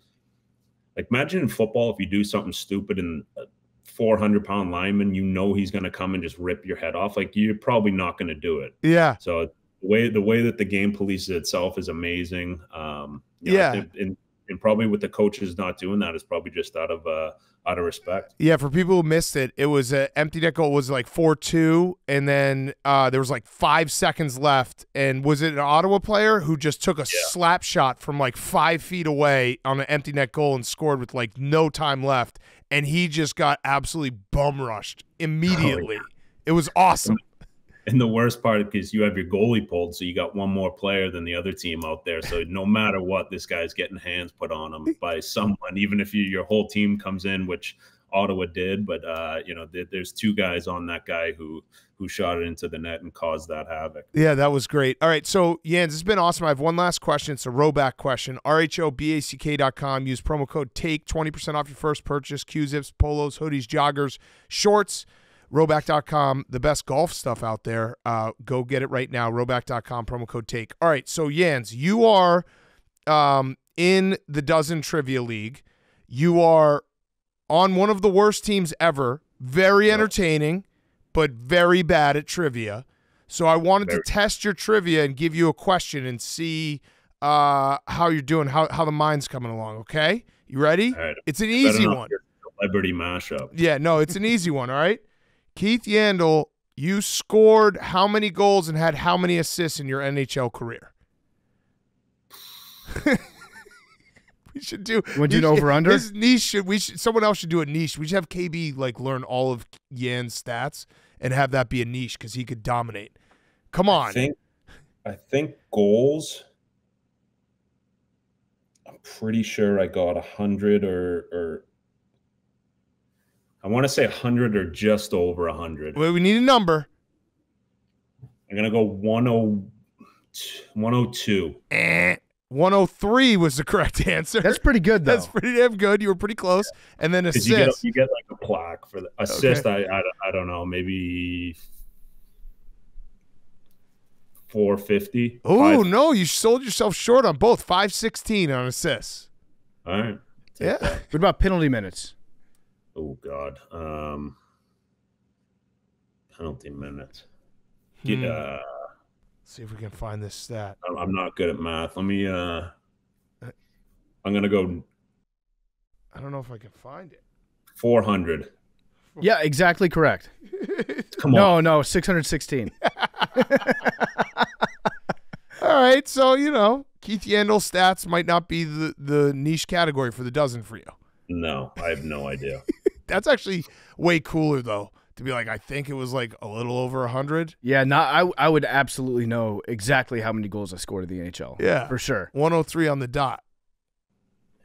Like imagine in football if you do something stupid and a 400 pound lineman, you know he's going to come and just rip your head off. Like you're probably not going to do it. Yeah. So the way the way that the game polices itself is amazing. Um, you know, Yeah. And probably with the coaches not doing that is probably just out of uh, out of respect. Yeah, for people who missed it, it was an empty net goal was like four two, and then uh, there was like five seconds left, and was it an Ottawa player who just took a slap shot from like five feet away on an empty net goal and scored with like no time left, and he just got absolutely bum rushed immediately. It was awesome. And the worst part is you have your goalie pulled, so you got one more player than the other team out there. So no matter what, this guy's getting hands put on him by someone, even if you, your whole team comes in, which Ottawa did. But uh, you know, there, there's two guys on that guy who who shot it into the net and caused that havoc. Yeah, that was great. All right, so Jens, it's been awesome. I have one last question. It's a Rhoback question. RHOBACK.com. Use promo code TAKE, 20% off your first purchase. Q-zips, polos, hoodies, joggers, shorts. Rhoback.com, the best golf stuff out there. Uh, go get it right now. Rhoback.com, promo code TAKE. All right, so Yans, you are um, in the Dozen Trivia League. You are on one of the worst teams ever. Very entertaining, but very bad at trivia. So I wanted to test your trivia and give you a question and see uh, how you're doing, how, how the mind's coming along. Okay, you ready? Right. It's an easy one. Celebrity mashup. Yeah, no, it's an easy one. All right, Keith Yandle, you scored how many goals and had how many assists in your NHL career? we should do. Wanna do an over-under? His niche should we should someone else should do a niche. We should have KB like learn all of Yan's stats and have that be a niche because he could dominate. Come on, I think I think goals. I'm pretty sure I got a hundred or or I want to say hundred or just over hundred. Well, we need a number. I'm gonna go 10 102. Eh. 103 was the correct answer. That's pretty good though. That's pretty damn good. You were pretty close. And then Because you get assist. you get like a plaque for the assist. I, I I don't know maybe 450. Oh, no, you sold yourself short on both. 516 on assists. All right. Yeah. what about penalty minutes? Oh God. Um, penalty minutes. Get, Hmm. uh, See if we can find this stat. I'm- I'm not good at math. Let me. Uh, I'm gonna go I don't know if I can find it. 400. Yeah, exactly correct. Come no, on. No, no, 616. All right, so you know, Keith Yandle stats might not be the, the niche category for the dozen for you. No, I have no idea. That's actually way cooler though. To be like, I think it was like a little over hundred. yeah, not I I would absolutely know exactly how many goals I scored in the NHL. Yeah. For sure. 103 on the dot.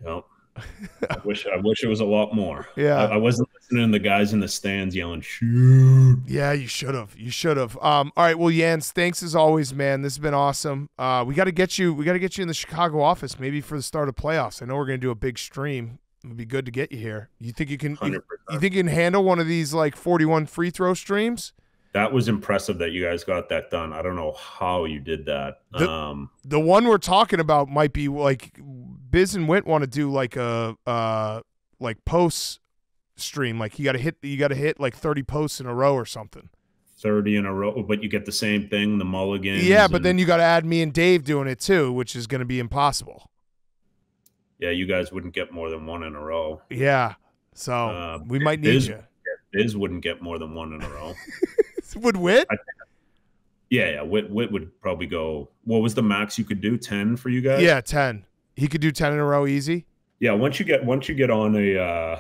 Yep. I wish I wish it was a lot more. Yeah. I, I wasn't listening to the guys in the stands yelling shoot. Yeah, you should have. You should have. Um, all right. Well, Jans, thanks as always, man. This has been awesome. Uh, we got to get you. We got to get you in the Chicago office, maybe for the start of playoffs. I know we're gonna do a big stream. It would be good to get you here. You think you can? You, you think you can handle one of these like forty-one free throw streams? That was impressive that you guys got that done. I don't know how you did that. The- um, The one we're talking about might be like Biz and Wint want to do like a uh like posts stream. Like you got to hit. You got to hit like thirty posts in a row or something. 30 in a row, but you get the same thing, the mulligans. Yeah, but then you got to add me and Dave doing it too, which is going to be impossible. Yeah, you guys wouldn't get more than one in a row. Yeah. So Uh, we might need Biz- you. Biz wouldn't get more than one in a row. Would Whit? yeah, yeah. Whit, Whit would probably go. What was the max you could do? Ten for you guys? Yeah, ten. He could do ten in a row easy. yeah. Once you get once you get on a, uh,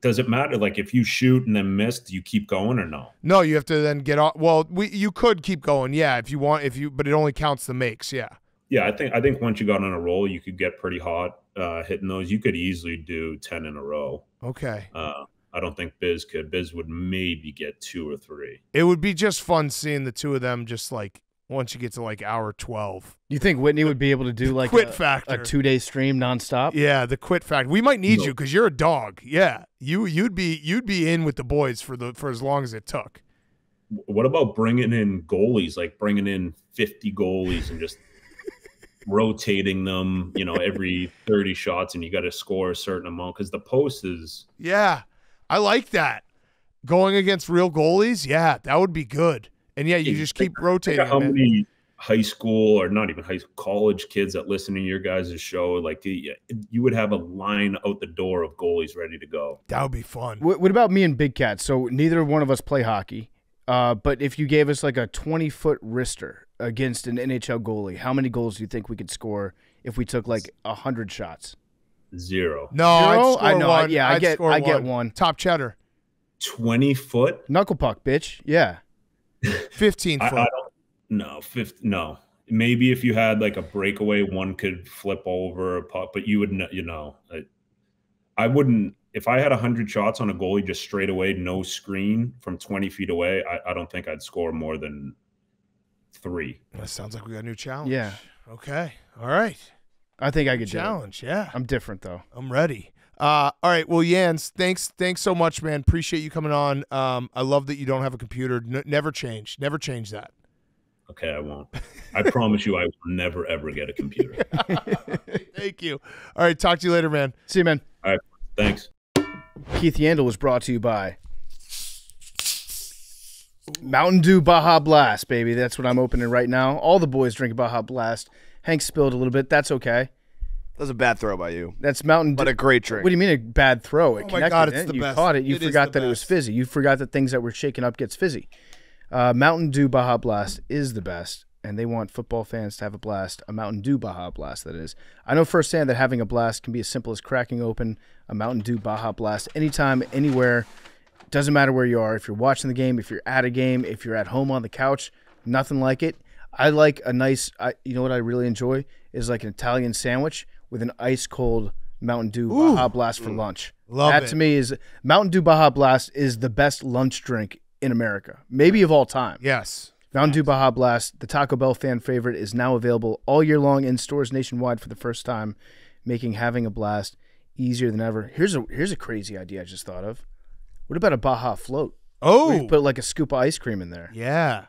does it matter? Like if you shoot and then miss, do you keep going or no? No, you have to then get off. Well, we you could keep going. Yeah, if you want. If you, but it only counts the makes. Yeah. yeah, I think I think once you got on a roll, you could get pretty hot uh, hitting those. You could easily do ten in a row. Okay. Uh, I don't think Biz could. Biz would maybe get two or three. It would be just fun seeing the two of them just like once you get to like hour 12. You think Whitney would be able to do like quit a, factor. a two day stream nonstop? Yeah, the quit fact. We might need No. you because you're a dog. Yeah, you you'd be you'd be in with the boys for the for as long as it took. What about bringing in goalies? Like bringing in fifty goalies and just rotating them. You know, every thirty shots, and you got to score a certain amount because the post is Yeah, I like that. Going against real goalies, yeah, that would be good. And yeah, you Yeah, just think- keep rotating. how them in. many high school or not even high school college kids that listen to your guys' show like you would have a line out the door of goalies ready to go That would be fun. What, what about me and Big Cat? So neither one of us play hockey. Uh, but if you gave us like a 20 foot wrister against an NHL goalie, how many goals do you think we could score if we took like a hundred shots? zero No, I'd Zero? score I know, I- one. yeah, I I'd get- I get one. Top cheddar, 20 foot Knuckle puck, bitch. Yeah. fifteen foot. I don't no fifth no maybe if you had like a breakaway one could flip over a puck but you would kn- you know I, I wouldn't if i had 100 shots on a goalie just straight away no screen from 20 feet away i, I don't think i'd score more than three that sounds like we got a new challenge. Yeah. Okay. All right. I think I could do it. Challenge. Yeah. I'm different though. I'm ready. Uh, all right. Well, Jans, thanks, thanks so much, man. Appreciate you coming on. Um, I love that you don't have a computer. N- never change. Never change that. okay i won't i promise you i will never ever get a computer Thank you. All right. Talk to you later, man. See you, man. all right thanks Keith Yandle was brought to you by Mountain Dew Baja Blast, baby. That's what I'm opening right now. All the boys drink Baja Blast. Hank spilled a little bit. That's okay. That was a bad throw by you, That's Mountain Dew. but a great drink. What do you mean a bad throw? It Oh my God, it's didn't the you best. caught it. You It is forgot the that it was best. fizzy. You forgot that things that were shaken up gets fizzy. Uh, Mountain Dew Baja Blast is the best, and they want football fans to have a blast. A Mountain Dew Baja Blast, that is. I know firsthand that having a blast can be as simple as cracking open a Mountain Dew Baja Blast anytime, anywhere. Doesn't matter where you are. If you're watching the game, if you're at a game, if you're at home on the couch, nothing like it. I like a nice. I, you know what I really enjoy is like an Italian sandwich with an ice cold Mountain Dew Baja Blast for lunch. Love that it. to me is Mountain Dew Baja Blast is the best lunch drink in America, maybe of all time. Yes. Mountain Dew Baja Blast, the Taco Bell fan favorite, is now available all year long in stores nationwide for the first time, making having a blast easier than ever. Here's a here's a crazy idea I just thought of. What about a Baja float? Where Oh. you put like a scoop of ice cream in there. yeah.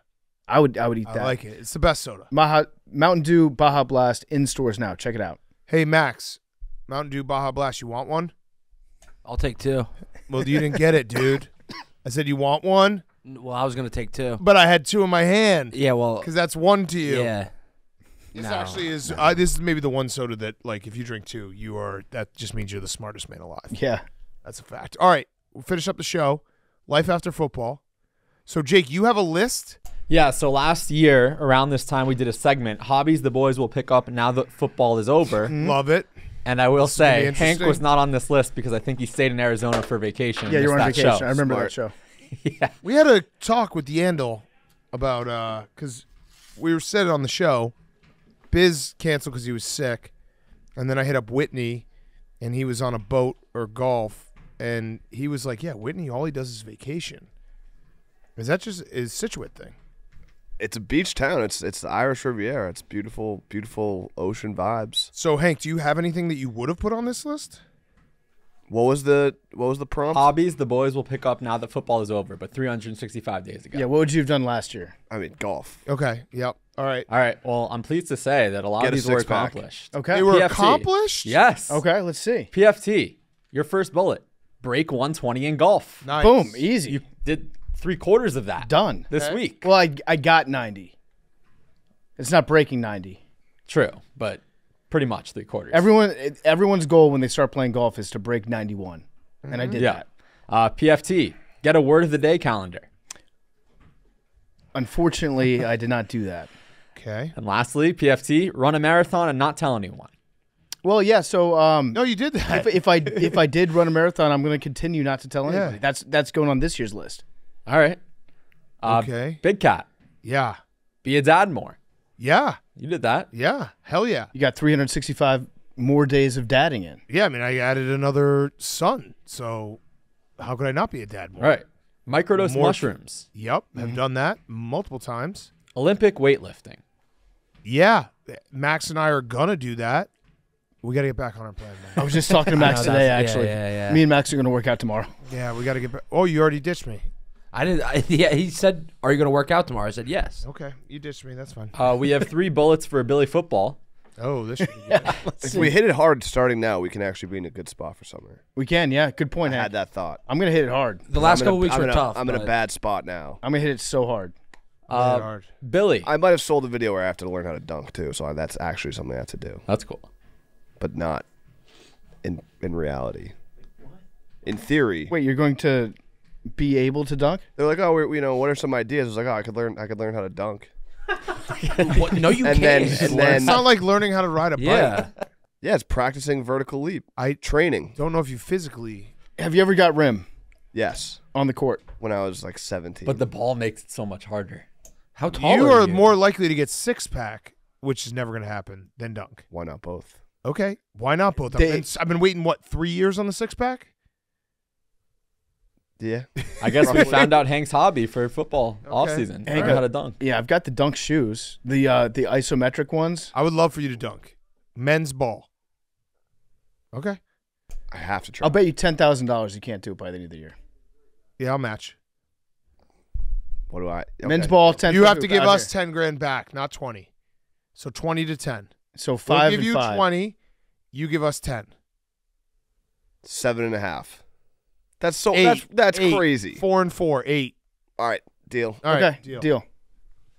I would I would eat that. I like it. It's the best soda. Baja, Mountain Dew Baja Blast in stores now. Check it out. Hey, Max. Mountain Dew Baja Blast. You want one? I'll take two. Well, you didn't get it, dude. I said you want one, Well, I was gonna take two. but I had two in my hand Yeah, well, because that's one to you. yeah. This No, actually is. Uh, this is maybe the one soda that, like, if you drink two, you are. That just means you're the smartest man alive. Yeah. That's a fact. All right, we'll finish up the show. Life after football. So, Jake, you have a list. Yeah, so last year around this time we did a segment, hobbies the boys will pick up now that football is over. Love it. And I will gonna say Hank was not on this list because I think he stayed in Arizona for vacation. Yeah, you're on vacation. show. I remember Smart. that show. yeah. We had a talk with Yandle about uh because we were said on the show. Biz canceled because he was sick, and then I hit up Whitney, and he was on a boat or golf, and he was like, "Yeah, Whitney, all he does is vacation." Is that just is Scituate thing? it's a beach town. It's it's the Irish Riviera. It's beautiful, beautiful ocean vibes. So Hank, do you have anything that you would have put on this list? What was the what was the prompt? Hobbies the boys will pick up now that football is over, but 365 days ago. Yeah, what would you have done last year? I mean, golf. Okay. Yep. All right. All right. Well, I'm pleased to say that a lot Get of these were six-pack. accomplished. Okay. They were PFT. accomplished. Yes. Okay, let's see. PFT, your first bullet, break 120 in golf. Nice. Boom, easy. You did three quarters of that Done. this Okay. week. Well, I I got 90. It's not breaking 90. True, but pretty much three quarters. Everyone everyone's goal when they start playing golf is to break 91. And I did yeah. that. Uh, PFT, get a word of the day calendar. Unfortunately, I did not do that. Okay. And lastly, PFT, run a marathon and not tell anyone. Well, yeah, so um No, you did that. if, if I if I did run a marathon, I'm going to continue not to tell anybody. Yeah. That's that's going on this year's list. All right. Uh, Okay. Big Cat, yeah. be a dad more. Yeah. You did that. Yeah, hell yeah. You got 365 more days of dadding in. Yeah, I mean, I added another son, so how could I not be a dad? More? All right. Microdose More- mushrooms. Yep, have done that multiple times. Olympic weightlifting. Yeah, Max and I are gonna do that. We got to get back on our plan, Man. I was just talking to Max know, today, that's- actually. Yeah, yeah, yeah. Me and Max are going to work out tomorrow. yeah, we got to get back. Oh, you already ditched me. I didn't. I, yeah, he said, "Are you going to work out tomorrow?" I said, "Yes." Okay, you ditched me. That's fine. Uh, we have three bullets for Billy football. Oh, this should be good. If we hit it hard starting now, we can actually be in a good spot for summer. We can, yeah. Good point, I Hank. had that thought. I'm going to hit it hard. The last I'm a- couple weeks I'm were in a- tough. I'm in a bad spot now. I'm going to hit it so hard. Uh, hard. Billy. I might have sold a video where I have to learn how to dunk too, so that's actually something I have to do, That's cool. But not in in reality. In theory, Wait, you're going to be able to dunk? they're like, "Oh, we're, you know, what are some ideas?" I was like, "Oh, I could learn. I could learn how to dunk." What? No, you And can't. then- and then- It's not like learning how to ride a bike. yeah. Yeah, it's practicing vertical leap. I Training. don't know if you physically. Have you ever got rim Yes, on the court? when I was like 17. But the ball makes it so much harder. How tall you are, are you? more likely to get six pack, which is never going to happen, than dunk. why not both? Okay, why not both? I've They- been, I've been waiting what three years on the six pack. Yeah. I guess we found out Hank's hobby for football off season. Hank, Learn uh, how to dunk. Yeah, I've got the dunk shoes, the uh, the isometric ones. I would love for you to dunk men's ball. Okay, I have to try. I'll bet you ten thousand dollars you can't do it by the end of the year. yeah, I'll match. What do I? Men's ball ten. you have to give us here. ten grand back, not twenty. So twenty to ten. So We'll five give and you five. twenty. You give us ten. seven and a half. That's so. Eight, that's that's eight, crazy. Four and four, eight. All right, deal. All right, okay, deal. deal.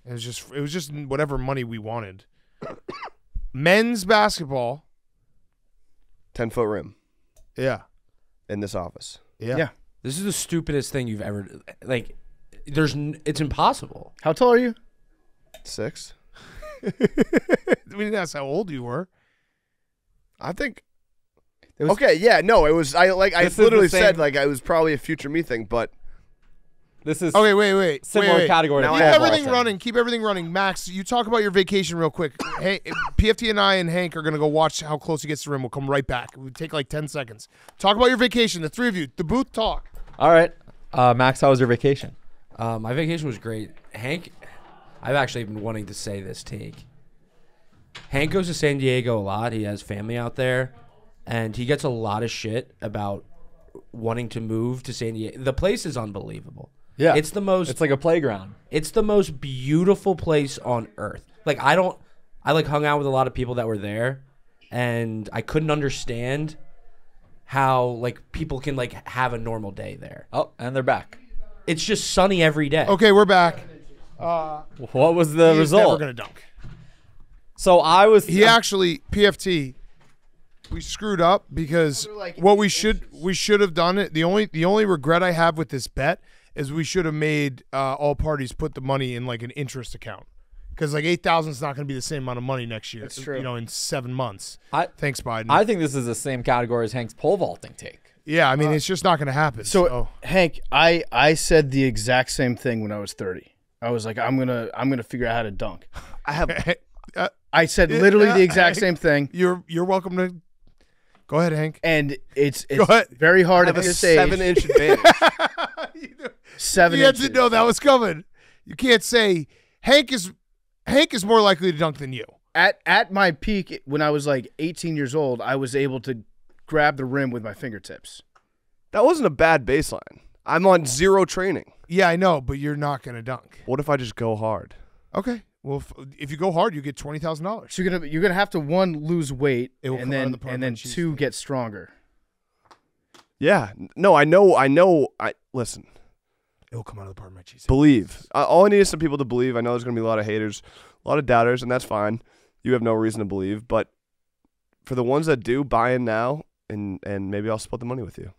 It was just it was just whatever money we wanted. Men's basketball. Ten foot rim Yeah. in this office. Yeah. Yeah. This is the stupidest thing you've ever. Like, there's. n- It's impossible. How tall are you? Six. we didn't ask how old you were. I think. It was- okay. Yeah. No. It was. I like. I This is the literally said like I was probably a future me thing, but This is Okay, wait, wait. similar wait, wait. category. Now Keep everything running. Keep everything running. Max, you talk about your vacation real quick. hey, PFT and I and Hank are gonna go watch how close he gets to the rim. We'll come right back. We'll take like ten seconds. Talk about your vacation. The three of you. The booth talk. All right. Uh, Max, how was your vacation? Uh, my vacation was great. Hank, I've actually been wanting to say this take. Hank goes to San Diego a lot. He has family out there, and he gets a lot of shit about wanting to move to San Diego. The place is unbelievable. Yeah. it's the most. It's like a playground. it's the most beautiful place on earth. Like I don't I like hung out with a lot of people that were there and I couldn't understand how like people can like have a normal day there. Oh, and they're back. It's just sunny every day. Okay, we're back. What was the He's result? never gonna dunk. so I was. He actually PFT. We screwed up because like what we should we should have done it. The only the only regret I have with this bet is we should have made uh, all parties put the money in like an interest account because like eight thousand is not going to be the same amount of money next year. That's true. You know, in seven months. I, Thanks, Biden. I think this is the same category as Hank's pole vaulting take. yeah, I mean it's just not going to happen. So, So, Hank, I I said the exact same thing when I was 30. I was like, I'm gonna I'm gonna figure out how to dunk. I have. uh, I said Yeah, literally the exact I- same thing, you're you're welcome to go ahead, Hank. and it's Go it's ahead. very hard I at have a this age. seven inch advantage. seven you had to know that was coming. You can't say Hank is Hank is more likely to dunk than you. at at my peak when I was like 18 years old, I was able to grab the rim with my fingertips. that wasn't a bad baseline. I'm on zero training. Yeah, I know, but you're not going to dunk. What if I just go hard? Okay. Well, if, if you go hard, you get twenty thousand dollars. So you're gonna you're gonna have to one lose weight It will and come out of then the and of my then cheese two thing. get stronger. Yeah. No, I know. I know. I listen. It will come out of the part of my cheese. Believe. Uh, all I need is some people to believe. I know there's going to be a lot of haters, a lot of doubters, and that's fine. You have no reason to believe, but for the ones that do, buy in now, and and maybe I'll split the money with you.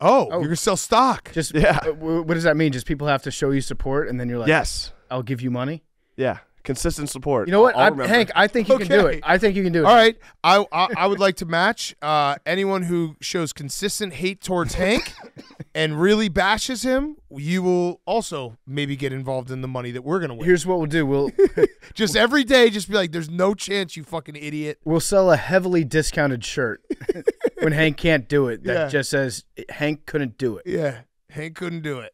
Oh, Oh. you're gonna sell stock. Just Yeah. uh, what does that mean? Just people have to show you support, and then you're like, yes. I'll give you money. Yeah. Consistent support. You know what, I'll Hank? I think you can do it. I think you can do it. All right, I, I I would like to match uh, anyone who shows consistent hate towards Hank and really bashes him, you will also maybe get involved in the money that we're gonna win. Here's what we'll do. We'll just every day, just be like, "There's no chance, you fucking idiot." we'll sell a heavily discounted shirt when Hank can't do it that Yeah. just says Hank couldn't do it. Yeah, Hank couldn't do it.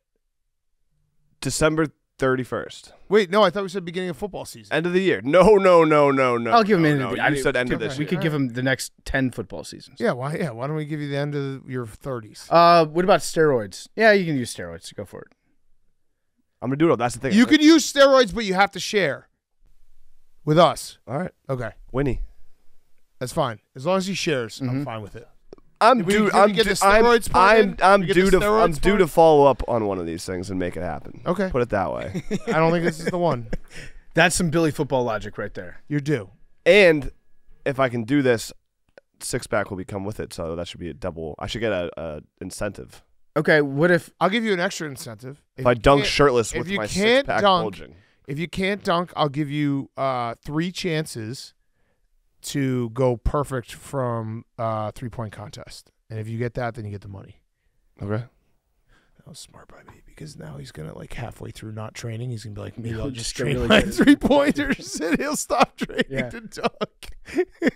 December 31st. Wait, no, I thought we said beginning of football season. End of the year. No, no, no, no, no. I'll give him no, end no. of the- You I- said end of okay. this We year. could give him the next ten football seasons. Yeah, why? Yeah, why don't we give you the end of your 30s? Uh, what about steroids? Yeah, you can use steroids. Go for it. I'm gonna do it. all. That's the thing. you can use steroids, but you have to share with us. All right, Okay, Winnie. that's fine. As long as he shares, I'm fine with it. I'm we- due. we I'm get due. the I'm, I'm. I'm get due the to. I'm steroids due to follow up on one of these things and make it happen. Okay. Put it that way. I don't think this is the one. That's some Billy football logic right there. You're due. and if I can do this, six pack will become with it. So that should be a double. I should get a, a incentive Okay, what if I'll give you an extra incentive. if I you dunk can't- shirtless if with you my can't six pack dunk, bulging. If you can't dunk, I'll give you uh, three chances to go perfect from uh, three point contest. And if you get that, then you get the money. Okay. That was smart by me because now he's gonna like halfway through not training, he's gonna be like, maybe He'll I'll just just train really my good. three pointers and he'll stop training Yeah. to dunk.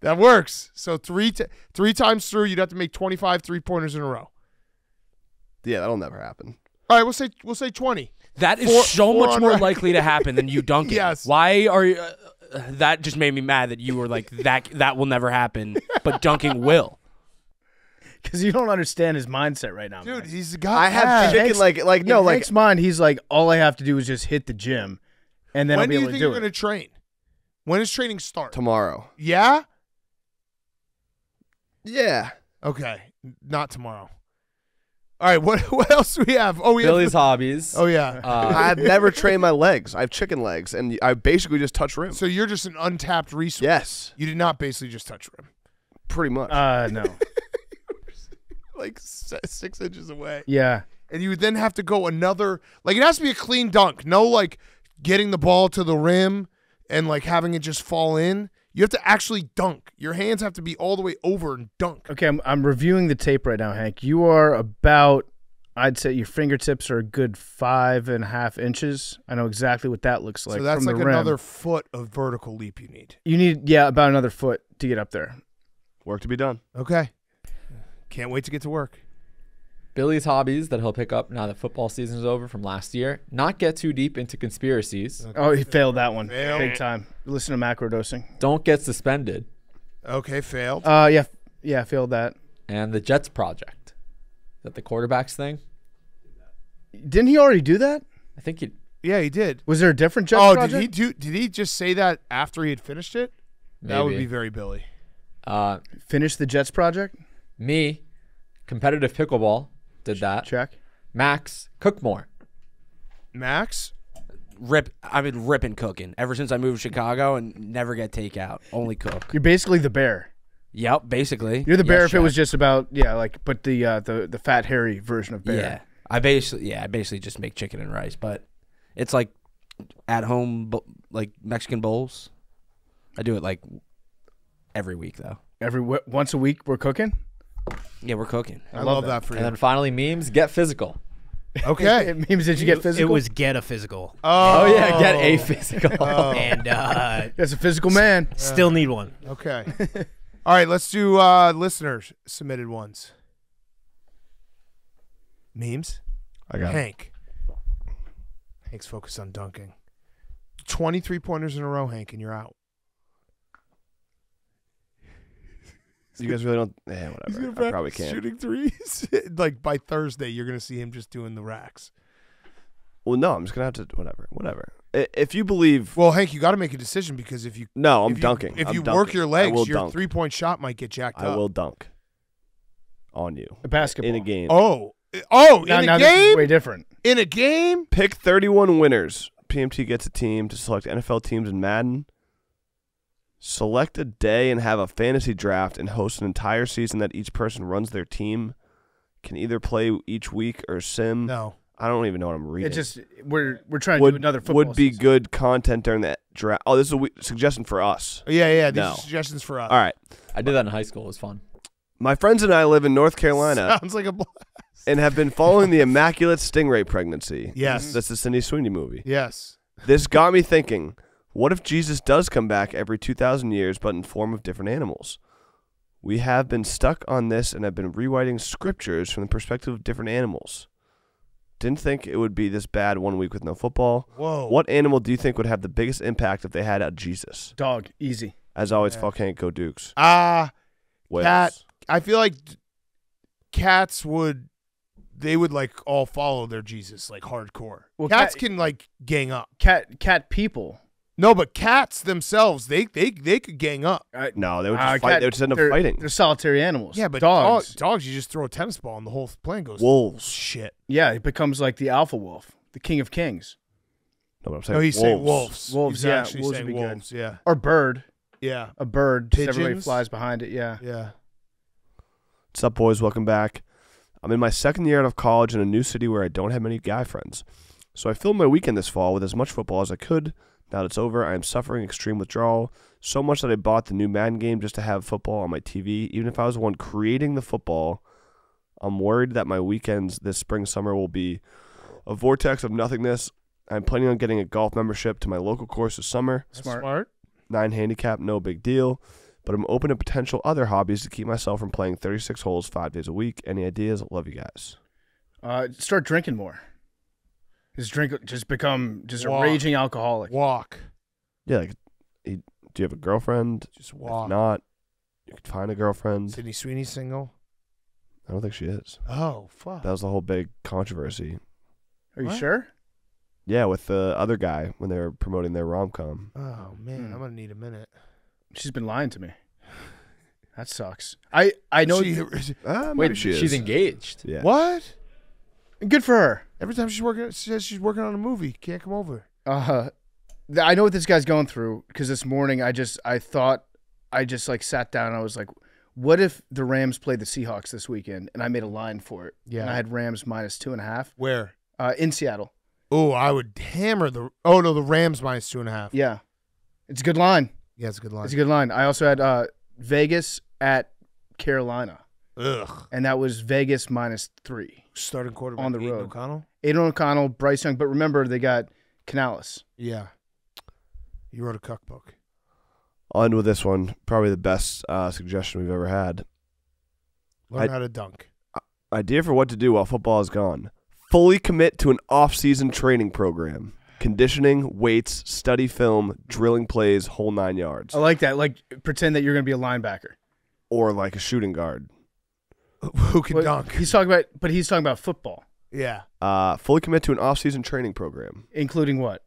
that works. So three t- three times through, you'd have to make 25 three pointers in a row. Yeah, that'll never happen. All right, we'll say we'll say 20. That is Four- so four much more record. likely to happen than you dunking. Yes. Why are you? Uh, that just made me mad that you were like that. That will never happen, but dunking will. because you don't understand his mindset right now, Dude, man. he's got I have abs. chicken like like no like Hank's mind, he's like, all I have to do is just hit the gym, and then when I'll be do you able think to you're do going to train? When does training start? tomorrow. Yeah? Yeah. Okay. Not tomorrow. All right, what what else do we have? Oh, we Billy's have hobbies. Oh yeah. Uh, I've never trained my legs. I have chicken legs, and I basically just touch rim. so you're just an untapped resource. yes, You did not basically just touch rim. pretty much. Uh, no. Like six inches away. yeah. And you would then have to go another like it has to be a clean dunk. No like getting the ball to the rim and like having it just fall in. You have to actually dunk. Your hands have to be all the way over and dunk. Okay, I'm, I'm reviewing the tape right now, Hank. You are about, I'd say your fingertips are a good five and a half inches. I know exactly what that looks like. so that's from like the rim. another foot of vertical leap you need. You need, yeah, about another foot to get up there. Work to be done. Okay. Can't wait to get to work. Billy's hobbies that he'll pick up now that football season is over from last year. Not get too deep into conspiracies. Oh, he failed that one Failed. big time. Listen to macrodosing. Don't get suspended. Okay, failed. Uh, yeah, yeah, failed that. And the Jets project. Is that the quarterbacks thing? Didn't he already do that? I think he yeah, he did. Was there a different Jets oh, project? did he do? Did he just say that after he had finished it? That would be very Billy. uh, finish the Jets project? me, competitive pickleball, did that. Check. Max, cook more. Max, Rip. I've been ripping cooking ever since I moved to Chicago and never get takeout. Only cook. You're basically the bear. Yep. Basically. You're the bear Yes, if it was just about yeah, like but the uh, the the fat hairy version of bear. Yeah. I basically yeah I basically just make chicken and rice, but it's like at home like Mexican bowls. I do it like every week though. Every once a week we're cooking. Yeah, we're cooking. I, love, that. for And then finally, memes, get physical. okay. It means that you get physical? It was get a physical, Oh, yeah, get a physical. Oh, and uh, That's a physical man. still need one. okay. All right, let's do uh, listeners submitted ones. Memes. I got it. Hank. Hank's focused on dunking. 23 pointers in a row, Hank, and you're out. You guys really don't. Yeah, He's whatever. gonna I probably can't. shooting threes. like by Thursday, you're gonna see him just doing the racks. Well, no, I'm just gonna have to. Whatever. Whatever. I- If you believe. Well, Hank, you got to make a decision because if you No, I'm if you- dunking. If I'm you work dunking. your I legs, your dunk. three point shot might get jacked I up. will dunk on you A basketball. in a game. Oh, oh, Now, in now a this is game. way different. In a game. Pick 31 winners. PMT gets a team to select NFL teams in Madden. Select a day and have a fantasy draft and host an entire season that each person runs their team. Can either play each week or sim. No. I don't even know what I'm reading. It just we're we're trying to would do another football. would be season. good content during that draft. Oh, this is a we- suggestion for us. Oh, yeah, yeah. These No. are suggestions for us. All right. I did that in high school. It was fun. My friends and I live in North Carolina. Sounds like a. bl- and have been following the immaculate stingray pregnancy. Yes. That's the Sydney Sweeney movie. Yes. This got me thinking, what if Jesus does come back every 2,000 years but in form of different animals? We have been stuck on this and have been rewriting scriptures from the perspective of different animals. Didn't think it would be this bad one week with no football. Whoa. What animal do you think would have the biggest impact if they had a Jesus? Dog, easy. As always, Yeah. fuck Hank, go Dukes. Ah, Whales. cat. I feel like cats would. They would like all follow their Jesus like hardcore. Well, cats cat- can like gang up. Cat cat people. No, but cats themselves, they they they could gang up. Uh, No, they would just uh, fight. cat- they would just end up they're- fighting. They're solitary animals. Yeah, but dogs. dogs, dogs, you just throw a tennis ball and the whole plane goes. Wolves. Shit. Yeah, it becomes like the alpha wolf, the king of kings, No, but I'm saying No, he's wolves. saying wolves. Wolves, He's yeah, actually wolves saying would be good. wolves. Yeah. or bird. Yeah. A bird. Just everybody Pigeons? flies behind it. Yeah. Yeah. What's up, boys? Welcome back. I'm in my second year out of college in a new city where I don't have many guy friends. So I filled my weekend this fall with as much football as I could. Now that it's over, I am suffering extreme withdrawal, so much that I bought the new Madden game just to have football on my TV. Even if I was the one creating the football, I'm worried that my weekends this spring summer will be a vortex of nothingness. I'm planning on getting a golf membership to my local course this summer. Smart. smart. Nine handicap, no big deal. But I'm open to potential other hobbies to keep myself from playing 36 holes five days a week. Any ideas? Love you guys. Uh, start drinking more. Just drink. Just become just Walk. a raging alcoholic. Walk. Yeah, like, you- do you have a girlfriend? Just If walk. not, you could find a girlfriend. Sydney Sweeney single. I don't think she is. Oh fuck. That was the whole big controversy. Are you What? sure? Yeah, with the other guy when they were promoting their rom com. Oh man, Hmm. I'm gonna need a minute. She's been lying to me. That sucks. I I know. She- Ah, maybe Wait, she she's is. engaged. Yeah. what? good for her. Every time she's working, she says she's working on a movie. Can't come over. Uh, I know what this guy's going through because this morning I just I thought I just like sat down and I was like, what if the Rams played the Seahawks this weekend and I made a line for it? Yeah. And I had Rams minus two and a half Where? uh, in Seattle. Oh, I would hammer the. Oh no, the Rams minus two and a half. Yeah, it's a good line. Yeah, it's a good line. It's a good line. I also had uh, Vegas at Carolina, Ugh. and that was Vegas minus three. Starting quarterback On the Aidan road. O'Connell. Aidan O'Connell, Bryce Young, but remember they got Canales. Yeah. You wrote a cookbook. I'll end with this one. Probably the best uh, suggestion we've ever had. Learn I- how to dunk. Idea for what to do while football is gone. Fully commit to an off-season training program. Conditioning, weights, study film, drilling plays, whole nine yards. I like that. Like pretend that you're going to be a linebacker. Or like a shooting guard. Who can But dunk? He's talking about, but he's talking about football, Yeah. Uh, fully commit to an off-season training program. including what?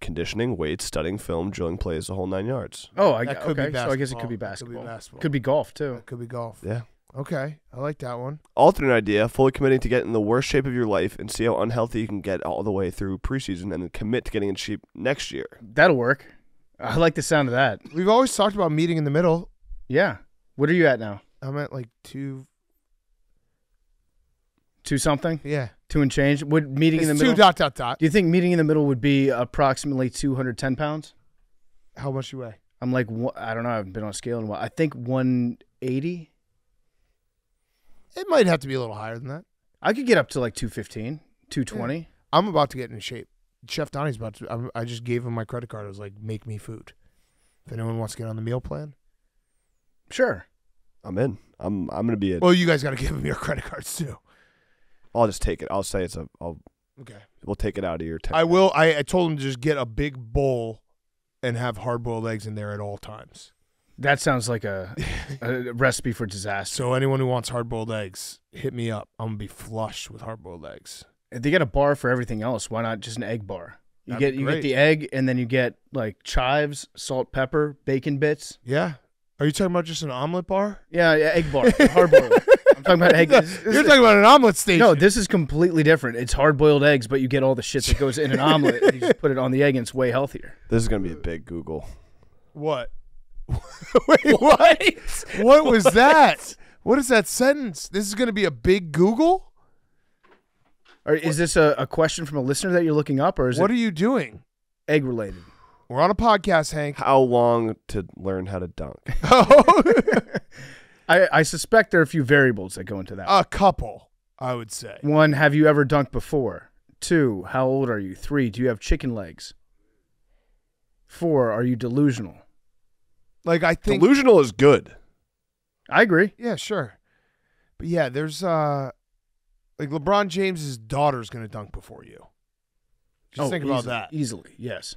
Conditioning, weights, studying film, drilling plays, the whole nine yards. Oh, I, That could be okay. So I guess it could be That could be basketball. basketball. Could be golf too. That could be golf. Yeah. Okay. I like that one. Alternate idea, fully committing to get in the worst shape of your life and see how unhealthy you can get all the way through preseason and then commit to getting in shape next year. That'll work. I like the sound of that. We've always talked about meeting in the middle. Yeah. What are you at now? I'm at like two. Two something? Yeah. Two and change? Would meeting It's in the two middle? dot dot dot. Do you think meeting in the middle would be approximately 210 pounds? How much you weigh? I'm like, I don't know. I haven't been on a scale in a while. I think 180. It might have to be a little higher than that. I could get up to like 215, 220. I'm about to get in shape. Chef Donnie's about to. I'm, I just gave him my credit card. I was like, make me food. If anyone wants to get on the meal plan, Sure. I'm in. I'm I'm gonna be a. well, you guys got to give him your credit cards too. I'll just take it. I'll say it's a. I'll Okay. we'll take it out of your. Ten I will. I, I told him to just get a big bowl and have hard boiled eggs in there at all times. That sounds like a, a recipe for disaster. So anyone who wants hard boiled eggs, hit me up. I'm gonna be flush with hard boiled eggs. If they get a bar for everything else, why not just an egg bar? You That'd get you get the egg and then you get like chives, salt, pepper, bacon bits. Yeah. Are you talking about just an omelet bar? Yeah, yeah egg bar, hard boiled. I'm talking about egg. This, this You're talking about an omelet station. no, this is completely different. It's hard boiled eggs, but you get all the shit that goes in an omelet. and you just put it on the egg, and it's way healthier. This is gonna be a big Google. What? Wait, what? what was that? What is that sentence? This is going to be a big Google? Or is this a, a question from a listener that you're looking up, or is What it are you doing? egg related? We're on a podcast, Hank. How long to learn how to dunk? Oh, I, I suspect there are a few variables that go into that. A couple, I would say. One, have you ever dunked before? Two, how old are you? Three, do you have chicken legs? Four, are you delusional? Like I think Delusional is good. I agree. Yeah, sure. But yeah, there's uh like LeBron James's daughter's gonna dunk before you. Just Oh, think about easily- that. Easily, yes.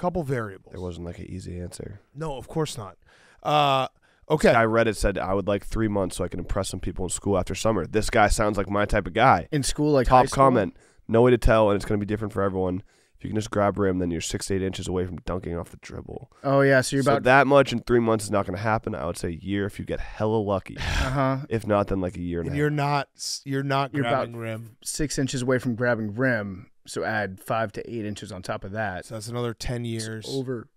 Couple variables. There wasn't like an easy answer. No, of course not. Uh okay. I read it said I would like three months so I can impress some people in school after summer. This guy sounds like my type of guy. In school, like high Top school? comment. No way to tell, and it's going to be different for everyone. If you can just grab rim, then you're six to eight inches away from dunking off the dribble. Oh yeah, so you're so about that much in three months is not going to happen. I would say a year if you get hella lucky. uh huh. if not, then like a year and, and a you're not you're not You're grabbing about- rim. six inches away from grabbing rim. So add five to eight inches on top of that. So that's another ten It's years. over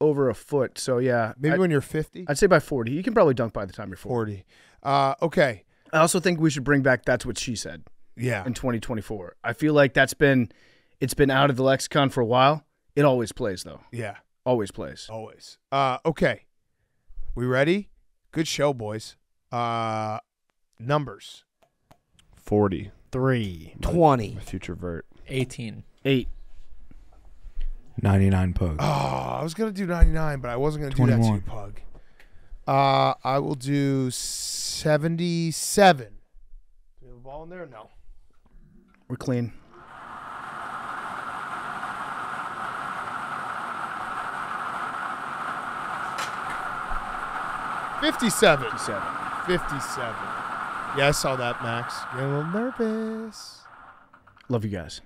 over a foot. So yeah, Maybe I, when you're fifty. I'd say by forty. You can probably dunk by the time you're forty. Forty. Uh okay. I also think we should bring back that's what she said Yeah. in 2024. I feel like that's been it's been out of the lexicon for a while. It always plays though. Yeah. Always plays. Always. Uh okay. We ready? Good show, boys. Uh numbers. forty. Three. 20. My future vert. 18. Eight. 99 pugs. Oh, I was gonna do ninety nine, but I wasn't gonna do that to 21. you, Pug. Uh I will do seventy seven. Do we have a ball in there? No. We're clean. Fifty seven. Seven. 57. Yeah, I saw that, Max. Getting a little nervous. Love you guys.